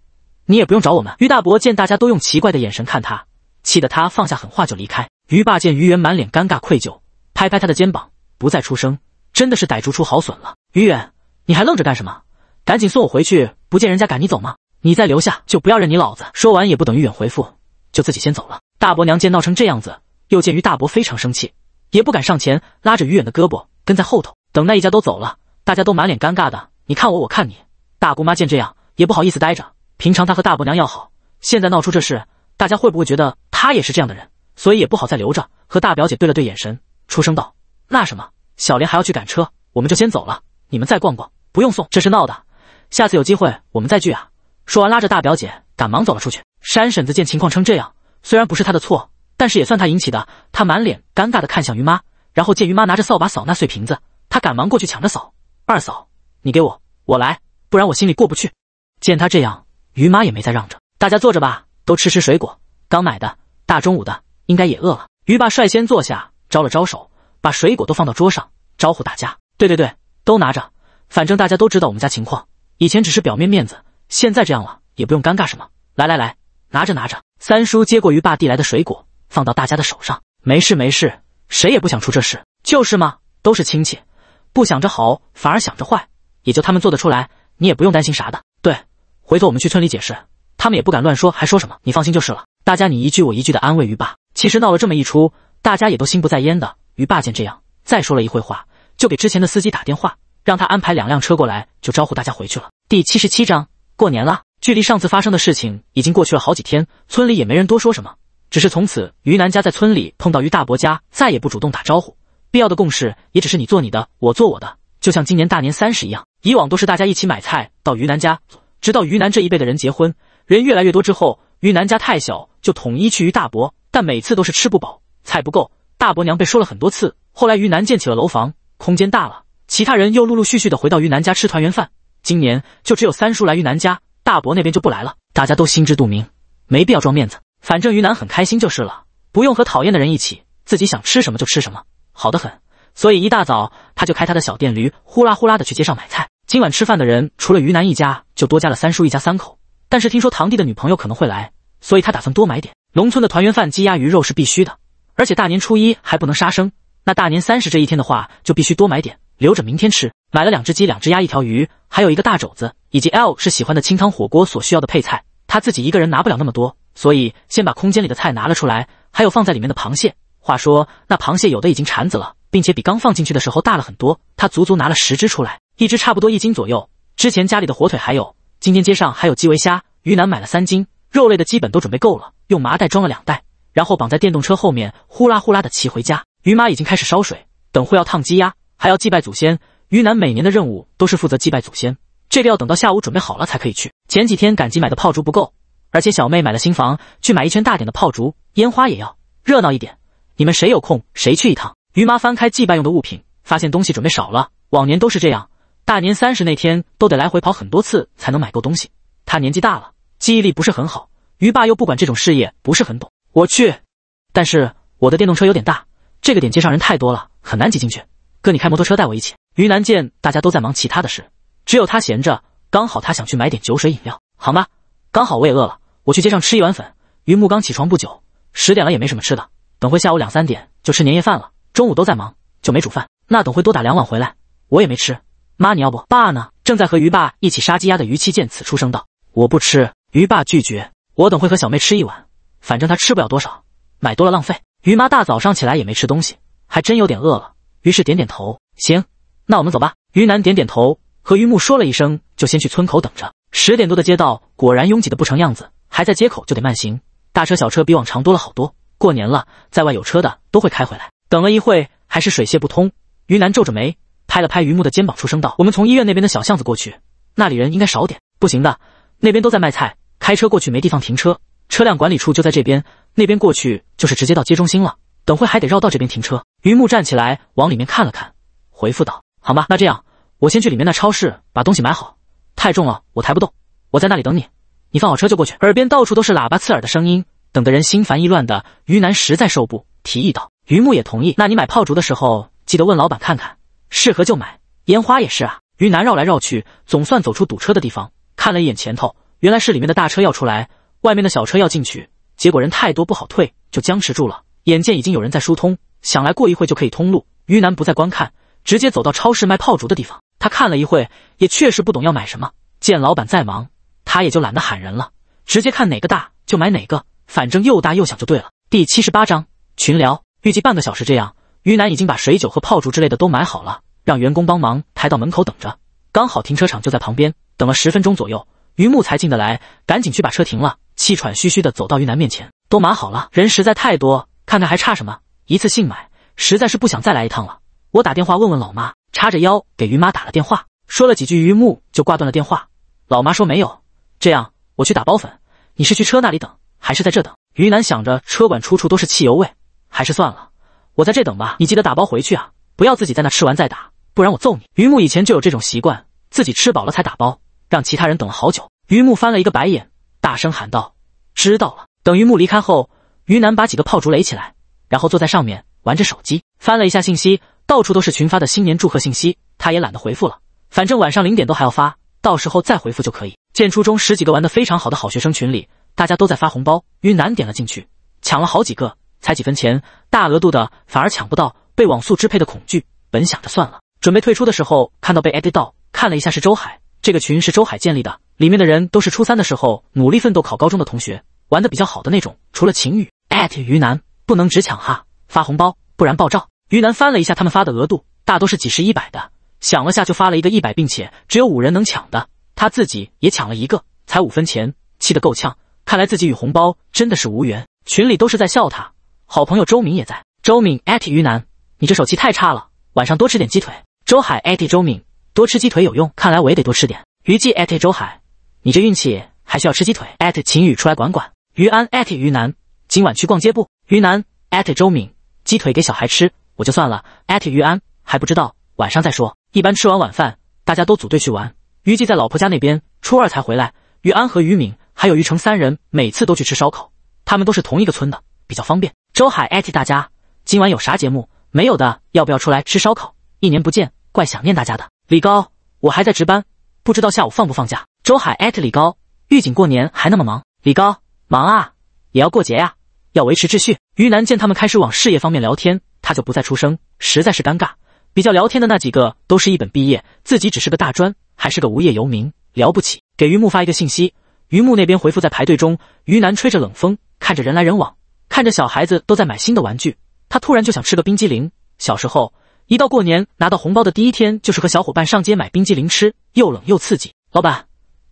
你也不用找我们。于大伯见大家都用奇怪的眼神看他，气得他放下狠话就离开。于爸见于远满脸尴尬愧疚，拍拍他的肩膀，不再出声。真的是逮住出好笋了。于远，你还愣着干什么？赶紧送我回去，不见人家赶你走吗？你再留下，就不要认你老子。说完也不等于远回复，就自己先走了。大伯娘见闹成这样子，又见于大伯非常生气，也不敢上前，拉着于远的胳膊跟在后头。等那一家都走了，大家都满脸尴尬的，你看我，我看你。大姑妈见这样，也不好意思待着。平常她和大伯娘要好，现在闹出这事，大家会不会觉得她也是这样的人？所以也不好再留着。和大表姐对了对眼神，出声道：“那什么，小莲还要去赶车，我们就先走了。你们再逛逛，不用送。这是闹的，下次有机会我们再聚啊。”说完，拉着大表姐赶忙走了出去。山婶子见情况成这样，虽然不是她的错，但是也算她引起的。她满脸尴尬的看向于妈，然后见于妈拿着扫把扫那碎瓶子，她赶忙过去抢着扫。二嫂，你给我，我来，不然我心里过不去。见她这样，于妈也没再让着。大家坐着吧，都吃吃水果，刚买的，大中午的应该也饿了。于爸率先坐下，招了招手，把水果都放到桌上，招呼大家。对对对，都拿着，反正大家都知道我们家情况，以前只是表面面子。现在这样了，也不用尴尬什么。来来来，拿着拿着。三叔接过于爸递来的水果，放到大家的手上。没事没事，谁也不想出这事，就是嘛，都是亲戚，不想着好，反而想着坏，也就他们做得出来，你也不用担心啥的。对，回头我们去村里解释，他们也不敢乱说，还说什么？你放心就是了。大家你一句我一句的安慰于爸。其实闹了这么一出，大家也都心不在焉的。于爸见这样，再说了一会话，就给之前的司机打电话，让他安排两辆车过来，就招呼大家回去了。第七十七章。过年了，距离上次发生的事情已经过去了好几天，村里也没人多说什么，只是从此于南家在村里碰到于大伯家，再也不主动打招呼，必要的共识也只是你做你的，我做我的，就像今年大年三十一样，以往都是大家一起买菜到于南家，直到于南这一辈的人结婚，人越来越多之后，于南家太小，就统一去于大伯，但每次都是吃不饱，菜不够，大伯娘被说了很多次，后来于南建起了楼房，空间大了，其他人又陆陆续续的回到于南家吃团圆饭。今年就只有三叔来于南家，大伯那边就不来了。大家都心知肚明，没必要装面子。反正于南很开心就是了，不用和讨厌的人一起，自己想吃什么就吃什么，好的很。所以一大早他就开他的小电驴，呼啦呼啦的去街上买菜。今晚吃饭的人除了于南一家，就多加了三叔一家三口。但是听说堂弟的女朋友可能会来，所以他打算多买点。农村的团圆饭，鸡鸭鱼肉是必须的，而且大年初一还不能杀生。那大年三十这一天的话，就必须多买点，留着明天吃。买了两只鸡、两只鸭、一条鱼，还有一个大肘子，以及 L 是喜欢的清汤火锅所需要的配菜。他自己一个人拿不了那么多，所以先把空间里的菜拿了出来，还有放在里面的螃蟹。话说那螃蟹有的已经缠子了，并且比刚放进去的时候大了很多。他足足拿了十只出来，一只差不多一斤左右。之前家里的火腿还有，今天街上还有基围虾。鱼腩买了三斤，肉类的基本都准备够了，用麻袋装了两袋，然后绑在电动车后面，呼啦呼啦的骑回家。于妈已经开始烧水，等会要烫鸡鸭，还要祭拜祖先。于南每年的任务都是负责祭拜祖先，这个要等到下午准备好了才可以去。前几天赶集买的炮竹不够，而且小妹买了新房，去买一圈大点的炮竹，烟花也要热闹一点。你们谁有空谁去一趟？于妈翻开祭拜用的物品，发现东西准备少了。往年都是这样，大年三十那天都得来回跑很多次才能买够东西。她年纪大了，记忆力不是很好。于爸又不管这种事业，不是很懂。我去，但是我的电动车有点大，这个点街上人太多了，很难挤进去。哥，你开摩托车带我一起。于南见大家都在忙其他的事，只有他闲着，刚好他想去买点酒水饮料，好吗？刚好我也饿了，我去街上吃一碗粉。于木刚起床不久，十点了也没什么吃的，等会下午两三点就吃年夜饭了，中午都在忙，就没煮饭。那等会多打两碗回来，我也没吃。妈，你要不？爸呢？正在和于爸一起杀鸡鸭的于七见此出声道：“我不吃。”于爸拒绝：“我等会和小妹吃一碗，反正她吃不了多少，买多了浪费。”于妈大早上起来也没吃东西，还真有点饿了，于是点点头：“行，那我们走吧。”于南点点头，和于木说了一声，就先去村口等着。十点多的街道果然拥挤的不成样子，还在街口就得慢行，大车小车比往常多了好多。过年了，在外有车的都会开回来。等了一会，还是水泄不通。于南皱着眉，拍了拍于木的肩膀，出声道：“我们从医院那边的小巷子过去，那里人应该少点。不行的，那边都在卖菜，开车过去没地方停车。车辆管理处就在这边，那边过去就是直接到街中心了。等会还得绕道这边停车。”于木站起来，往里面看了看，回复道：“好吧，那这样，我先去里面那超市把东西买好。太重了，我抬不动，我在那里等你。你放好车就过去。”耳边到处都是喇叭刺耳的声音。等得人心烦意乱的于南实在受不，提议道：“于木也同意。那你买炮竹的时候，记得问老板看看，适合就买。烟花也是啊。”于南绕来绕去，总算走出堵车的地方，看了一眼前头，原来是里面的大车要出来，外面的小车要进去。结果人太多不好退，就僵持住了。眼见已经有人在疏通，想来过一会就可以通路。于南不再观看，直接走到超市卖炮竹的地方。他看了一会，也确实不懂要买什么。见老板在忙，他也就懒得喊人了，直接看哪个大就买哪个。反正又大又响就对了。第七十八章群聊，预计半个小时这样。于南已经把水酒和炮竹之类的都买好了，让员工帮忙抬到门口等着。刚好停车场就在旁边，等了十分钟左右，于木才进得来，赶紧去把车停了，气喘吁吁的走到于南面前，都码好了。人实在太多，看看还差什么，一次性买，实在是不想再来一趟了。我打电话问问老妈，叉着腰给于妈打了电话，说了几句，于木就挂断了电话。老妈说没有，这样我去打包粉，你是去车那里等。还是在这等。于南想着车管处处都是汽油味，还是算了，我在这等吧。你记得打包回去啊，不要自己在那吃完再打，不然我揍你。于木以前就有这种习惯，自己吃饱了才打包，让其他人等了好久。于木翻了一个白眼，大声喊道：“知道了。”等于木离开后，于南把几个炮竹垒起来，然后坐在上面玩着手机，翻了一下信息，到处都是群发的新年祝贺信息，他也懒得回复了，反正晚上零点都还要发，到时候再回复就可以。见初中十几个玩的非常好的好学生群里。大家都在发红包，于南点了进去，抢了好几个，才几分钱，大额度的反而抢不到。被网速支配的恐惧，本想着算了，准备退出的时候，看到被 add 到，看了一下是周海，这个群是周海建立的，里面的人都是初三的时候努力奋斗考高中的同学，玩的比较好的那种。除了晴雨于南，不能只抢哈，发红包不然爆照。于南翻了一下他们发的额度，大多是几十、一百的，想了下就发了一个一百，并且只有五人能抢的，他自己也抢了一个，才五分钱，气得够呛。看来自己与红包真的是无缘，群里都是在笑他。好朋友周敏也在。周敏艾特于南，你这手气太差了，晚上多吃点鸡腿。周海艾特周敏，多吃鸡腿有用，看来我也得多吃点。于季艾特周海，你这运气还需要吃鸡腿。艾特秦宇出来管管。于安艾特于南，今晚去逛街不？于南艾特周敏，鸡腿给小孩吃，我就算了。艾特于安还不知道，晚上再说。一般吃完晚饭，大家都组队去玩。于季在老婆家那边，初二才回来。于安和于敏。还有于成三人，每次都去吃烧烤，他们都是同一个村的，比较方便。周海艾特大家，今晚有啥节目？没有的，要不要出来吃烧烤？一年不见，怪想念大家的。李高，我还在值班，不知道下午放不放假。周海艾特李高，狱警过年还那么忙？李高，忙啊，也要过节呀，要维持秩序。于南见他们开始往事业方面聊天，他就不再出声，实在是尴尬。比较聊天的那几个都是一本毕业，自己只是个大专，还是个无业游民，聊不起。给于木发一个信息。于木那边回复在排队中，于南吹着冷风，看着人来人往，看着小孩子都在买新的玩具，他突然就想吃个冰激凌。小时候，一到过年拿到红包的第一天，就是和小伙伴上街买冰激凌吃，又冷又刺激。老板，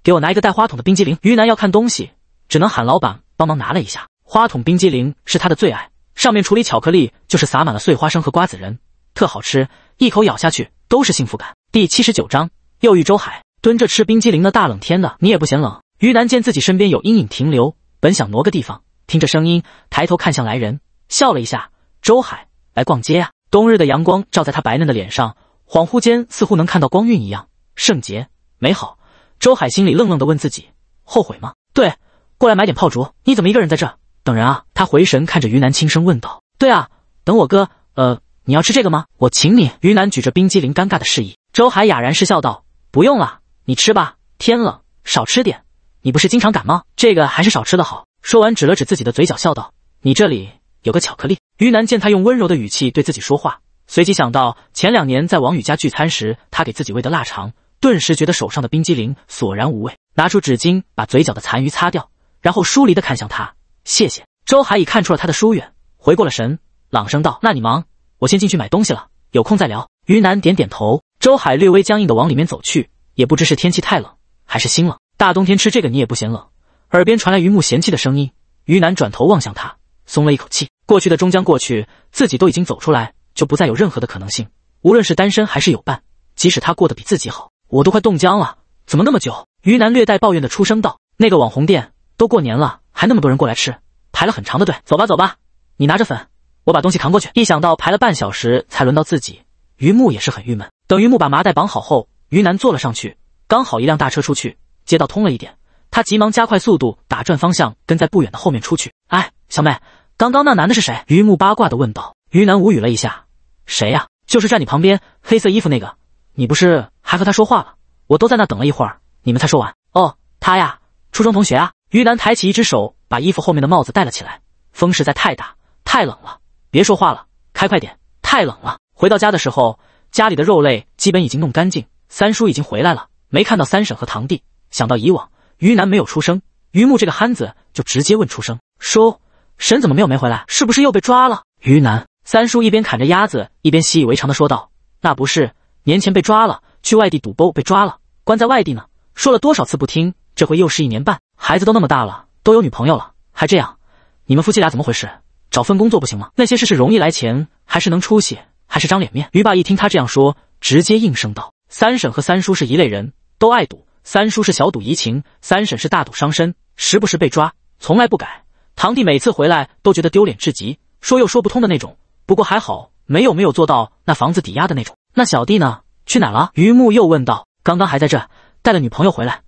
给我拿一个带花筒的冰激凌。于南要看东西，只能喊老板帮忙拿了一下。花筒冰激凌是他的最爱，上面处理巧克力就是撒满了碎花生和瓜子仁，特好吃，一口咬下去都是幸福感。第七十九章又遇周海，蹲着吃冰激凌的大冷天的，你也不嫌冷。于南见自己身边有阴影停留，本想挪个地方，听着声音，抬头看向来人，笑了一下。周海来逛街啊！冬日的阳光照在他白嫩的脸上，恍惚间似乎能看到光晕一样，圣洁美好。周海心里愣愣的问自己：后悔吗？对，过来买点炮竹。你怎么一个人在这等人啊？他回神看着于南，轻声问道：对啊，等我哥。呃，你要吃这个吗？我请你。于南举着冰激凌，尴尬的示意。周海哑然失笑道：不用了，你吃吧。天冷，少吃点。你不是经常感冒？这个还是少吃的好。说完，指了指自己的嘴角，笑道：“你这里有个巧克力。”于南见他用温柔的语气对自己说话，随即想到前两年在王宇家聚餐时，他给自己喂的腊肠，顿时觉得手上的冰激凌索然无味，拿出纸巾把嘴角的残余擦掉，然后疏离的看向他，谢谢。周海已看出了他的疏远，回过了神，朗声道：“那你忙，我先进去买东西了，有空再聊。”于南点点头，周海略微僵硬的往里面走去，也不知是天气太冷，还是心冷，大冬天吃这个你也不嫌冷。耳边传来于木嫌弃的声音，于南转头望向他，松了一口气。过去的终将过去，自己都已经走出来，就不再有任何的可能性。无论是单身还是有伴，即使他过得比自己好，我都快冻僵了。怎么那么久？于南略带抱怨的出声道：“那个网红店都过年了，还那么多人过来吃，排了很长的队。走吧，走吧，你拿着粉，我把东西扛过去。”一想到排了半小时才轮到自己，于木也是很郁闷。等于木把麻袋绑好后，于南坐了上去，刚好一辆大车出去，街道通了一点，他急忙加快速度，打转方向，跟在不远的后面出去。哎，小妹。刚刚那男的是谁？于木八卦的问道。于南无语了一下，谁呀？就是站你旁边黑色衣服那个。你不是还和他说话了？我都在那等了一会儿，你们才说完。哦，他呀，初中同学啊。于南抬起一只手，把衣服后面的帽子戴了起来。风实在太大，太冷了。别说话了，开快点，太冷了。回到家的时候，家里的肉类基本已经弄干净，三叔已经回来了，没看到三婶和堂弟。想到以往，于南没有出声，于木这个憨子就直接问出声，说。沈怎么没有没回来？是不是又被抓了？于南三叔一边砍着鸭子，一边习以为常的说道：“那不是年前被抓了，去外地赌博被抓了，关在外地呢。说了多少次不听，这回又是一年半，孩子都那么大了，都有女朋友了，还这样？你们夫妻俩怎么回事？找份工作不行吗？那些事是容易来钱，还是能出息，还是张脸面？”于爸一听他这样说，直接应声道：“三婶和三叔是一类人，都爱赌。三叔是小赌怡情，三婶是大赌伤身，时不时被抓，从来不改。”堂弟每次回来都觉得丢脸至极，说又说不通的那种。不过还好，没有没有做到那房子抵押的那种。那小弟呢？去哪了？于木又问道。刚刚还在这，带了女朋友回来。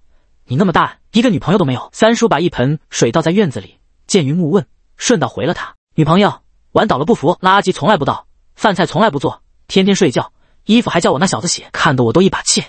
你那么大，一个女朋友都没有？三叔把一盆水倒在院子里，见于木问，顺道回了他。女朋友玩倒了不服，垃圾从来不倒，饭菜从来不做，天天睡觉，衣服还叫我那小子洗，看得我都一把气。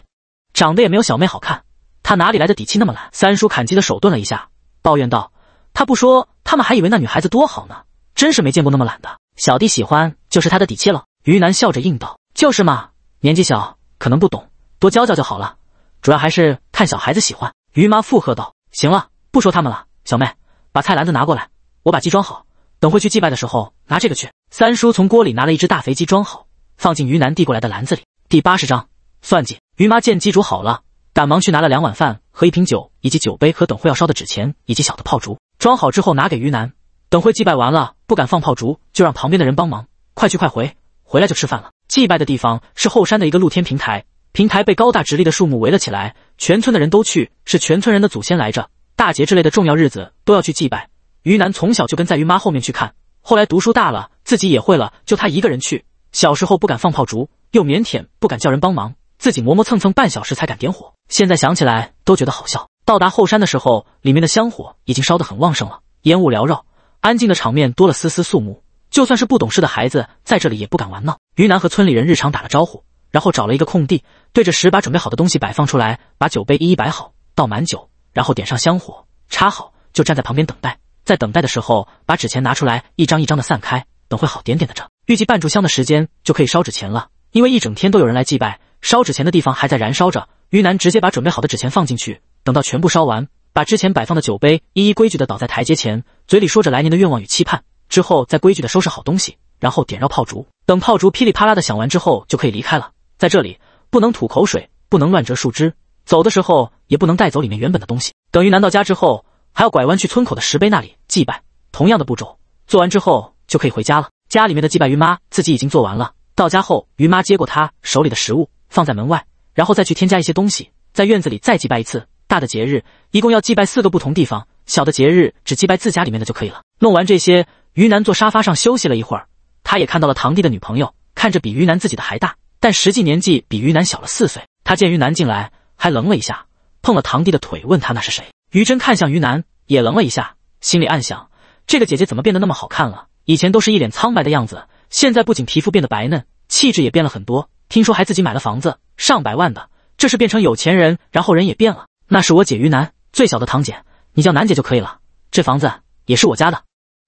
长得也没有小妹好看，他哪里来的底气那么懒？三叔砍鸡的手顿了一下，抱怨道。他不说，他们还以为那女孩子多好呢。真是没见过那么懒的。小弟喜欢就是他的底气了。于南笑着应道：“就是嘛，年纪小，可能不懂，多教教就好了。主要还是看小孩子喜欢。”于妈附和道：“行了，不说他们了。小妹，把菜篮子拿过来，我把鸡装好，等会去祭拜的时候拿这个去。”三叔从锅里拿了一只大肥鸡，装好，放进于南递过来的篮子里。第八十章算计。于妈见鸡煮好了，赶忙去拿了两碗饭和一瓶酒，以及酒杯和等会要烧的纸钱以及小的炮竹。装好之后拿给于南，等会祭拜完了不敢放炮竹，就让旁边的人帮忙，快去快回，回来就吃饭了。祭拜的地方是后山的一个露天平台，平台被高大直立的树木围了起来，全村的人都去，是全村人的祖先来着，大节之类的重要日子都要去祭拜。于南从小就跟在于妈后面去看，后来读书大了，自己也会了，就他一个人去。小时候不敢放炮竹，又腼腆，不敢叫人帮忙，自己磨磨蹭蹭半小时才敢点火，现在想起来都觉得好笑。到达后山的时候，里面的香火已经烧得很旺盛了，烟雾缭绕，安静的场面多了丝丝肃穆。就算是不懂事的孩子在这里也不敢玩闹。于南和村里人日常打了招呼，然后找了一个空地，对着十把准备好的东西摆放出来，把酒杯一一摆好，倒满酒，然后点上香火，插好，就站在旁边等待。在等待的时候，把纸钱拿出来，一张一张的散开，等会好点点的着。预计半炷香的时间就可以烧纸钱了，因为一整天都有人来祭拜，烧纸钱的地方还在燃烧着。于南直接把准备好的纸钱放进去。等到全部烧完，把之前摆放的酒杯一一规矩的倒在台阶前，嘴里说着来年的愿望与期盼，之后再规矩的收拾好东西，然后点绕炮竹。等炮竹噼里啪啦的响完之后，就可以离开了。在这里不能吐口水，不能乱折树枝，走的时候也不能带走里面原本的东西。等于南到家之后，还要拐弯去村口的石碑那里祭拜。同样的步骤做完之后，就可以回家了。家里面的祭拜于妈自己已经做完了。到家后，于妈接过他手里的食物放在门外，然后再去添加一些东西，在院子里再祭拜一次。大的节日一共要祭拜四个不同地方，小的节日只祭拜自家里面的就可以了。弄完这些，于南坐沙发上休息了一会儿，他也看到了堂弟的女朋友，看着比于南自己的还大，但实际年纪比于南小了四岁。他见于南进来，还愣了一下，碰了堂弟的腿，问他那是谁。于真看向于南，也愣了一下，心里暗想：这个姐姐怎么变得那么好看了？以前都是一脸苍白的样子，现在不仅皮肤变得白嫩，气质也变了很多。听说还自己买了房子，上百万的，这是变成有钱人，然后人也变了。那是我姐于南最小的堂姐，你叫南姐就可以了。这房子也是我家的。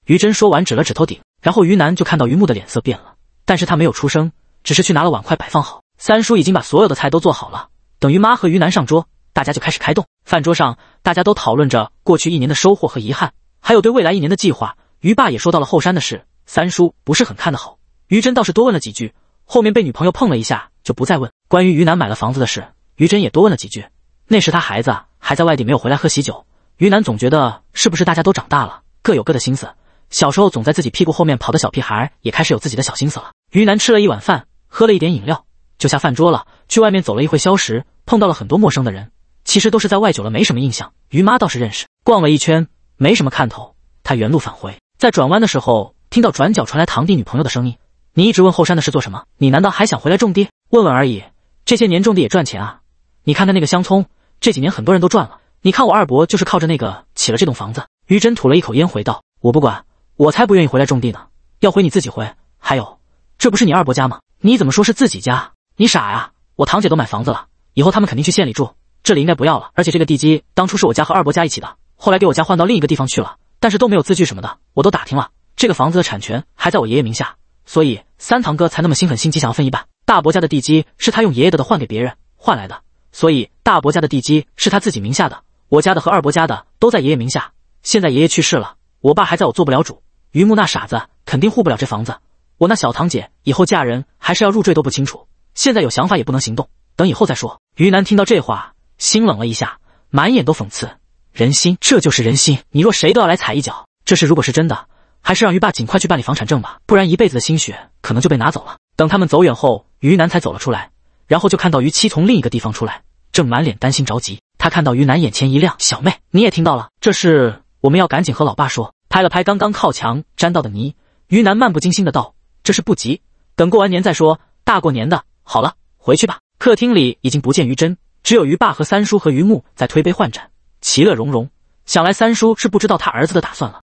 于真说完，指了指头顶。然后于南就看到于木的脸色变了，但是他没有出声，只是去拿了碗筷摆放好。三叔已经把所有的菜都做好了，等于妈和于南上桌，大家就开始开动。饭桌上，大家都讨论着过去一年的收获和遗憾，还有对未来一年的计划。于爸也说到了后山的事，三叔不是很看得好。于真倒是多问了几句，后面被女朋友碰了一下，就不再问。关于于南买了房子的事，于真也多问了几句。那时他孩子还在外地，没有回来喝喜酒。于南总觉得是不是大家都长大了，各有各的心思。小时候总在自己屁股后面跑的小屁孩，也开始有自己的小心思了。于南吃了一碗饭，喝了一点饮料，就下饭桌了。去外面走了一会消食，碰到了很多陌生的人，其实都是在外久了没什么印象。于妈倒是认识。逛了一圈，没什么看头，他原路返回。在转弯的时候，听到转角传来堂弟女朋友的声音：“你一直问后山的事做什么？你难道还想回来种地？问问而已。这些年种地也赚钱啊。你看看那个香葱，这几年很多人都赚了。”你看我二伯就是靠着那个起了这栋房子。于真吐了一口烟，回道：“我不管，我才不愿意回来种地呢。要回你自己回。还有，这不是你二伯家吗？你怎么说是自己家？你傻呀！我堂姐都买房子了，以后他们肯定去县里住，这里应该不要了。而且这个地基当初是我家和二伯家一起的，后来给我家换到另一个地方去了，但是都没有字据什么的，我都打听了，这个房子的产权还在我爷爷名下，所以三堂哥才那么心狠心急，想要分一半。大伯家的地基是他用爷爷的的换给别人换来的，所以大伯家的地基是他自己名下的。”我家的和二伯家的都在爷爷名下，现在爷爷去世了，我爸还在我做不了主。于木那傻子肯定护不了这房子，我那小堂姐以后嫁人还是要入赘都不清楚，现在有想法也不能行动，等以后再说。于南听到这话，心冷了一下，满眼都讽刺。人心，这就是人心。你若谁都要来踩一脚，这事如果是真的，还是让于爸尽快去办理房产证吧，不然一辈子的心血可能就被拿走了。等他们走远后，于南才走了出来，然后就看到于七从另一个地方出来，正满脸担心着急。他看到于南眼前一亮，小妹，你也听到了，这事我们要赶紧和老爸说。拍了拍刚刚靠墙沾到的泥，于南漫不经心的道：“这是不急，等过完年再说，大过年的。好了，回去吧。”客厅里已经不见于真，只有于爸和三叔和于木在推杯换盏，其乐融融。想来三叔是不知道他儿子的打算了。